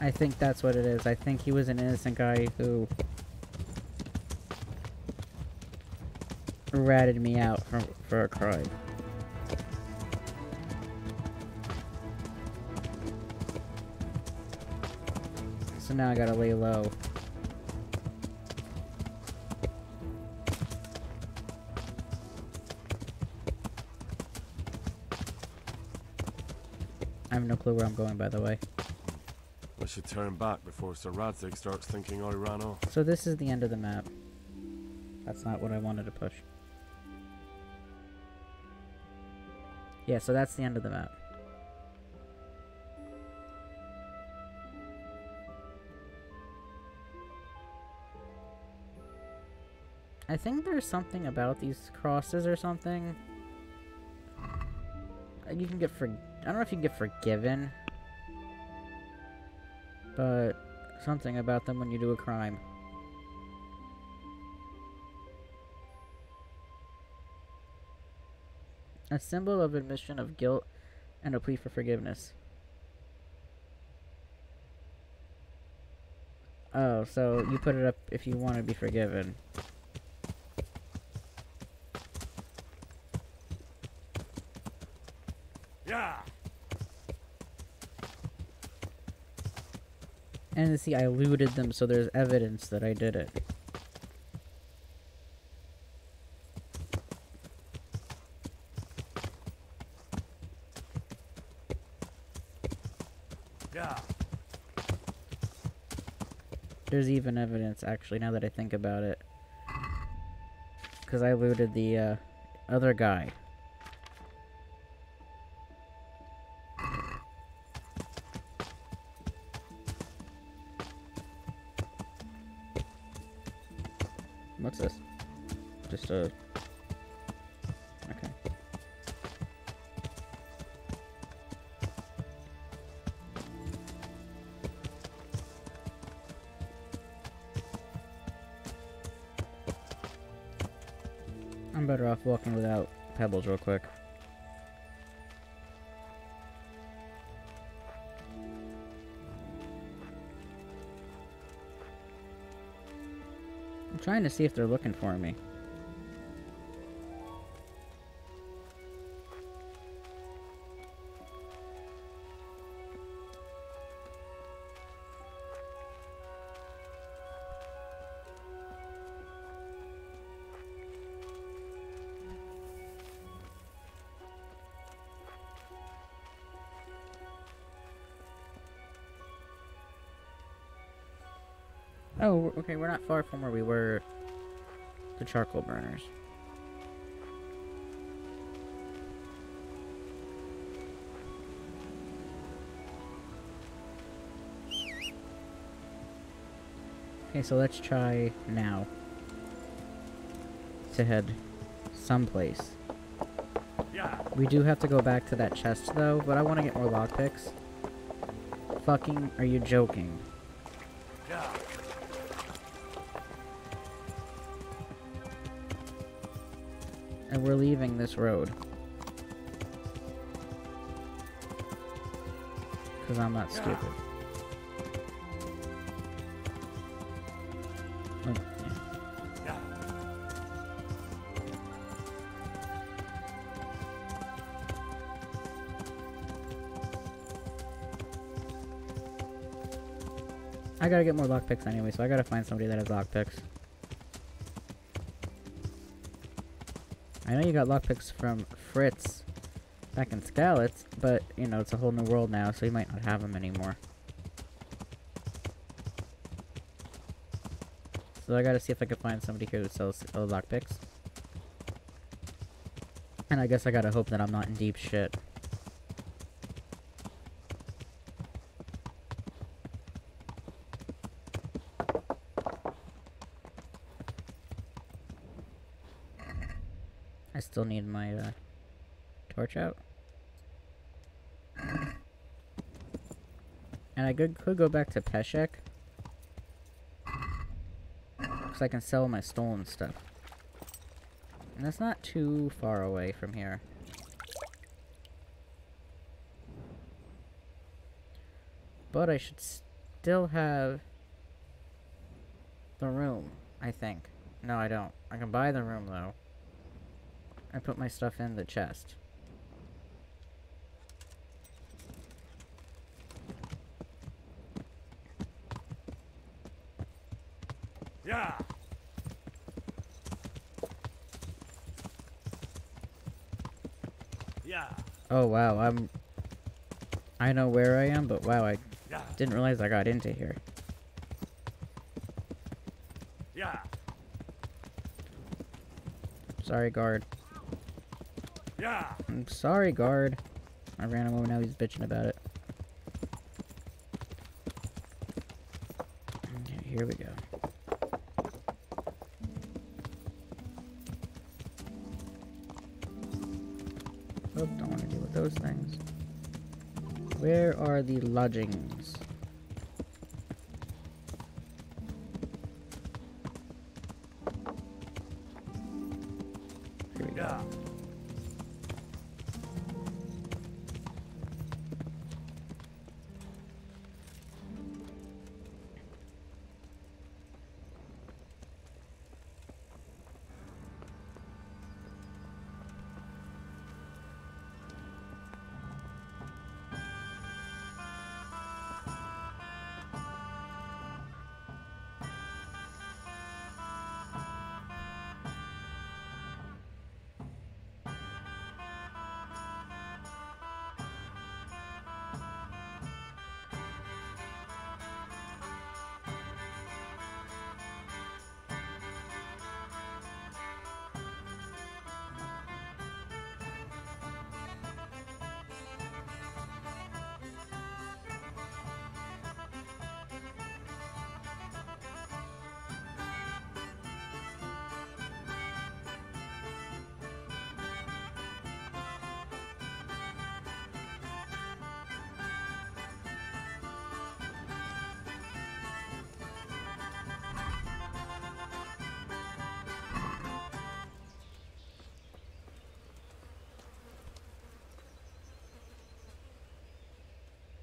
I think that's what it is. I think he was an innocent guy who ratted me out for, for a crime. So now I gotta lay low. I have no clue where I'm going, by the way. We should turn back before Sir Radzig starts thinking I ran off. So this is the end of the map. That's not what I wanted to push. Yeah, so that's the end of the map. I think there's something about these crosses or something. Uh, You can get for I don't know if you can get forgiven, but something about them when you do a crime. A symbol of admission of guilt and a plea for forgiveness. Oh, so you put it up if you want to be forgiven. Yeah. And see, I looted them, so there's evidence that I did it. Yeah. There's even evidence, actually, now that I think about it. Because I looted the uh, other guy. Real quick. I'm trying to see if they're looking for me. Oh, okay, we're not far from where we were. The charcoal burners. Okay, so let's try now to head someplace. Yeah. We do have to go back to that chest though, but I want to get more lockpicks. Fucking, are you joking? And we're leaving this road. Because I'm not stupid. Oh, yeah. I gotta get more lockpicks anyway, so I gotta find somebody that has lockpicks. I know you got lockpicks from Fritz back in Skalitz, but, you know, it's a whole new world now, so you might not have them anymore. So I gotta see if I can find somebody here who sells uh, lockpicks. And I guess I gotta hope that I'm not in deep shit. I still need my uh, torch out. And I could, could go back to Peshek. Because I can sell my stolen stuff. And that's not too far away from here. But I should still have the room, I think. No, I don't. I can buy the room, though. I put my stuff in the chest. Yeah. Yeah. Oh wow, I'm I know where I am, but wow, I Yeah. didn't realize I got into here. Yeah. Sorry, guard. I'm sorry, guard. I ran him over, now he's bitching about it. Okay, here we go. Oh, don't want to deal with those things. Where are the lodgings?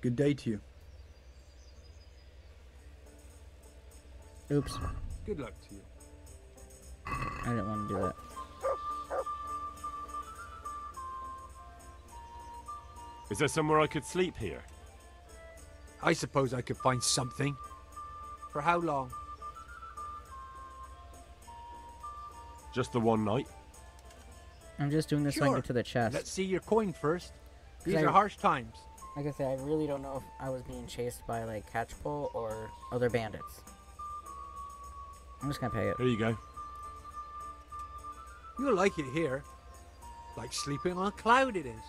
Good day to you. Oops. Good luck to you. I didn't want to do that. Is there somewhere I could sleep here? I suppose I could find something. For how long? Just the one night? I'm just doing this so I can Sure. get to the chest. Let's see your coin first. These I- are harsh times. Like I said, I really don't know if I was being chased by like catchpole or other bandits. I'm just gonna pay it. Here you go. You'll like it here. Like sleeping on a cloud it is.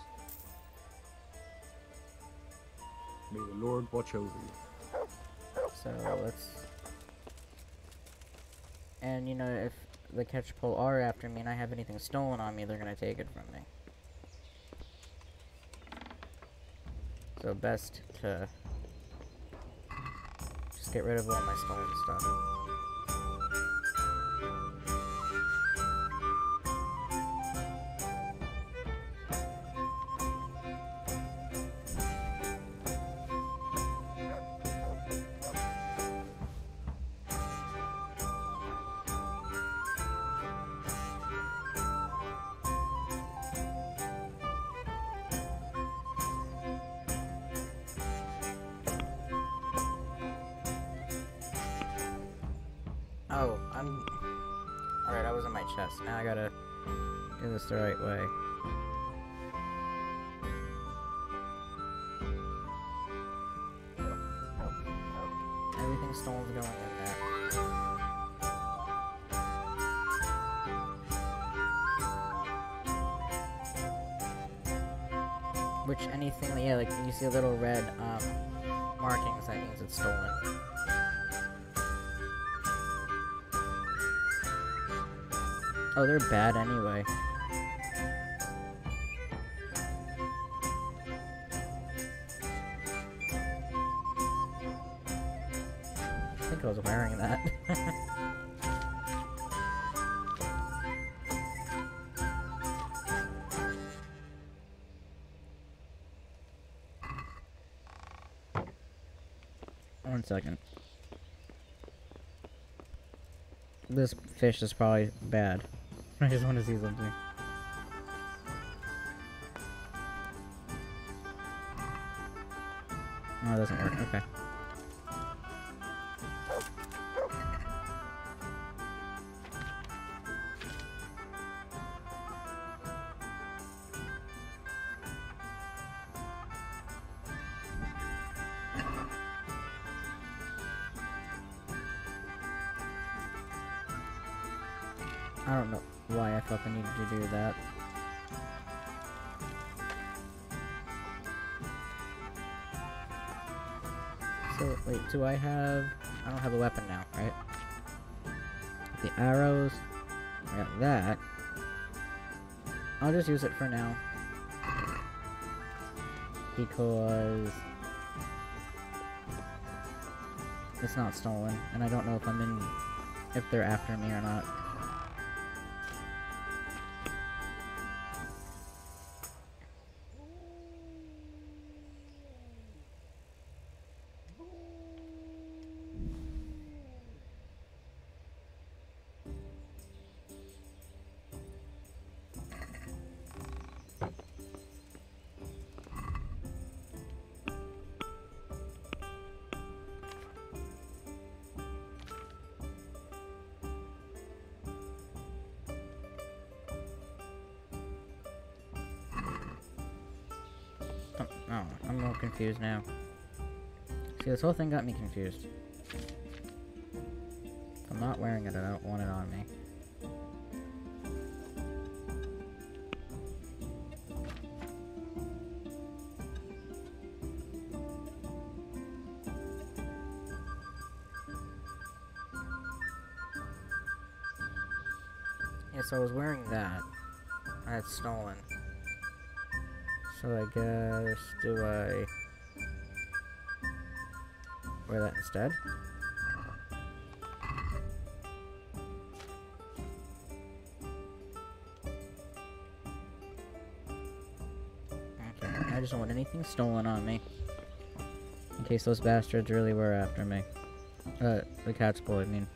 May the Lord watch over you. So let's. And you know, if the catchpole are after me and I have anything stolen on me, they're gonna take it from me. So best to just get rid of all my stolen stuff. They're bad anyway. I think I was wearing that. [laughs] One second. This fish is probably bad. I just want to see something. Just use it for now. because it's not stolen, and I don't know if I'm in, if they're after me or not. This whole thing got me confused. I'm not wearing it, I don't want it on me. Yeah, so I was wearing that. I had stolen. So I guess, do I that instead? Okay, I just don't want anything stolen on me. In case those bastards really were after me. Uh, the catchpole, I mean.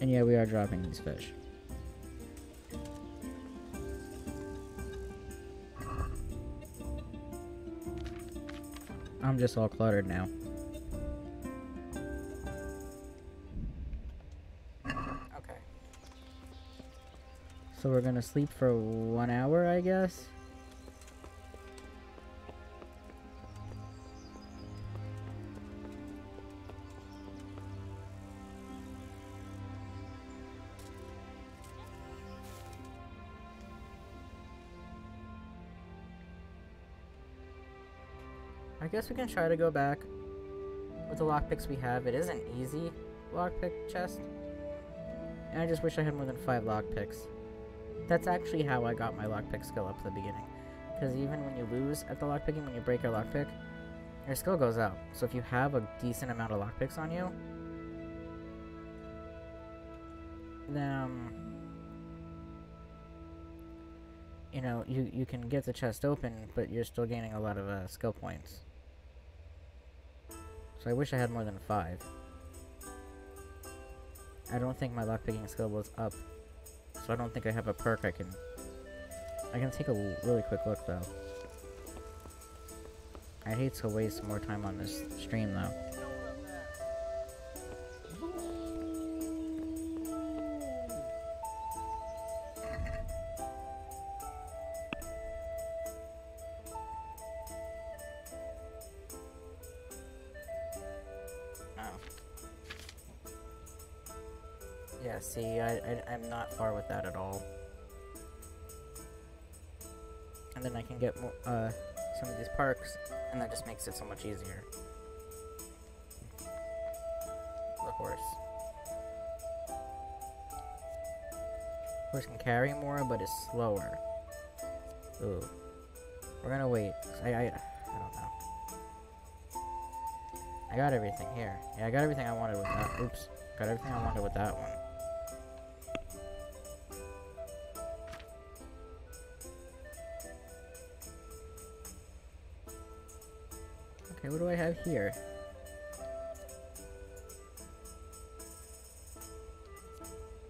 And yeah, we are dropping these fish. I'm just all cluttered now. Okay. So we're gonna sleep for one hour, I guess? I guess we can try to go back with the lockpicks we have. It is an easy lockpick chest. And I just wish I had more than five lockpicks. That's actually how I got my lockpick skill up at the beginning. Because even when you lose at the lockpicking, when you break your lockpick, your skill goes up. So if you have a decent amount of lockpicks on you, then um, you know you you can get the chest open, but you're still gaining a lot of uh, skill points. So I wish I had more than five. I don't think my lockpicking skill was up, so I don't think I have a perk I can. I can take a really quick look though. I hate to waste more time on this stream though. Makes it so much easier. The horse. Horse can carry more, but it's slower. Ooh. We're gonna wait. I, I, I don't know. I got everything here. Yeah, I got everything I wanted with that. Oops. Got everything I wanted with that one. Okay, what do I have here?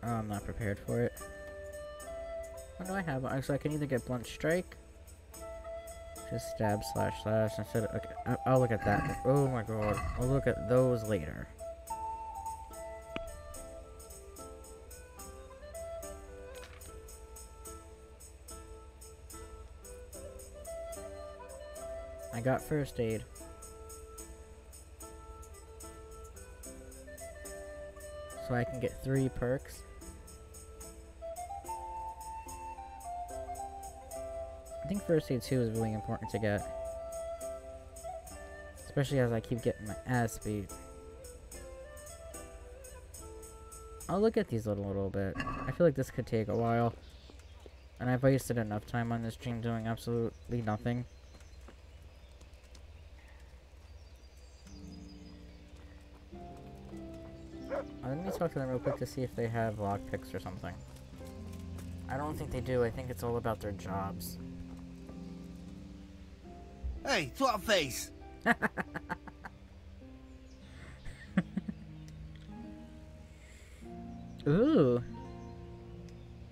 Oh, I'm not prepared for it. What do I have? So I can either get blunt strike, just stab slash slash instead of. Okay, I'll look at that. [sighs] Oh my god, I'll look at those later. I got first aid. So I can get three perks. I think first aid 2 is really important to get. Especially as I keep getting my ass beat. I'll look at these a little, little bit. I feel like this could take a while. And I've wasted enough time on this stream doing absolutely nothing. Talk to them real quick to see if they have lockpicks or something. I don't think they do. I think it's all about their jobs. Hey, twat face! [laughs] Ooh.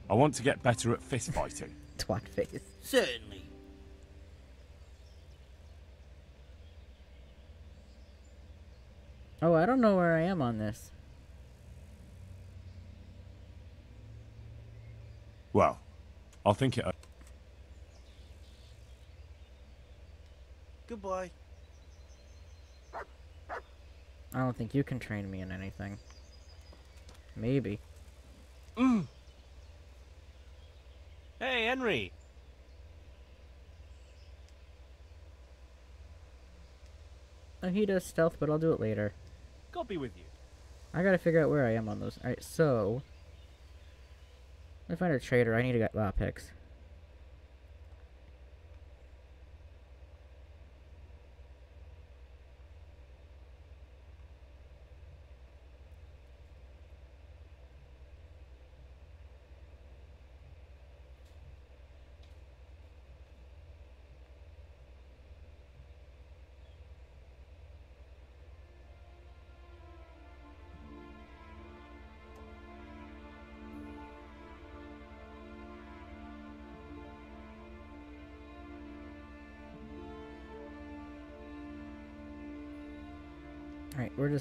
I want to get better at fist fighting. [laughs] Twat face. Certainly. Oh, I don't know where I am on this. Well, I'll think it. o- Goodbye. I don't think you can train me in anything. Maybe. Mm. Hey, Henry. Oh, he does stealth, but I'll do it later. God be with you. I gotta figure out where I am on those. Alright, so... I find a trader, I need to get uh, lockpicks. Alright,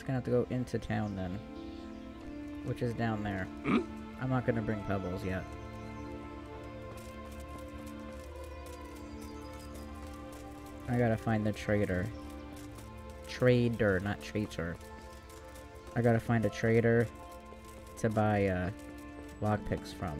just gonna have to go into town then. Which is down there. I'm not gonna bring pebbles yet. I gotta find the trader. Trader, not traitor. I gotta find a trader to buy uh, lockpicks from.